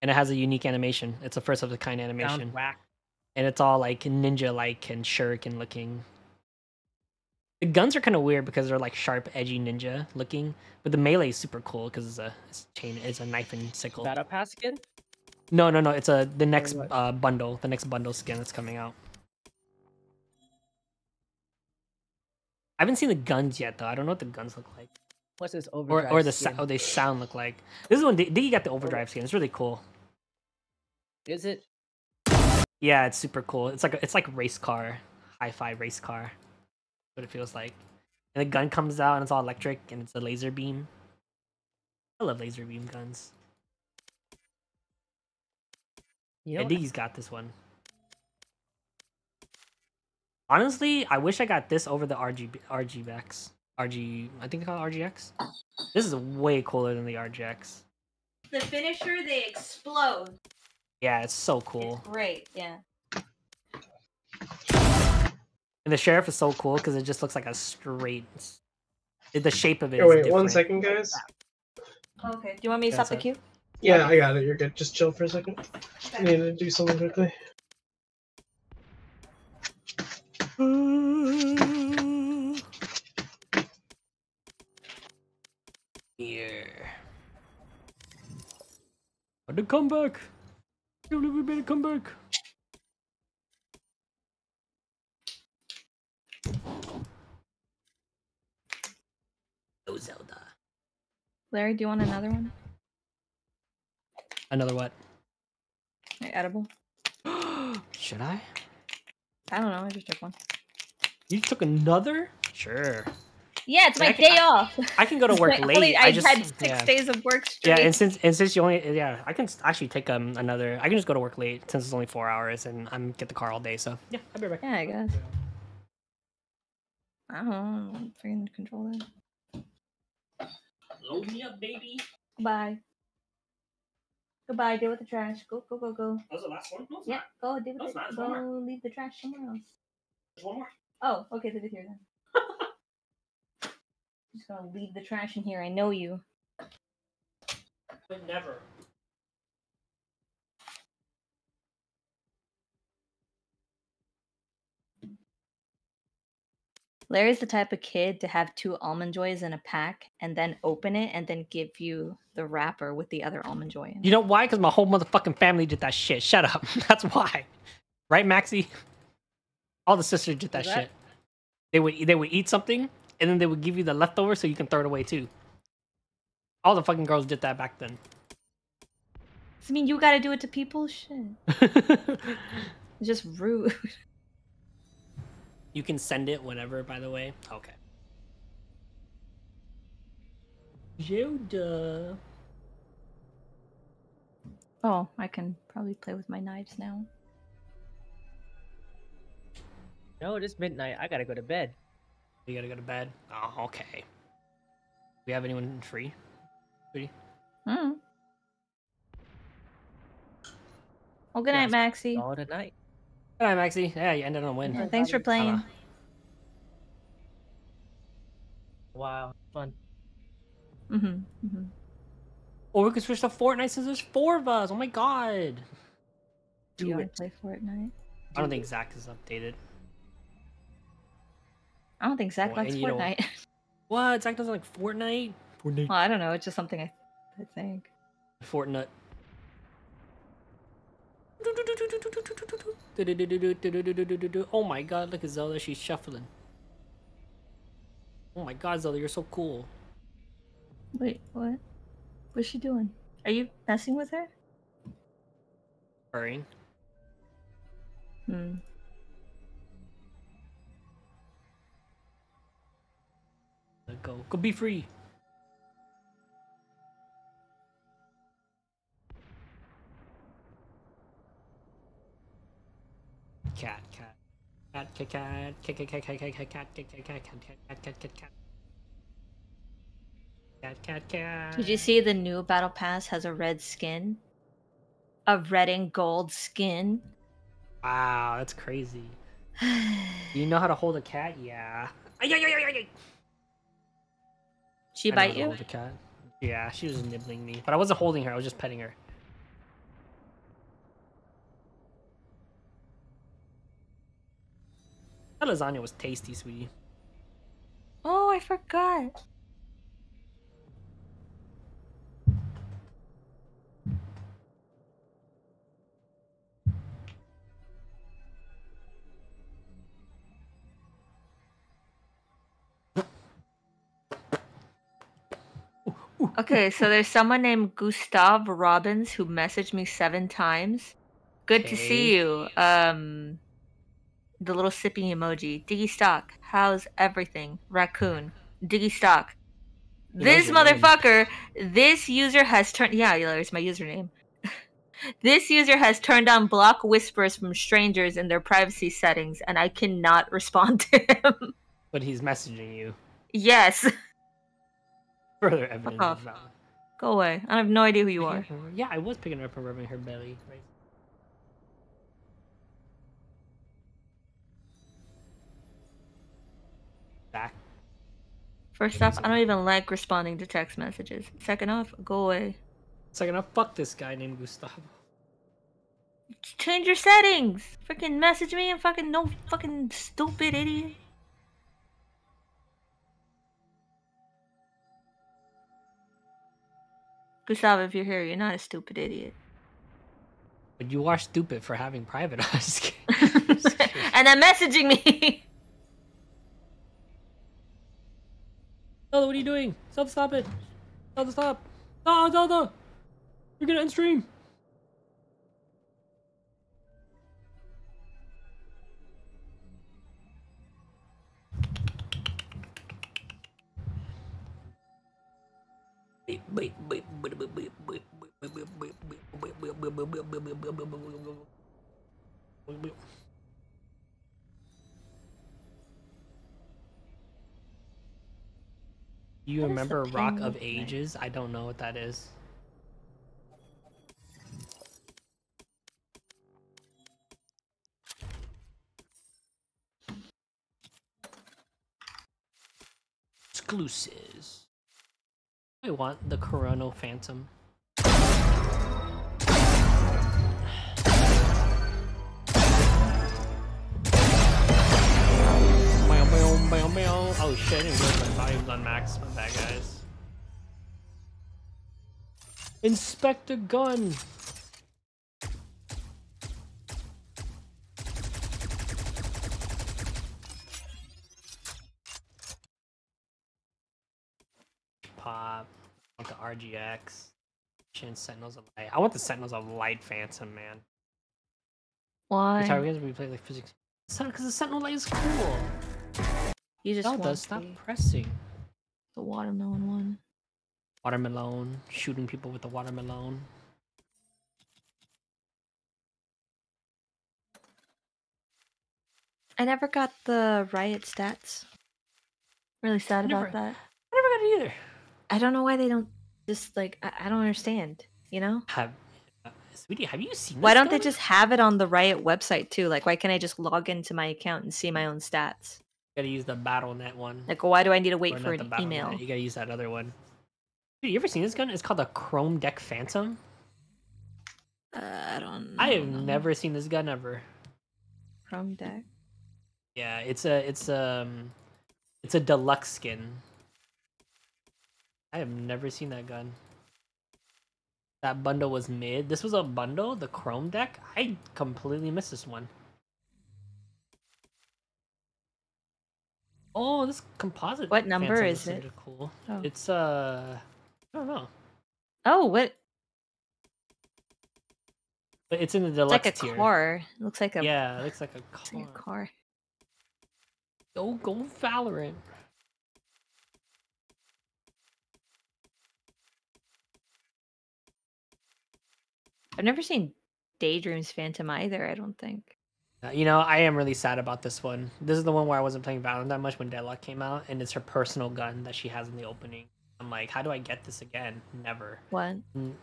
and it has a unique animation. It's a first of the kind animation, Sound whack. and it's all like ninja-like and shuriken looking. The guns are kind of weird because they're like sharp, edgy ninja looking, but the melee is super cool because it's a it's chain, it's a knife and sickle. Battle pass skin? No, no, no. It's a the next uh, bundle, the next bundle skin that's coming out. I haven't seen the guns yet, though. I don't know what the guns look like, What's this or overdrive? or the skin? oh they sound look like. This is when D- Diggy got the overdrive skin. It's really cool. Is it? Yeah, it's super cool. It's like a, it's like race car, hi-fi race car. What it feels like. And the gun comes out and it's all electric and it's a laser beam. I love laser beam guns. You Yeah, know, Diggy's got this one. Honestly, I wish I got this over the RGB RGX. RG, I think they call it RGX. This is way cooler than the RGX. The finisher, they explode. Yeah, it's so cool. Great, yeah. And the sheriff is so cool because it just looks like a straight. The shape of it. Here, is wait one different. guys. Okay. Do you want me to Yeah, stop the so- queue? Yeah, I got it. You're good. Just chill for a second. I need to do something quickly. Here. What a comeback! Can't believe we made a comeback. Oh, Zelda. Larry, do you want another one? Another what? Like, edible? Should I? I don't know. I just took one. You took another? Sure. Yeah, it's Yeah, my I can- day off. I can go to work late. only- I I, just- had six yeah. days of work straight. Yeah, and since and since you only yeah, I can actually take um another. I can just go to work late since it's only four hours and I'm get the car all day. So yeah, I'll be right back. Yeah, I guess. I don't know. Freaking control that. Load me up, baby. Goodbye. Goodbye. Deal with the trash. Go, go, go, go. That was the last one. No, Yeah, go. Deal No, with it's it. not. It's one Go. Leave the trash somewhere else. There's one more. Oh, okay. Leave it here then. just gonna leave the trash in here. I know you. But never. Larry's the type of kid to have two almond joys in a pack and then open it and then give you the wrapper with the other almond joy in. You know why? Because my whole motherfucking family did that shit. Shut up. That's why. Right, Maxie? All the sisters did that, Is that- shit. They would they would eat something and then they would give you the leftover so you can throw it away too. All the fucking girls did that back then. I mean, you gotta do it to people? Shit. Just rude. You can send it whenever, by the way. Okay. Yoda. Oh, I can probably play with my knives now. No, it is midnight. I gotta go to bed. You gotta go to bed. Oh, okay. We have anyone free? Free? Hmm. Well, good night, Maxie. All tonight. Good night, Maxie. Yeah, you ended on a win. Yeah, thanks for playing. Wow, fun. Mm-hmm. mm-hmm. Or we could switch to Fortnite since there's four of us. Oh my god. Do you Do want it. to play Fortnite? I don't think Zach is updated. I don't think Zach Well, likes and don't- Fortnite. What? Zach doesn't like Fortnite? Fortnite. well, I don't know. It's just something I, I think. Fortnite. Oh my god, look at Zelda, she's shuffling. Oh my god, Zelda, you're so cool. Wait, what? What's she doing? Are you messing with her? Purring. Hmm. Let go. Go be free. Cat, cat. Cat, cat, cat, cat, cat, cat, cat, cat, cat, cat, cat, cat, cat, cat, cat, cat, cat, cat. Cat, cat, cat. Did you see the new battle pass has a red skin? A red and gold skin. Wow, that's crazy. You know how to hold a cat? Yeah. Ay, ay, ay, ay, ay, ay. She I bite you? hold a cat. Yeah, she was nibbling me, but I wasn't holding her. I was just petting her. That lasagna was tasty, sweetie. Oh, I forgot. Okay, so there's someone named Gustav Robbins who messaged me seven times. Good to see you. Um, the little sipping emoji. Diggy Stock, how's everything? Raccoon. Diggy Stock. This your name. motherfucker, this user has turned. Yeah, it's my username. this user has turned on block whispers from strangers in their privacy settings, and I cannot respond to him. But he's messaging you. yes, Further evidence go away. I have no idea who you are. Yeah, I was picking her up and rubbing her belly. Right. Back. First off, I don't even like responding to text messages. Second off, go away. Second off, fuck this guy named Gustavo. Change your settings. Freaking message me and fucking no fucking stupid idiot. Gustavo, if you're here, you're not a stupid idiot. But you are stupid for having private eyes. Just kidding. and then messaging me. Zelda, what are you doing? Zelda, stop it. Zelda, stop. No, Zelda. You're gonna end stream. You What remember Rock of? Ages? I don't know what that is. Exclusives. I want the Corona Phantom. Meow, meow. Oh shit, I didn't realize my volume's on max. My bad, guys. Inspector gun. Pop. I want the RGX. Shin Sentinels of Light. I want the Sentinels of Light Phantom, man. Why? Sorry, we replay like physics. Because the Sentinel Light is cool. You just Zelda, stop the, pressing. the watermelon one. Watermelon, shooting people with the watermelon. I never got the riot stats. Really sad Never- about that. I never got it either. I don't know why they don't just like I, I don't understand, you know? Have, uh, sweetie, have you seen? Why don't they just have it on the Riot website too? Like why can't I just log into my account and see my own stats? Gotta use the BattleNet one? Like why do I need to wait Or for an email? You gotta use that other one. Dude, you ever seen this gun? It's called the Chrome Deck Phantom. Uh, I don't I have know. never seen this gun ever. Chrome deck. Yeah, it's a it's um it's a deluxe skin. I have never seen that gun. That bundle was mid. This was a bundle, the Chrome deck. I completely missed this one. Oh, this composite. What number is it? Cool. Oh. It's uh, I don't know. Oh, what? But it's in the It's deluxe like a tier. car. It looks like a Yeah, it looks like a looks like car. a car. Go go Valorant. I've never seen Daydreams Phantom either. I don't think. Uh, you know, I am really sad about this one. This is the one where I wasn't playing Valorant that much when Deadlock came out, and it's her personal gun that she has in the opening. I'm like, how do I get this again? Never. What? Mm,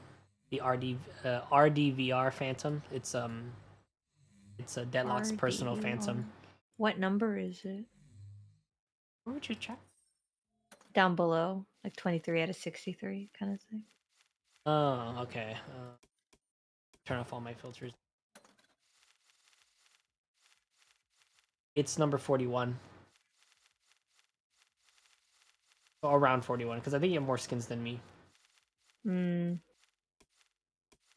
The RD uh, RDVR Phantom. It's um, it's a Deadlock's personal Phantom. What number is it? Where would you check? Down below, like 23 out of 63 kind of thing. Oh, okay. Uh, turn off all my filters. It's number 41. Or around 41, because I think you have more skins than me. Hmm.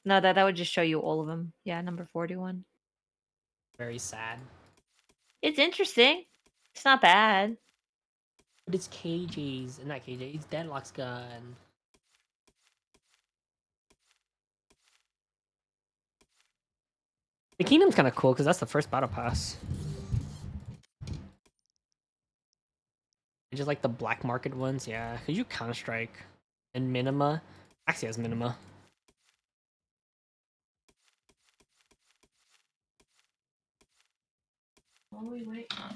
No, that that would just show you all of them. Yeah, number 41. Very sad. It's interesting. It's not bad. But it's KJ's, not KJ, it's Deadlock's gun. The Kingdom's kind of cool because that's the first battle pass. I just like the black market ones, yeah. Cause you Counter Strike and Minima. Actually, has Minima. While we wait I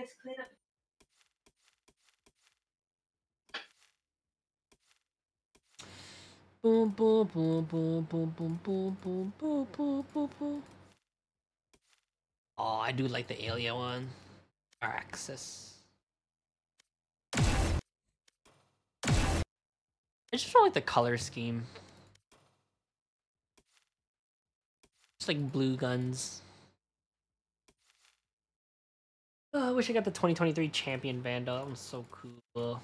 guess clean up. Boom, boom, boom, boom, boom, boom, boom, boom, boom, boom, boom, boom. Oh, I do like the alien one. Araxys. I just don't like the color scheme. Just like blue guns. Oh, I wish I got the 2023 Champion Vandal. That one's so cool.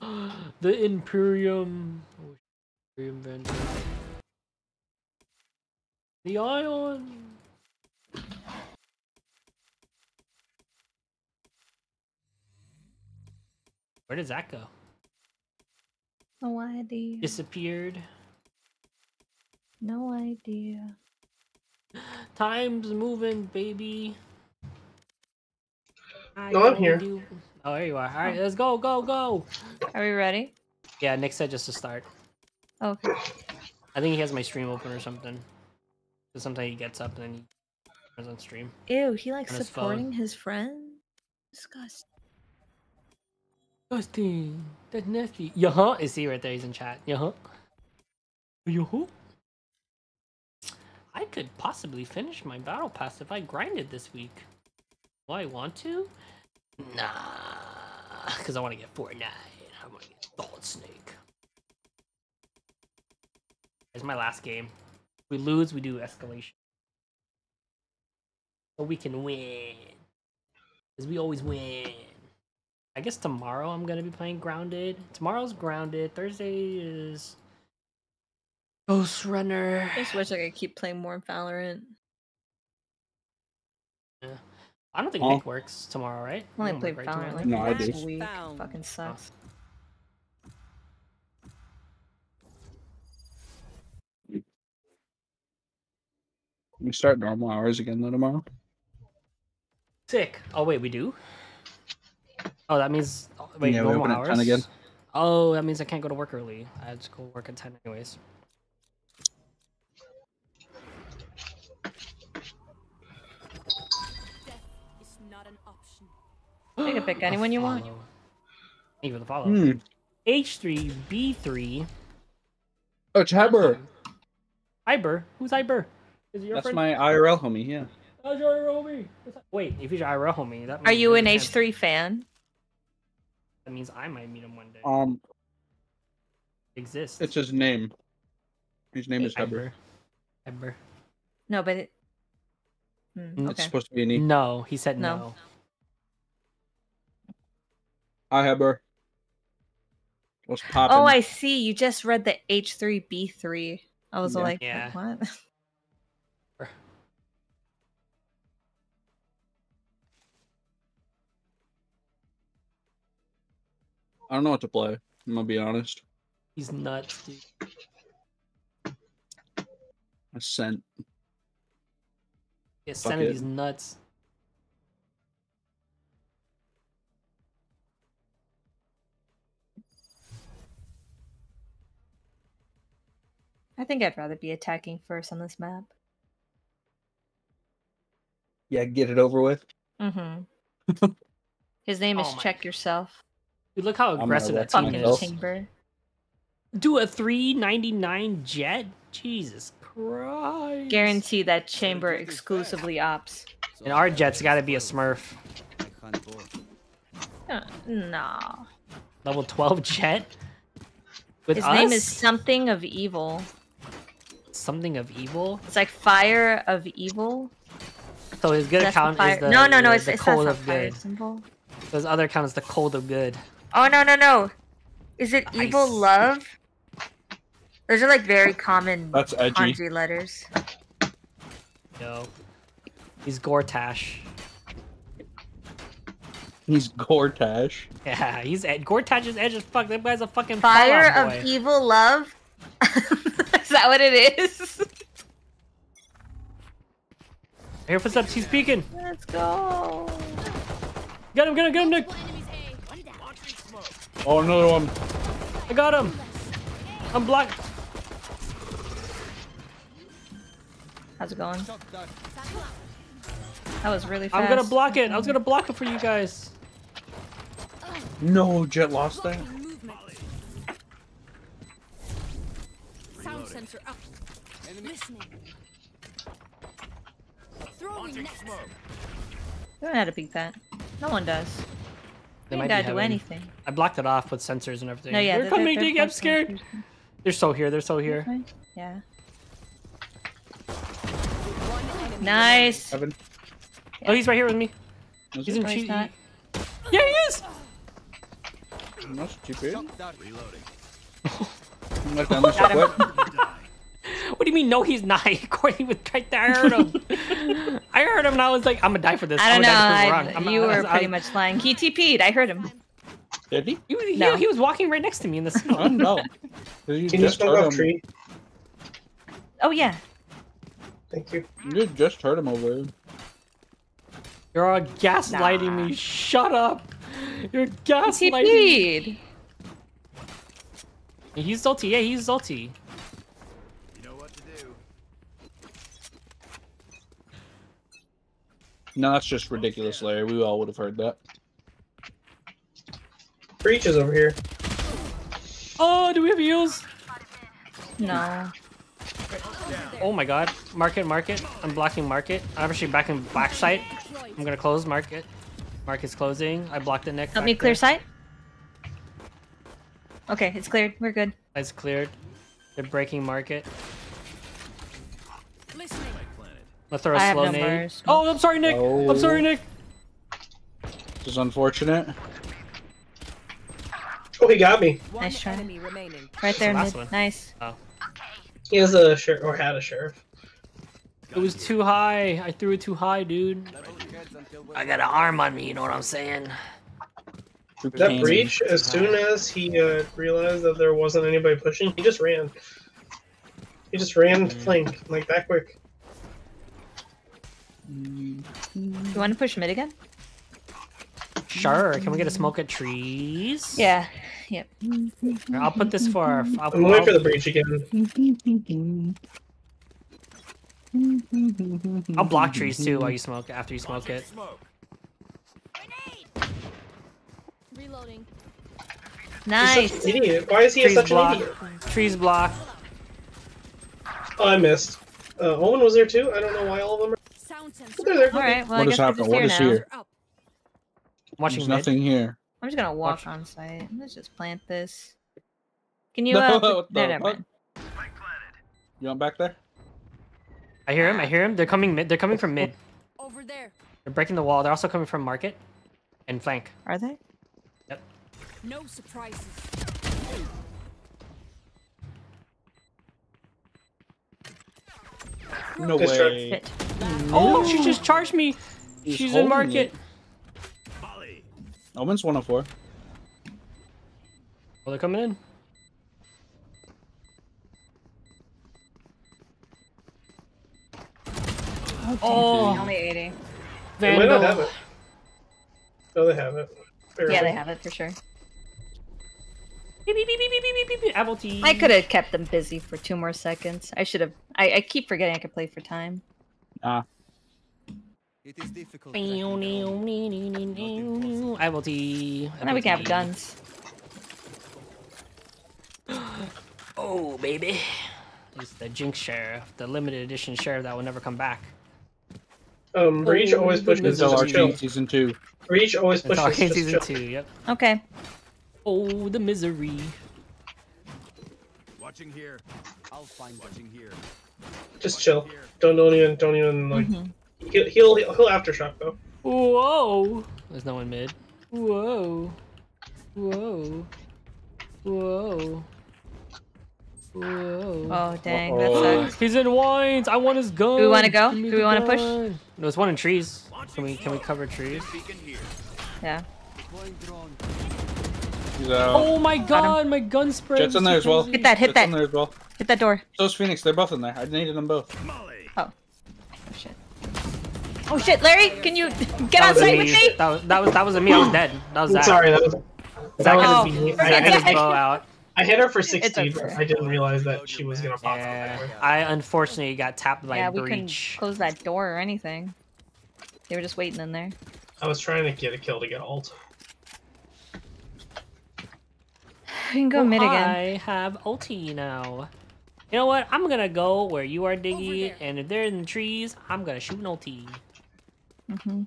the Imperium. Oh, The Ion. Where does that go? No idea. Disappeared. No idea. Time's moving, baby. I No, I'm here. do- Oh, there you are. All right, oh. let's go, go, go. Are we ready? Yeah, Nick said just to start. Okay. I think he has my stream open or something. Because sometimes he gets up and then he turns on stream. Ew, he likes On his supporting his friend. Disgusting. Disgusting. That's nasty. Yeah, huh? Is he right there? He's in chat. Yeah, huh? Yeah, huh? I could possibly finish my battle pass if I grinded this week. Do I want to? Nah. Because I want to get Fortnite. I want to get Solid Snake. It's my last game. If we lose, we do escalation. So we can win. Because we always win. I guess tomorrow I'm gonna be playing Grounded. Tomorrow's Grounded. Thursday is Ghostrunner. I just wish I could keep playing more Valorant. Yeah. I don't think Oh. Pick works tomorrow, right? I only It won't played work, right, Valorant like No, I do. week. Fucking sucks. We start normal hours again though tomorrow. Sick. Oh wait, we do. Oh, that means oh, wait, Yeah, we normal open at hours. 10 again. Oh, that means I can't go to work early. I have to go work at ten anyways. It's not an option. You can pick anyone you want. Follow. Thank you for the follow. Hmm. H3, B3. Oh, it's Heber. Iber. Who's Iber? Is your That's friend? my IRL homie. Yeah. How's your IRL homie? Wait, if he's your IRL homie, that Are you an H3 fan? That means I might meet him one day. Um, Exists. it's his name. His name is Heber. Iber. Iber. No, but it. Hmm, Mm, It's okay. supposed to be an E. No, he said No. no. Hi, Heber. What's poppin'? Oh, I see. You just read the H3B3. I was Yeah. like, Yeah. what? I don't know what to play. I'm gonna be honest. He's nuts, dude. Ascent. Yeah, Fuck Sanity's it. nuts. I think I'd rather be attacking first on this map. Yeah, get it over with. Mm-hmm. His name is Oh my Check Yourself. Dude, look how aggressive that wreck team Fucking myself. is. chamber. Do a 399 Jett? Jesus Christ. Guarantee that chamber exclusively ops. And our Jett's gotta be a smurf. Uh, no. Level 12 jet? With His us? name is something of evil. Something of evil? It's like fire of evil. So his good That's account fire- is the, no, no, no. the, It's, the it's cold of good. symbol. His other account is the cold of good. Oh no, no, no. Is it evil love? Those are like very common That's edgy. kanji letters. No. He's Gortash. He's Gortash. Yeah, he's Ed. Gortash is edge as fuck. That guy's a fucking Fire Fallout of boy. evil love. is that what it is? Here, hear footsteps. He's peeking. Let's go. Get him, get him, get him, Nick. Oh, another one. I got him. I'm blocked. How's it going? That was really fast. I'm gonna block it. I was gonna block it for you guys. No, Jett lost that. Sound sensor up. Listening. Throwing net. You don't know how to beat that. No one does. They might ain't be gotta do anything. I blocked it off with sensors and everything. No, yeah, they're, they're- coming, they're- they're I'm scared. They're so here. They're so here. Yeah. Nice. Evan. Oh, he's right here with me. Is He's in No, cheat. not. Yeah, he is. That's stupid. Reloading. Like that much Got him. quick. What do you mean? No, he's not. Courtney was right there. I heard him. I heard him, and I was like, "I'm gonna die for this." I don't I'm know. I. I'm- you I- were I- pretty much lying. He TP'd. I heard him. Did he? He, he, No. he was walking right next to me in the I snow. don't know. 'Cause You Can you just smoke off him. tree? Oh yeah. Thank you. You just heard him over. here. You're all gaslighting me. Shut up. You're gaslighting me. TP'd. He's salty. Yeah, he's salty. You know what to do. No, that's just ridiculous, Larry. We all would have heard that. Breach is over here. Oh, do we have heals? No. Oh my god. Market, market. I'm blocking market. I'm actually back in black site. I'm gonna close market. Market's closing. I blocked the neck. Help me clear sight. Okay, it's cleared. We're good. It's cleared. They're breaking market. Listening. Let's throw a I have slow no nade. Oh, I'm sorry, Nick. I'm sorry, Oh. Nick. This is unfortunate. Oh, he got me. One Nice try. enemy remaining. Right there, last mid. one. Nice. He has a sheriff or had a sheriff. It was too high. I threw it too high, dude. Level your heads until we're I got an arm on me. You know what I'm saying? That breach, as soon as he uh, realized that there wasn't anybody pushing, he just ran. He just ran to flank, like that quick. You want to push mid again? Sure. Can we get a smoke at trees? Yeah. Yep. Here, I'll put this for. Our, I'll, I'm waiting for the breach again. I'll block trees too while you smoke. After you smoke it. Smoke. Reloading. He's Nice. such an idiot. Why is he Trees such block. an idiot? Trees block. Oh, I missed. Uh, Omen was there too. I don't know why all of them are. All right. Well, What I guess we're happening? just What here is now. here? Up. Watching There's mid. nothing here. I'm just gonna walk Watch. on site. Let's just plant this. Can you? No, Uh, what no, the never. You want back there? I hear him. I hear him. They're coming mid. They're coming from mid. Over there. They're breaking the wall. They're also coming from market and flank. Are they? Yep. No surprises. No Good start. way. Hit. Oh, she just charged me. He's She's in holding market. it. Omen's 104. Oh, they're coming in. Oh, only 80. They might not have it. No, they have it. Yeah, Barely. they have it for sure. Beep, beep, beep, beep, beep, beep, beep, beep. Apple tea. I could have kept them busy for two more seconds. I should have. I, I keep forgetting I could play for time. Ah. It is difficult. Apple tea. Now we can have guns. Oh, baby. It's the Jinx sheriff, the limited edition sheriff that will never come back. Um, Breach Oh, always pushes It's to just chill. Arcane season two. Reach always It's pushes Arcane to season two. Yep. Okay. Oh, the misery. Watching here. I'll find watching here. Just chill. Don't don't even don't even like. Mhm. He'll, he'll he'll aftershock though. Whoa! There's no one mid. Whoa! Whoa! Whoa! Whoa! Oh dang, that Uh-oh. sucks. He's in wines. I want his gun. Do we wanna go? Do we wanna push? gun. No, it's one in trees. Can we can we cover trees? Yeah. Deploying drone. He's out. Oh my god, my gun spray. Jett's in there as well. Hit that, hit Jett's that. in there as well. Hit that door. So's Phoenix. They're both in there. I needed them both. Oh Oh shit. Oh shit, Larry, can you get That on was site with me? That was that was that wasn't me. I was dead. That was Zach. Sorry, that was. That was his, me. I, had his oh, bow out. I hit her for 60, okay. but I didn't realize that she was gonna pop out Yeah, anyway. I unfortunately got tapped by Yeah, we couldn't close that door or anything. They were just waiting in there. I was trying to get a kill to get ult. We can go mid again. I have ulti now. You know what? I'm gonna go where you are, Diggy, and if they're in the trees, I'm gonna shoot an ulti. hmm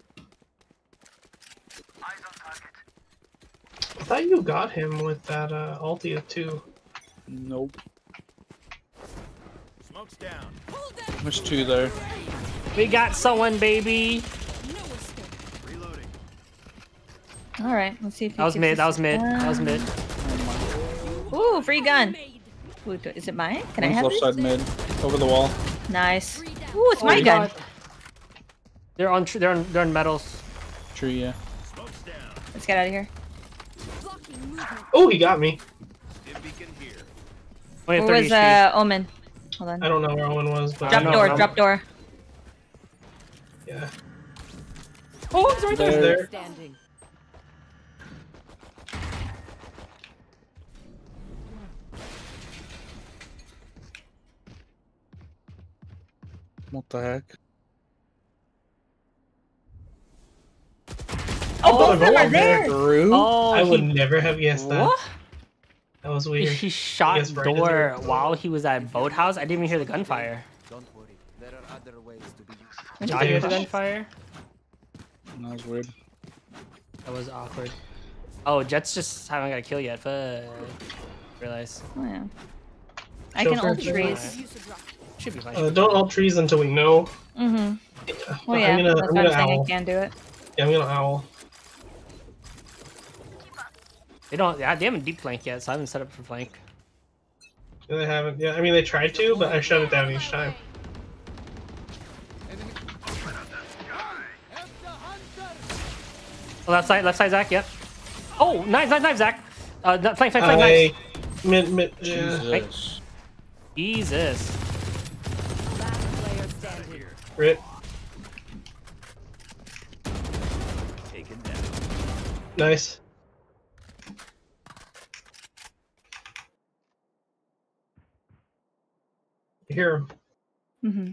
I thought you got him with that uh, ulti too. Nope. Smoke's down. There's two there. We got someone, baby. Reloading. All right, let's see if he That was mid. That was mid. That was mid. Ooh, free gun. Ooh, is it mine? Can I One's have left this? side mid. Over the wall. Nice. Ooh, it's Oh my my gun. God. They're on. They're on. They're on metals. Tree, yeah. Let's get out of here. Oh, he got me. Dim beacon here. Where was uh, Omen? Hold on. I don't know where Omen was, but Drop know, door, I'm- drop door. yeah. Oh, it's right there. He's there. What the heck? Oh, both of oh, them they're are there. Oh, I would he, never have guessed that. what? That was weird. he shot Yes, right, door isn't while he was at boathouse. I didn't even hear the gunfire. Don't worry. There are other ways to be used. Did I hear the gunfire? That was weird. That was awkward. Oh, Jett's just haven't got a kill yet. Fuck. Realize. Oh, yeah. I Show can ult first. trees. Should be fine. Uh, don't all trees until we know. Mm-hmm. Yeah. Well, yeah, I'm gonna, that's I'm gonna I'm saying. owl. I can do it. Yeah, I'm gonna owl. They don't. Yeah, they haven't deep flank yet, so I haven't set up for flank. Yeah, They haven't. Yeah, I mean they tried to, but I shut it down each time. Oh, left side, left side, Zach. Yep. Oh, knife, knife, knife, Zach. Uh, flank, flank, flank, I knife. mid mid. Yeah. Jesus. Jesus. Last player standing. Taken down. Nice. You hear him. Mm-hmm.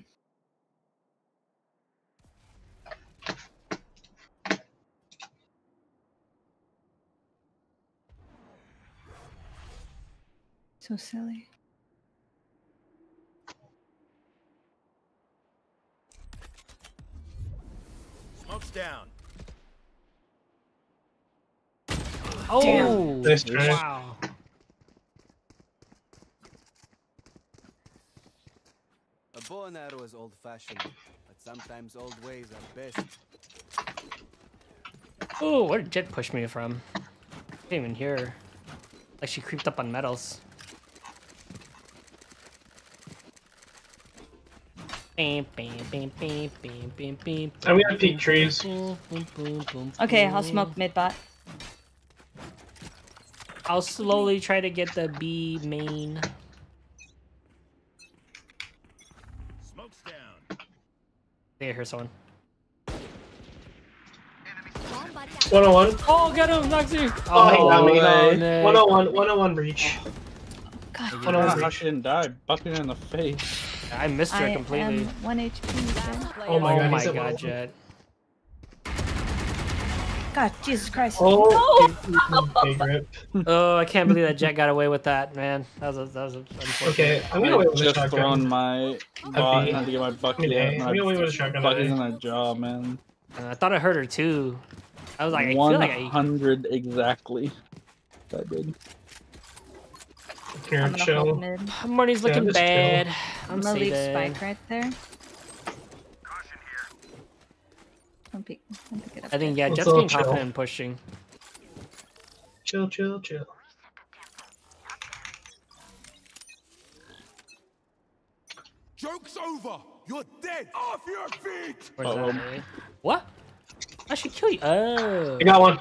So silly. Smoke's down. Oh, Nice try. wow. A bow and arrow is old-fashioned, but sometimes old ways are best. Oh, where did Jett push me from? I didn't even hear her. Like she creeped up on metals. Bam, I'm gonna peek trees. Okay, I'll smoke mid bot. I'll slowly try to get the B main. Smoke's down. They hear someone. One on one. Oh, get him, Noxy! Oh, oh he got me. no, Nick. Oh, one on one. One on one breach. God, One on one How she didn't die? Bucking in the face. I missed her I completely. am one HP. Oh my oh god, my he's god. Jett. God, Jesus Christ. Oh, big, big. Oh, I can't believe that Jett got away with that, man. That was a, that was a, unfortunate. Okay, I'm gonna wait I with the just shotgun. thrown my bot B. and had to get my bucket Mid A. out. I'm My gonna wait with the shotgun. bucket's in A. her jaw, man. Uh, I thought I heard her too. I was like, I feel like I. hundred exactly. I did. Here, I'm gonna chill. hold mid. Money's Yeah, looking just chill. bad. I'm I'm gonna leave spike right there. Don't pick, don't pick it up. I think yeah, Let's Jett's being chill. confident in pushing. Chill, chill, chill. Joke's over. You're dead. Off your feet. Where's Uh-oh. that? Really? What? I should kill you. Oh. I got one.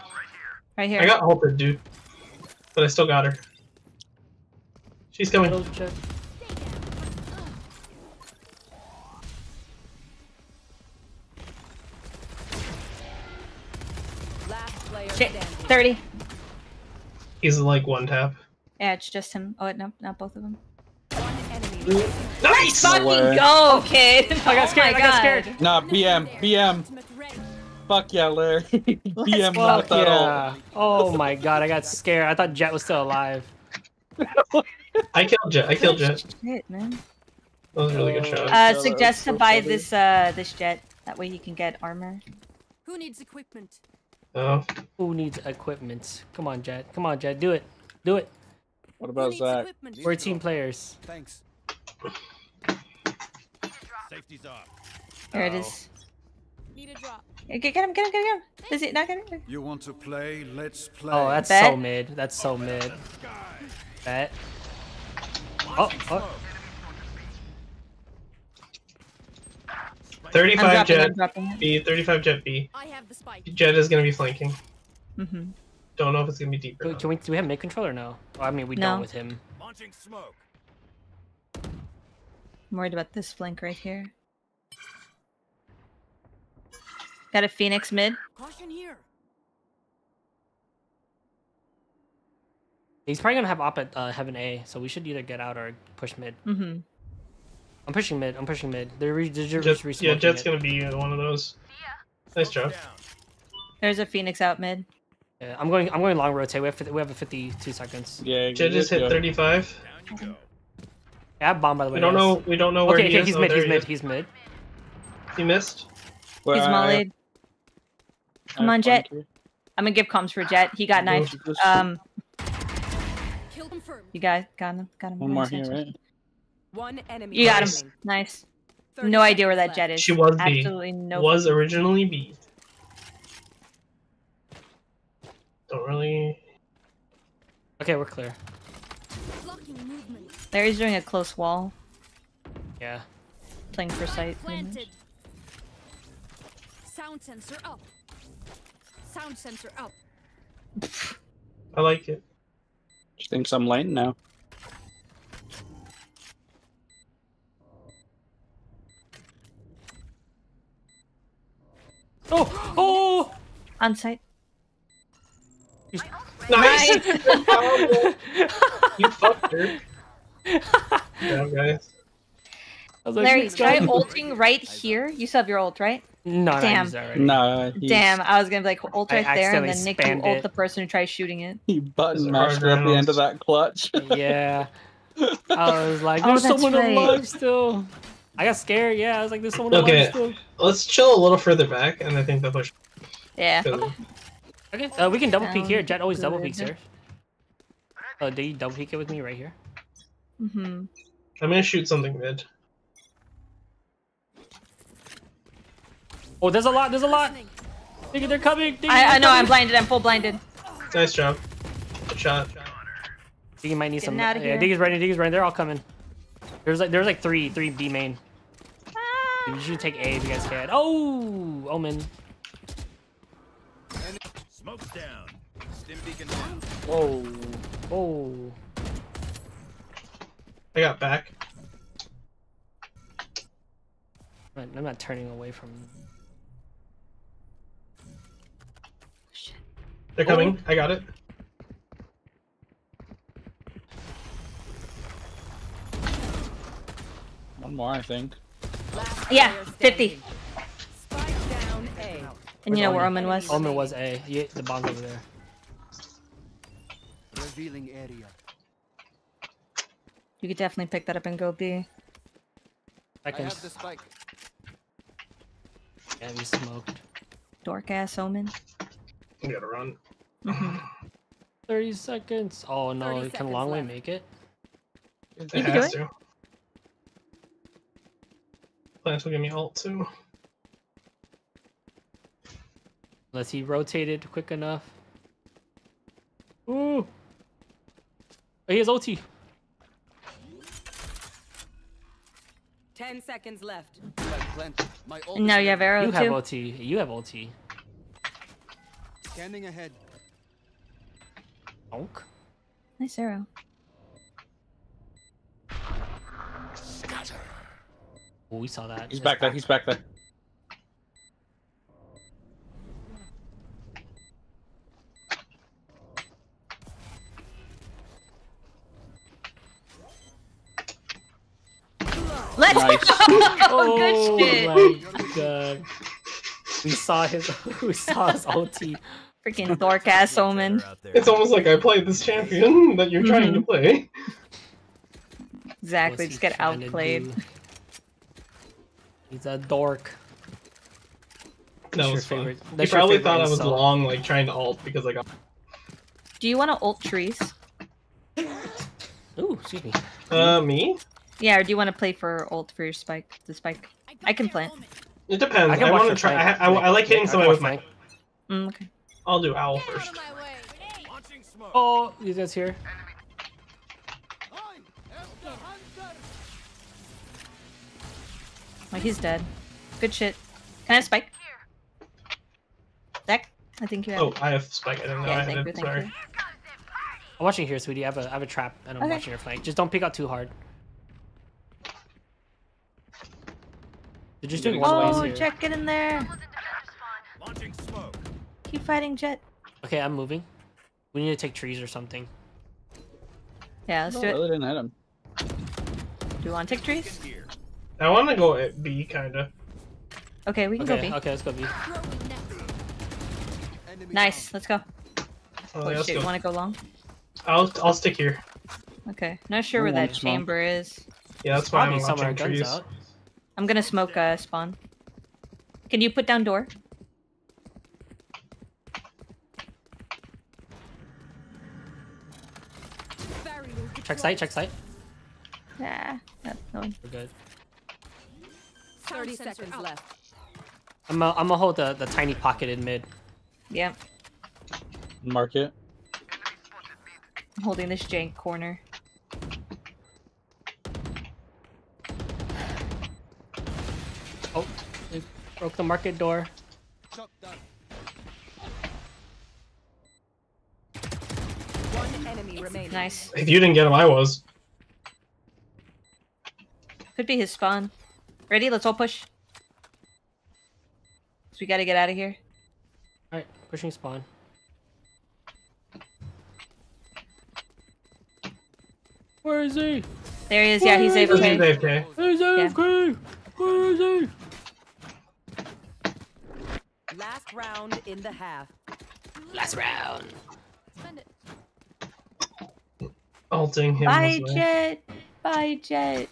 Right here. I got halted, dude. But I still got her. She's coming. Middle Jett. Last player Shit, 30. He's like one tap. Yeah, it's just him. Oh, no, not both of them. One enemy. Nice! Fucking way. go, oh, kid! I got scared, Oh I got scared. Nah, BM, BM. Fuck yeah, Larry. BM not Fuck at all. yeah. Oh my god, I got scared. I thought Jett was still alive. I killed Jett. I killed Jett. Shit, man. That was a really good shot. Uh, that suggest to so buy funny. this uh this Jett. That way you can get armor. Who needs equipment? Oh, Who needs equipment? Come on, Jett. Come on, Jett. Do it. Do it. What about needs Zach? equipment? We're team players. Thanks. Safety's off. Here it Oh. is. Need a drop. Get, get him, get him, get him. Is it not getting You want to play? Let's play. Oh, that's Bet. so mid. That's so mid. Bet. Oh, oh. 35 I'm dropping, Jett I'm dropping. B. 35 Jett B. I have the spike. Jett is gonna be flanking. Mm-hmm. Don't know if it's gonna be deeper. Can we, do we have mid control or no? Oh, I mean, we No. don't with him. Launching smoke. I'm worried about this flank right here. Got a Phoenix mid. Caution here. He's probably gonna have op at uh, heaven A, so we should either get out or push mid. Mm-hmm. I'm pushing mid. I'm pushing mid. They're re- they're Jett, just yeah, Jett's it. gonna be uh, one of those. Nice job. There's a Phoenix out mid. Yeah, I'm going. I'm going long rotate. We have 50, we have a 52 seconds. Yeah, Jett just hit go. 35. Down you go. Yeah, I have bomb by the way. We don't know. We don't know where Okay, he okay, is. he's Oh, mid. He's he mid. He's mid. He missed. Where He's I- mollied. Come on, Jett. I'm gonna give comms for Jett. He got Go. knifed. Um, Kill confirmed. you guys got him. Got him. One more here, right? One enemy. You got him. Nice. Nice. 30 No idea where that Jett is. She was B. Absolutely no. was fucking- originally B. Don't really. Okay, we're clear. Blocking movement. Larry's doing a close wall, Yeah. playing for sight. pretty. Planted. Sound sensor up. Sound sensor up. I like it. She thinks I'm lane now. Oh, oh! On site. Nice. you fucked her. Yeah, guys. I was like, Larry, "Let's try ulting right here. You still have your ult, right? No, no, I Damn. used that. Nah, he's, Damn, I was gonna be like ult I right there, and then Nick you ult the person who tries shooting it. he button Those mashed her at the end of that clutch. Yeah. I was like, Oh, there's that's someone right. alive still. I got scared. Yeah, I was like, there's someone Okay. alive still. Let's chill a little further back, and I think they'll push. Yeah. Okay, uh, we can double peek here. Sounds Jet always double peeks good. here. Oh, do you double peek it with me right here? Mm-hmm. I'm gonna shoot something mid. Oh, there's a lot. There's a lot. Listening. Diggy, they're coming. Diggy, I, I they're know. I'm blinded. I'm full blinded. Nice job. Good shot. Diggy might need Getting some. outta Yeah, here. Diggy's running. Diggy's running. They're all coming. There's like there's like three three B main. Ah. You should take A if you guys can. Oh, Omen. Smoke's down. Stim beacon down. Whoa. Whoa. I got back. I'm not, I'm not turning away from. They're coming. I got it. One more, I think. Yeah, 50. Spike down A. And you know where Omen was? Omen was A. Yeah, the bomb's over there. Revealing area. You could definitely pick that up and go B. I have the Seconds. spike. Yeah, we smoked. Dork ass Omen. You gotta run. Mhm. 30 seconds. Oh no, 30 can Long Way make it? It can do has it. to. Plants will give me alt too. Unless he rotated quick enough. Ooh. Oh, he has OT. Ten seconds left. Flag planted. My ult And now is you have ready. arrow You have too. OT. You have OT. Scanning ahead. Donk. Nice arrow. Oh, we saw that. He's That's back there. He's back there. Let's Nice. go! Oh Good oh shit. my god. We saw his we saw his OT. Freaking dork ass Omen. It's almost like I played this champion that you're trying to Mhm. play. Exactly, What's just get outplayed. He's a dork. That That's was fun. favorite- He probably thought I was insult. long, like trying to ult because I got. Do you want to ult trees? Ooh, excuse me. Uh, me? Yeah, or do you want to play for ult for your spike? The spike. I can plant. It depends. I, can watch want to try. I, I, I like hitting I somebody with my. flank. Mm, okay. I'll do owl first. Oh, you guys here? Like he's dead. Good shit. Can I have spike? Zach, I think you have. Oh, I have spike. I didn't know Yeah, I thank had you, it. thank Sorry. you. I'm watching here, sweetie. I have a I have a trap and I'm Okay. watching your flank. Just don't pick out too hard. They're just doing one Oh, ways here. Jett, get in there. Launching smoke. Keep fighting Jett. Okay, I'm moving. We need to take trees or something. Yeah, let's No, do I it. really didn't hit him. Do you want to take trees? I want to go at B, kinda. Okay, we can Okay, go B. okay, let's go B. Nice, let's go. Oh, yeah, let's shit, go. want to go long? I'll I'll stick here. Okay, not sure where that wants smoke? chamber is. Yeah, that's why I'm Probably somewhere watching trees. out. I'm gonna smoke uh, spawn. Can you put down door? Check site, check site. Yeah, no, no. We're good. Thirty seconds left. I'm gonna I'm gonna hold the, the tiny pocket in mid. Yeah, Mark it. I'm holding this jank corner. Oh, it broke the market door. Shot down. One enemy remaining. Nice. If you didn't get him, I was. Could be his spawn. Ready? Let's all push. So we gotta get out of here. Alright, pushing spawn. Where is he? There he is. Yeah, he's He's AFK. AFK. He's AFK! Where is he? Last round in the half. Last round. Spend it. Ulting him. Bye, was nice. Jett. Bye, Jett.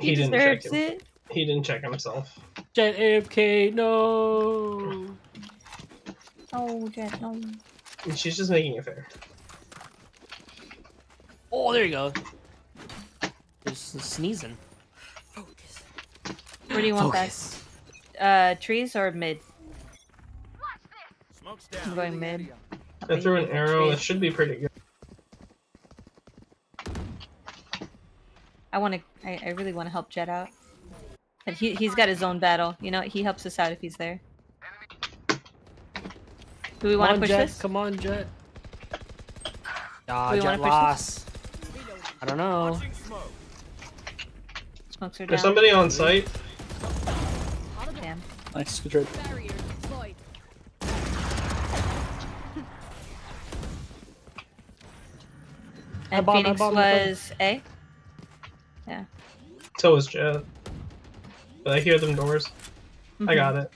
He, He didn't check deserves him. it. He didn't check himself. Jett AFK, no! Oh, Jett, no. And she's just making it fair. Oh, there you go. Just sneezing. Focus. Where do you want Focus. that? Uh, trees or mid? Smoke's I'm going mid. I threw an arrow. It should be pretty good. I want to. I, I really want to help Jett out. But he he's got his own battle. You know, he helps us out if he's there. Do we want to push Jett. this? Come on, Jett. Ah, Do we Jett wanna push loss. I don't know. Smokes are down. There's somebody on site. Damn. Nice, good trade. Barrier deployed. And bomb, Phoenix I bomb. was A. Yeah. So is Jett. But I hear them doors. I mm-hmm. got it.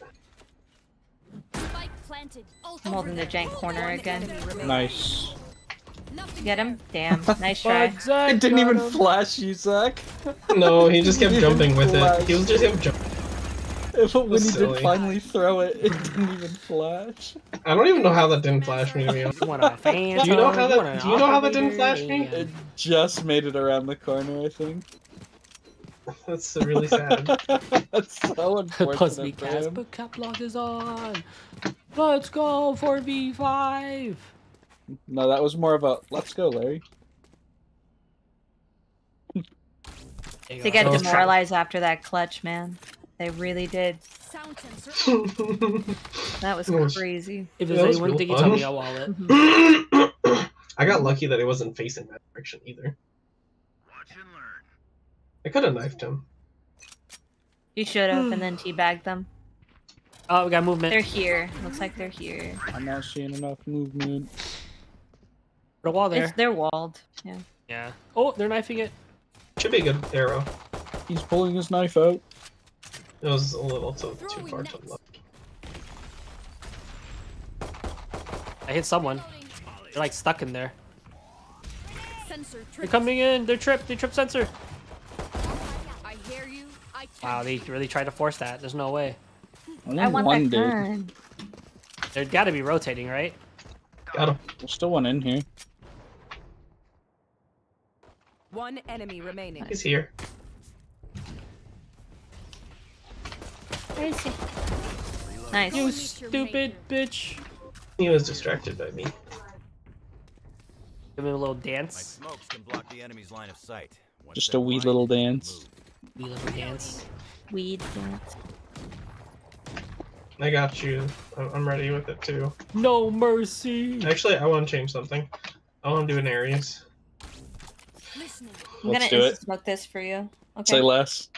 Spike planted. I'm holding the jank corner again. Nice. Get him? Damn. Nice try. Zach It didn't even him. flash you, Zach. No, he just kept jumping with it. He was just kept jumping. But when he silly. did finally throw it, it didn't even flash. I don't even know how that didn't flash me to be honest. You want a phantom? Do you know how that- do you know how that didn't flash me? It just made it around the corner, I think. That's really sad. That's so Cause we unfortunate for cast, but cap lock is on. Let's go for V5. No, that was more of a let's go, Larry. They get So- oh. demoralized after that clutch, man. They really did. That was crazy. If Yeah, there's that was anyone real thinking tell me a wallet. I got lucky that it wasn't facing that direction either. I could have knifed him. You should have, and then teabagged them. Oh, we got movement. They're here. Looks like they're here. I'm not seeing enough movement. Put a wall there. It's, they're walled. Yeah. Yeah. Oh, they're knifing it. Should be a good arrow. He's pulling his knife out. It was a little too, too far to the left. I hit someone. They're like stuck in there. They're tripped. coming in. They're tripped. They tripped sensor. I hear you. I Wow, they really tried to force that. There's no way. Only I want one that did. gun. They're got to be rotating, right? Got him. There's still one in here. One enemy remaining. He's here. Where is he? Nice. You stupid bitch. He was distracted by me. Give him a little My dance. smokes can block the enemy's line of sight. Just a wee little they dance. Wee little dance. Weed dance. I got you. I'm I'm ready with it too. No mercy. Actually, I want to change something. I want to do an Ares. Listening. I'm Let's gonna do instant smoke this for you. Okay. Say less.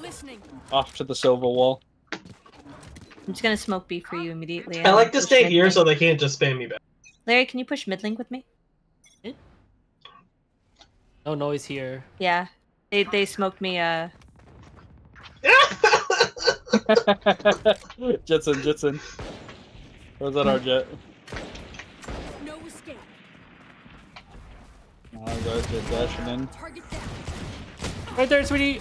Listening. Off to the silver wall. I'm just gonna smoke B for you immediately. I like to stay mid here so they can't just spam me back. Larry, can you push midlink with me? No noise here. Yeah. They they smoked me. Uh. Jetson, Jetson. Or is that our Jett? No escape. Oh, guys, they're dashing in. Target down. Right there, sweetie.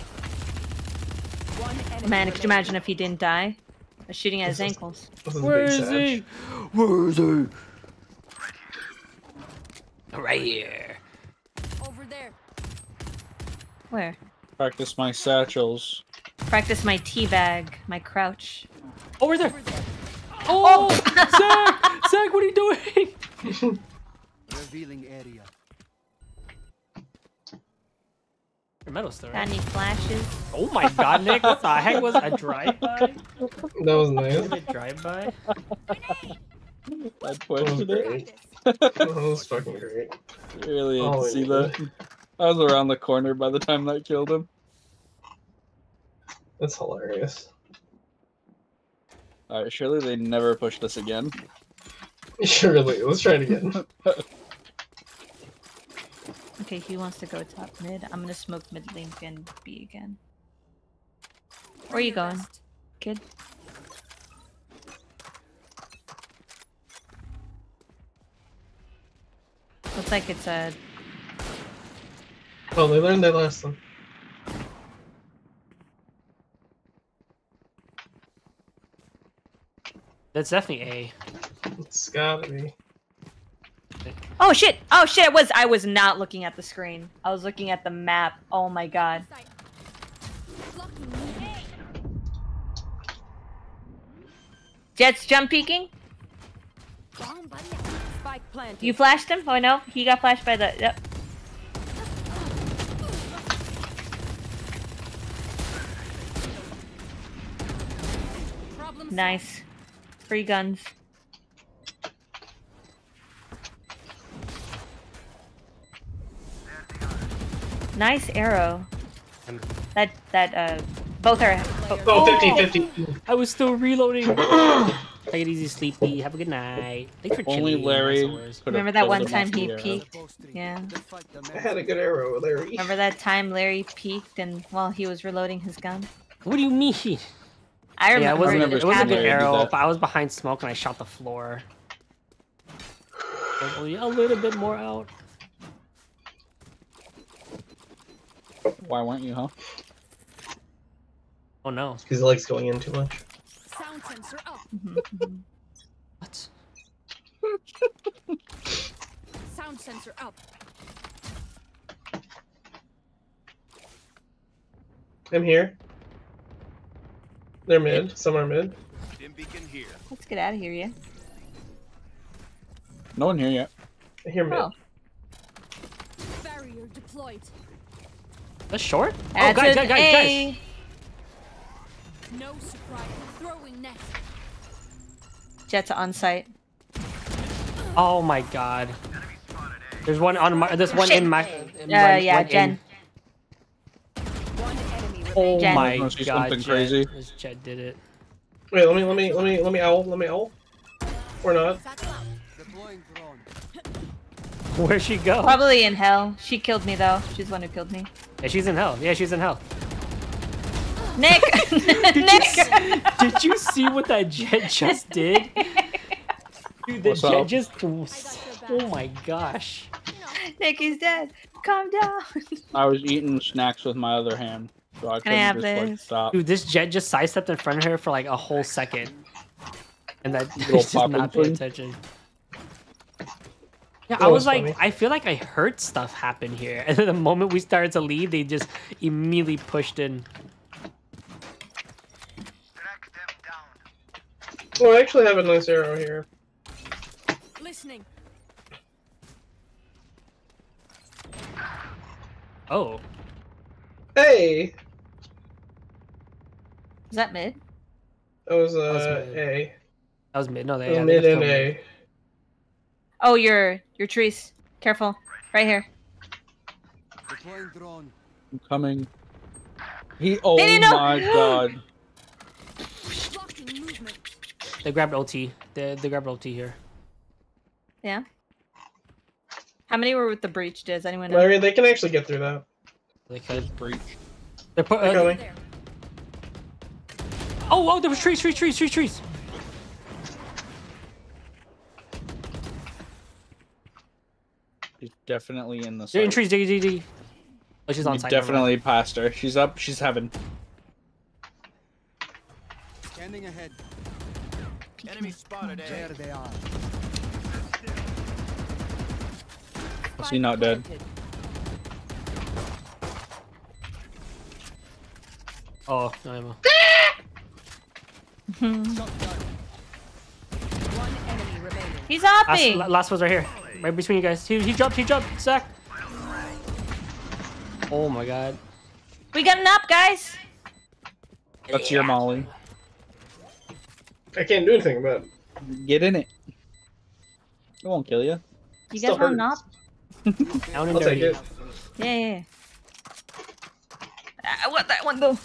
One enemy Man, could you imagine if he didn't die? I was shooting at his ankles. This is a Where big is sag. he? Where is he? Right here. Over there. Where? Practice my satchels. Practice my tea bag, my crouch. Over there. Over there. Oh, oh. Zach! Zach, what are you doing? Revealing area. Your medal's still Got right. any flashes? Oh my god, Nick, what the heck was a drive-by? That was nice. Was it a drive-by? I That pushed it. great. That was fucking great. Really Oh, see yeah. that. I was around the corner by the time that killed him. That's hilarious. Alright, surely they never push this again. Surely, let's try it again. Okay, he wants to go top mid. I'm gonna smoke mid link and B again. Where are you going, kid? Looks like it's a. Oh, they learned their lesson. That's definitely A. It's gotta be. Oh shit! Oh shit! It was I was not looking at the screen. I was looking at the map. Oh my god. Sight. Blocking me. Jett's jump peeking. Bomb buddy. Spike planted. You flashed him? Oh no, he got flashed by the. Yep. Nice. Free guns. Nice arrow. That, that, uh, both are... Bo oh, oh, 50, 50. I was still reloading. Take it easy, sleepy. Have a good night. Thanks for Only. Larry. Remember that one time he arrow. peeked? Yeah. I had a good arrow, Larry. Remember that time Larry peaked and while well, he was reloading his gun? What do you mean? I Yeah, it wasn't, remember it wasn't a good Larry did arrow, that. but I was behind smoke and I shot the floor. Was only a little bit more out. Why weren't you, huh? Oh no. Because he likes going in too much. Sound sensor up. What? Sound sensor up. I'm here. They're mid. Some are mid. Dim beacon here. Let's get out of here, yeah. No one here yet. I hear mid. Oh. Barrier deployed. That's short? Oh, That's guys, an guys, guys, guys. A. No surprise. Throwing net. Jett's on site. Oh my god. There's one on my. There's one in my. in Uh, my- yeah, one in- Jen. One enemy Oh. Jen. my god, something Jett. crazy. This Jett did it. Wait, let me, let me, let me, let me owl, let me owl. Or not. Satchel out. Deploying drone. Where'd she go? Probably in hell. She killed me though. She's the one who killed me. Yeah, she's in hell. Yeah, she's in hell. Nick! Nick! Did you see what that Jett just did? Dude, the What's Jett up? just. Oh my gosh. Nick, he's dead. Calm down. I was eating snacks with my other hand, so I Can I couldn't have just like this? stop. Dude, this Jett just sidestepped in front of her for like a whole second. And that just not paying thing? attention. Yeah, That I was was like. I feel like I heard stuff happen here. And then the moment we started to leave, they just immediately pushed in. Oh, I actually have a nice arrow here. Listening. Oh. Hey! Is that mid? That was, was uh, mid. A. That was mid. No, they, That was yeah, mid they and left A. Oh, your your trees. Careful. Right here. Deploying drone. I'm coming. He. Oh didn't know- my god. Blocking. They grabbed OT. They, they grabbed OT here. Yeah. How many were with the breach? Does anyone know? Larry, they can actually get through that. They could. Breach. They're put, They're uh, coming. There. oh, oh, there was trees, trees, trees, trees, trees. She's definitely in the. They're in trees, diggy, diggy, diggy. Oh, she's on You site. definitely passed her. She's up. She's heaven. Standing ahead. Enemy spotted A. There they are. Is he not dead? Oh, no ammo. One. He's off Last, me. la- last was right here. Right between you guys. He, he jumped, he jumped. Zach. Oh my god. We got an up, guys. That's your Molly. I can't do anything about it. Get in it. It won't kill you. You Still guys want an up? Down and I'll take dirty. it. Yeah, yeah. yeah. Uh, I want that one though.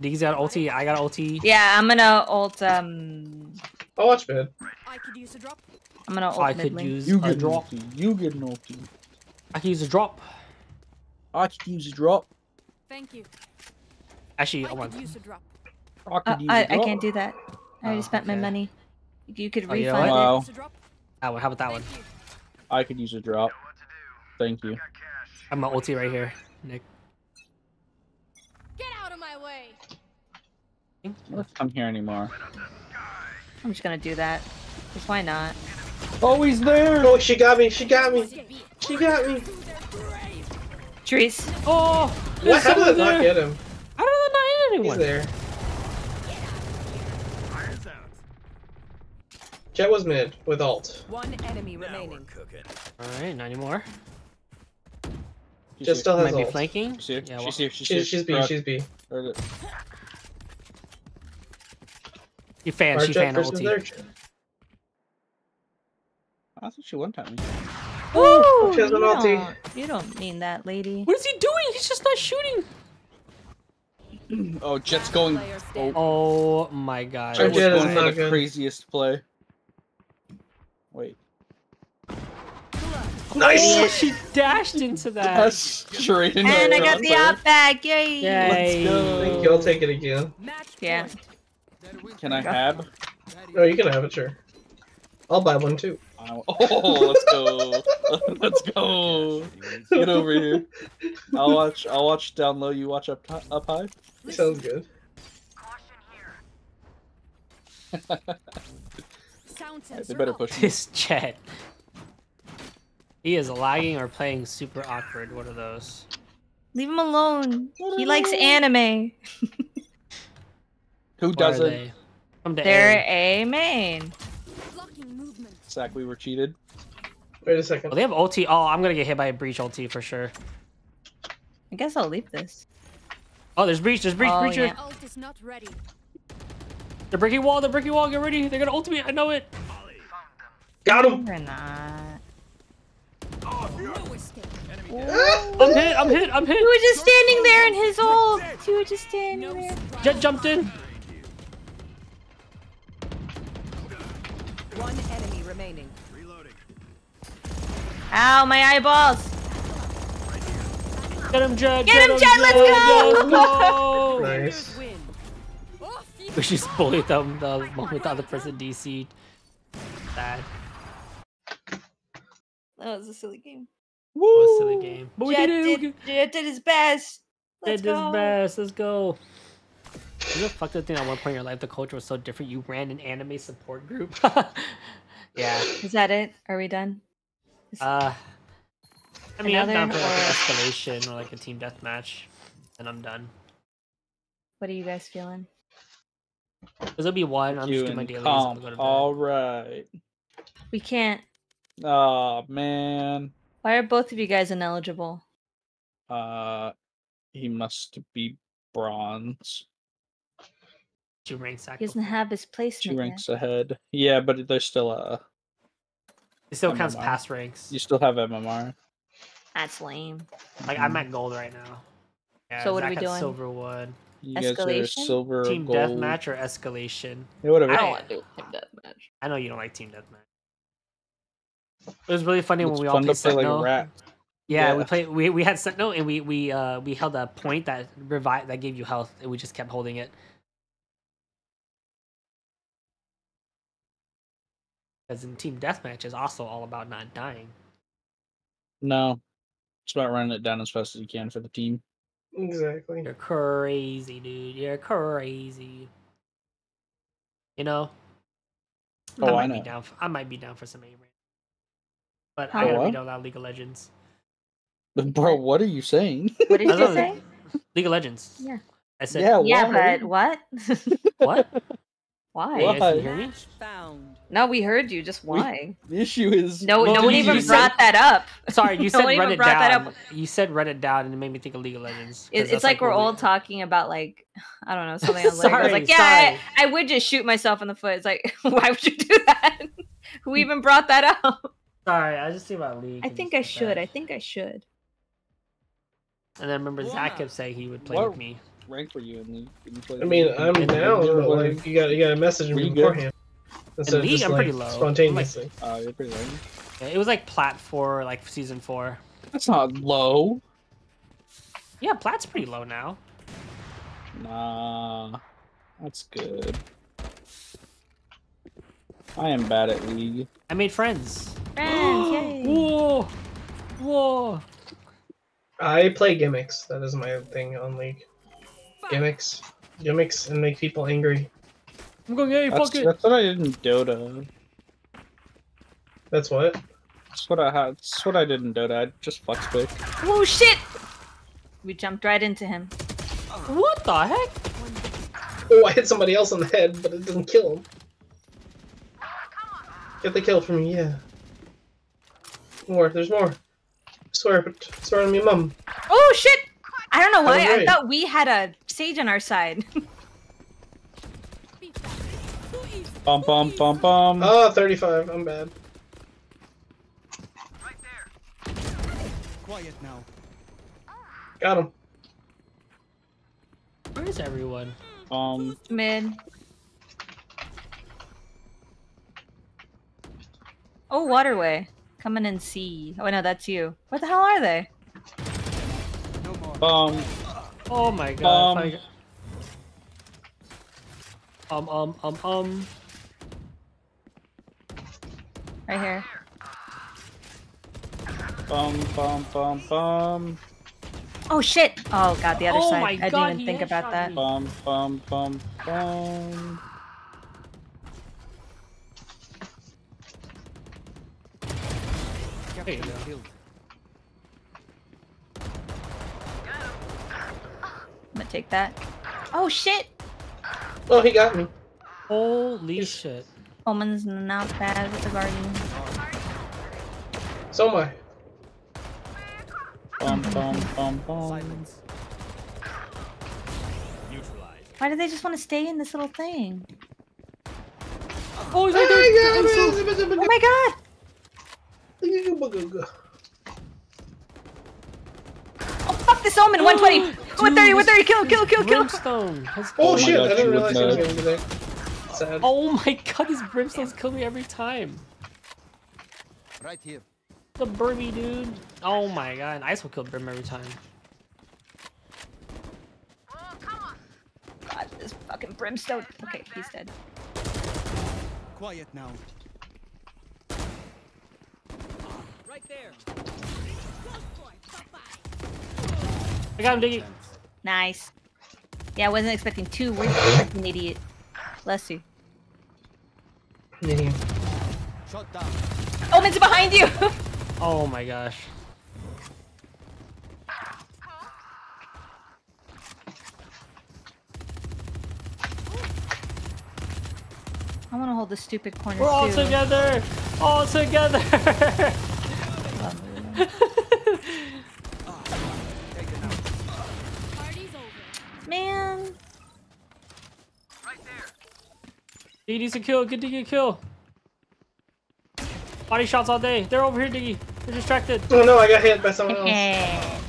Diggy's got ulti. I got ulti. Yeah, I'm gonna ult. Um, I'll watch mid. I could use a drop. I'm gonna ult I mid could lane. use You a get drop. naughty. You get naughty. I could use a drop. I could use a drop. Thank you. Actually, I I want. could use a drop. I Uh, could use I, a I drop. can't do that. I already Oh, spent my money. You could Oh, you know refund it. Wow. Use a drop. That one. How about that one? You. I could use a drop. Thank you. I'm my ulti right here, Nick. Get out of my way. Let's come here anymore. I'm just gonna do that. Cause why not? Oh, he's there. Oh, she got me. She got me. She got me. Trees. Oh! What? How did someone it not there. get him? How did that not hit He's there. Jett was mid with alt. One enemy Now remaining. Alright, not anymore. She's Jett here. still has Might be flanking. She's here. Yeah, she's well, here. She's here. She's, she's B. She's B. Heard it. She fan, Our she Jett fan versus their ulti. Jett. I thought she one time me. Ooh, She has an you ulti. don't, you don't mean that, lady. What is he doing? He's just not shooting. Oh, Jett's going. Oh, Oh my god. Jett was Jett is going for the good. craziest play. Wait. Nice. Oh, she dashed into that. That's straight into And I got the crosshair. op back. Yay. Yay. Thank you. I'll take it again. Yeah. Can I have? Oh, you can have it, sure. I'll buy one too. Oh, let's go. let's go. Get over here. I'll watch. I'll watch down low. You watch up up high. Sounds good. Sound They sensor better push. This Jett. He is lagging or playing super awkward. What are those? Leave him alone. He likes anime. Who Where doesn't? they? Come to They're A. a main. Zach, we were cheated. Wait a second. Oh, they have ulti. Oh, I'm gonna get hit by a breach ulti for sure. I guess I'll leave this. Oh, there's breach. There's breach. Oh, breacher. yeah. Ult is not ready. They're breaking wall. They're breaking wall. Get ready. They're gonna ult me. I know it. Got him. You're not. No escape. I'm hit. I'm hit. I'm hit. You were just standing there in his ult. You were just standing there. Jett jumped in. One enemy remaining. Reloading. Ow, my eyeballs. Get him, Jett. Get him, Jett, let's go! Let's go. Nice. Win. We just bullied them the moment the other person DC'd. Sad. That was a silly game. It was a silly game. But we did it. did, Jett did his best. Let's Jett did go. his best. Let's go. You know, fucked up thing at one point in your life, the culture was so different. You ran an anime support group. yeah. Is that it? Are we done? Uh, I mean, I'm down Another for like an or- escalation or like a team deathmatch, and I'm done. What are you guys feeling? This will be one. I'm You just doing my and dailies. comp. and go to bed. All right. We can't. Oh man. Why are both of you guys ineligible? Uh, he must be bronze. Two ranks sack. He doesn't have his Two placement yet. ranks ahead. Yeah, but there's still a. It still counts past ranks. You still have MMR. That's lame. Like I'm at gold right now. Yeah, So what are we doing? Silverwood. You guys are Escalation? silver Team gold. deathmatch or escalation? Yeah, whatever. I I don't don't want to do team deathmatch. I know you don't like team deathmatch. It was really funny It's when we all played to play like Sentinel. rat. Yeah, we played. We, we had Sentinel and we we uh we held a point that revive that gave you health and we just kept holding it. Because in team deathmatch is also all about not dying. No, it's about running it down as fast as you can for the team. Exactly. You're crazy, dude. You're crazy. You know. Oh, I I might be down. For, I might be down for some A rank. But Huh? I gotta What? read out loud League of Legends. Bro, what are you saying? What did you say? League of Legends. Yeah. I said yeah, Yeah, why? but what? what? why? You guys Why? didn't hear me? No, we heard you. Just why? the issue is No, Well, no one you even just brought that up. Sorry, you No said run it brought that down. up. You said run it down, and it made me think of League of Legends. 'cause It, it's like we're what we- all talking about like I don't know something. Sorry, I was Sorry, like, yeah, sorry. I, I would just shoot myself in the foot. It's like, why would you do that? Who even brought that up? Sorry, I just think about League. I think I should. like I think I should. And then remember Zach kept saying he would play What? with me. Rank were you in league? You I mean. I'm And now you but, playing- like you got you got to message Were me you good? beforehand instead of league, just I'm like pretty low. I'm like- spontaneously. Uh, you're pretty low. Yeah, it was like Plat four, like season four. That's not low. Yeah, Plat's pretty low now. Nah, that's good. I am bad at league. I made friends. Friends, yay. Whoa, whoa. I play gimmicks. That is my thing on League. Gimmicks, gimmicks, and make people angry. I'm going, hey, That's, fuck it. that's what I did in Dota. That's what. That's what I had. That's what I did in Dota. I just flex pick. Oh shit! We jumped right into him. What the heck? Oh, I hit somebody else on the head, but it didn't kill him. Get the kill from me, yeah. More, there's more. swear, but swear on me, mum. Oh shit! I don't know why. I thought we had a sage on our side. Bum bum bum bum. Ah, 35. I'm bad. Right there. Quiet now. Got him. Where is everyone? Um, Mid. Oh, waterway. Coming in C. Oh no, that's you. Where the hell are they? um, Oh my god. Um, if I- Um, um, um, um. Right here. bum, bum, bum, bum, Oh shit! Oh god, the other Oh side. my I didn't God, even think about that. me. bum, bum, bum, bum. There you go. I'm gonna take that. Oh shit! Oh, he got me. Holy shit. Omen's not bad with the guardian. So am I. Bum, bum, bum, bum. Why do they just want to stay in this little thing? Oh, he's right there. Oh my god! Oh fuck this Omen! 120! 130! 130! Kill! Kill! Kill! Kill! Brimstone. Let's Oh, Oh my shit! God, I didn't realize he was would going to. Sad. Oh my god, these brimstones kill me every time. Right here. The Burmy dude. Oh my god, Ice will kill Brim every time. God, this fucking brimstone. Okay, he's dead. Quiet now. Right there. I got him, Diggy. Nice. Yeah, I wasn't expecting two. We're fucking idiot. Bless you. Idiot. Shot down. Omen's behind you! Oh my gosh. I want to hold the stupid corner We're all too. together! All together! Party's over. Man. Diggy needs a kill. Get Diggy a kill. Body shots all day. They're over here, Diggy. They're distracted. Oh no, I got hit by someone else.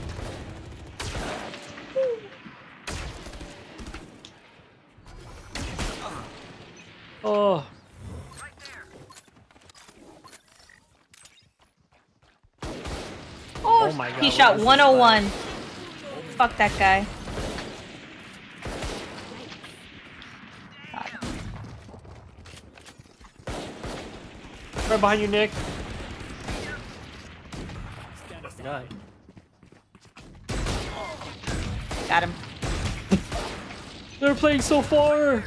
Oh. Oh, Oh my God, he shot 101. Fuck that guy. Right behind you, Nick. God. Got him. They're playing so far.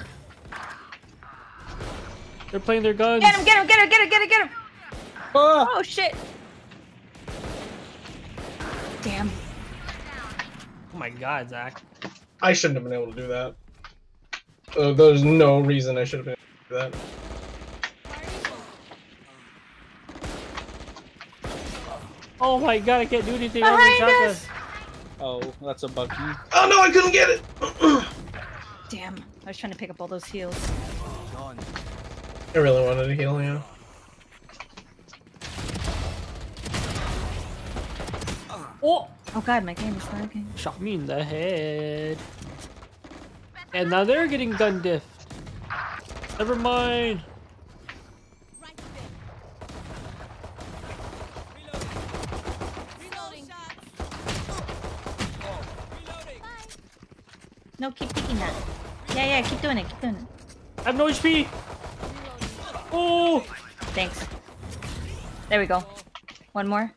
They're playing their guns. Get him, get him, get him, get him, get him, get him. Oh shit. Damn. Oh my god, Zach. I shouldn't have been able to do that. Uh, there's no reason I should have been able to do that. Oh my god, I can't do anything. I'm Behind shotgun. us. Oh, that's a Bucky. Oh no, I couldn't get it! Damn. I was trying to pick up all those heals. I really wanted to heal you. Oh! Oh god, my game is lagging. Shot me in the head. And now they're getting gun diffed. Never mind. Right there. Reloading. No, keep picking that. Yeah, yeah, keep doing it, keep doing it. I have no HP. Oh! Thanks. There we go. One more.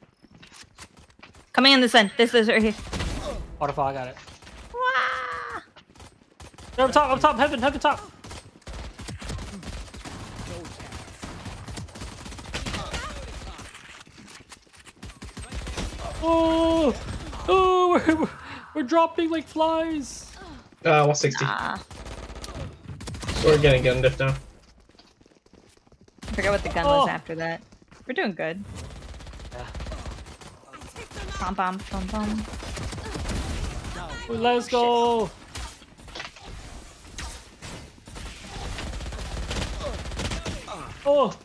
Coming in this end. This is right here. Waterfall, I got it. They're up top, up top, heaven, heaven top. Oh! Oh, we're, we're, we're dropping like flies. Uh, 160. Ah, We're getting gun diff now. I forgot what the gun was Oh. after that. We're doing good. Bom bom bom bom. Let's go. Oh!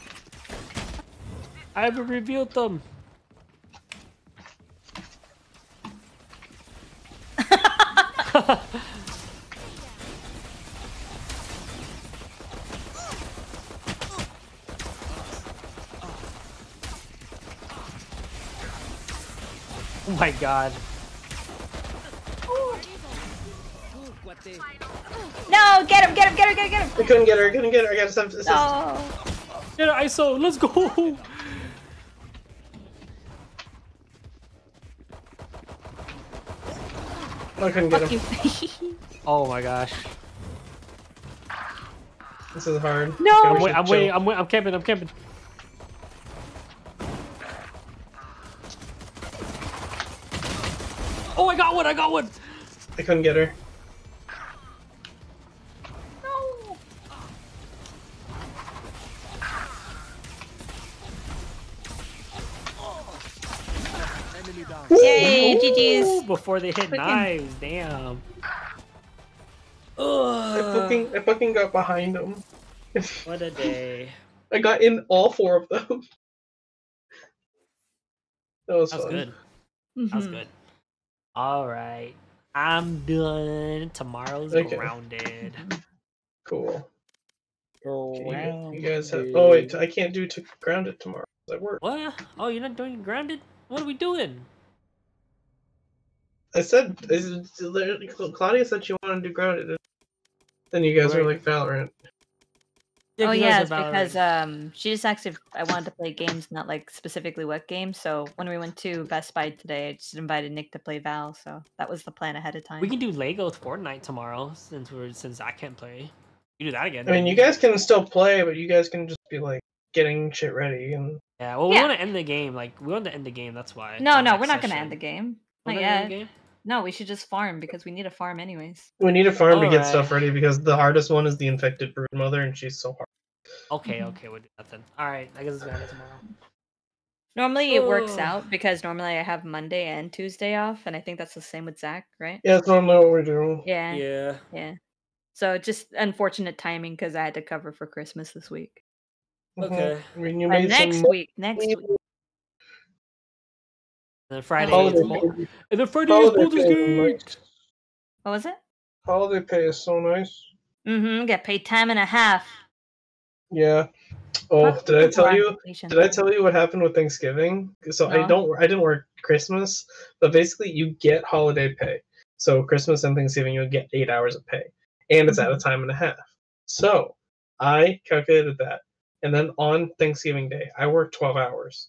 I haven't revealed them. My god. No, get him, get him, get him, get him, get him. I couldn't get her. I couldn't get her. I got to assist. No. Get it, ISO. Let's go. I couldn't get him. you. Oh my gosh. This is hard. No. I'm, wait, I'm waiting. I'm, wait, I'm camping. I'm camping. Oh, I got one. I got one. I couldn't get her. No. Yay, Ooh, GG's. Before they hit Fucking- knives. Damn. I Ugh. fucking, I fucking got behind them. What a day. I got in all four of them. That was That was fun. good. That was Mhm. good. All right. I'm done. Tomorrow's Okay. grounded. Cool. Okay, you, you guys have. Oh wait, I can't do to grounded tomorrow. I work. What? Oh, you're not doing grounded? What are we doing? I said, I said- Claudia said she wanted to do grounded. Then you guys were Right. like Valorant. Oh 'cause yeah, that's it's because um she just asked if I wanted to play games, not like specifically what games. So when we went to Best Buy today, I just invited Nick to play Val. So that was the plan ahead of time. we can do Lego with Fortnite tomorrow since we're since I can't play. You do that again. I mean, you guys can still play, but you guys can just be like getting shit ready and. Yeah. Well, we Yeah. want to end the game. Like we want to end the game. That's why. No, the no, next we're not gonna session. end the game. We're Not not gonna end yet. The game? No, we should just farm because we need a farm anyways. We need a farm to get Alright. stuff ready because the hardest one is the infected brood mother, and she's so hard. Okay. Mhm. Okay. We'll do that then. All right. I guess it's gonna happen tomorrow. Normally it works Ugh. out because normally I have Monday and Tuesday off, and I think that's the same with Zach, right? Yeah, that's normally what we're doing. Yeah. Yeah. Yeah. So just unfortunate timing because I had to cover for Christmas this week. Mhm. Okay. I mean, you made next some. week, next week. And then Friday Holiday is Bal- pay- and then Friday is Baldur's Gate. nice. What was it? Holiday pay is so nice. Mm-hmm. Get paid time and a half. Yeah. Oh, Fuck did I tell you? Did I tell you what happened with Thanksgiving? So I don't. I didn't work Christmas, but basically you get holiday pay. So Christmas and Thanksgiving you get eight hours of pay, and it's at a time and a half. So I calculated that, and then on Thanksgiving Day I worked twelve hours.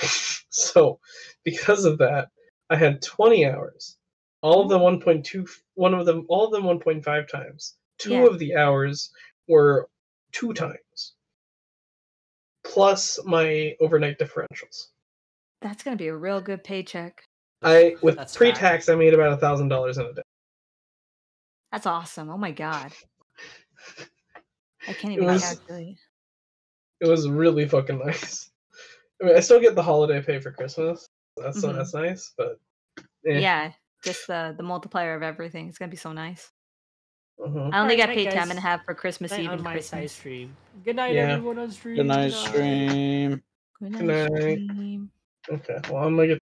so because of that, I had twenty hours. All of them 1.2, one of them, all of them 1.5 times. Two Yeah. of the hours were two times plus my overnight differentials. That's gonna be a real good paycheck. I with That's pre-tax, I made about a thousand dollars in a day. That's awesome. Oh my god. I can't It even was- calculate. It was really fucking nice. I mean, I still get the holiday pay for Christmas. That's Mhm. that's nice, but eh, Yeah, just the the multiplier of everything. It's gonna be so nice. mhm. I only Alright, got paid time guys. and a half for Christmas Night Eve and my side Christmas. stream. Good night, Yeah. everyone on stream. Good night, night. stream. Good Good night, night. stream. Okay, well I'm gonna get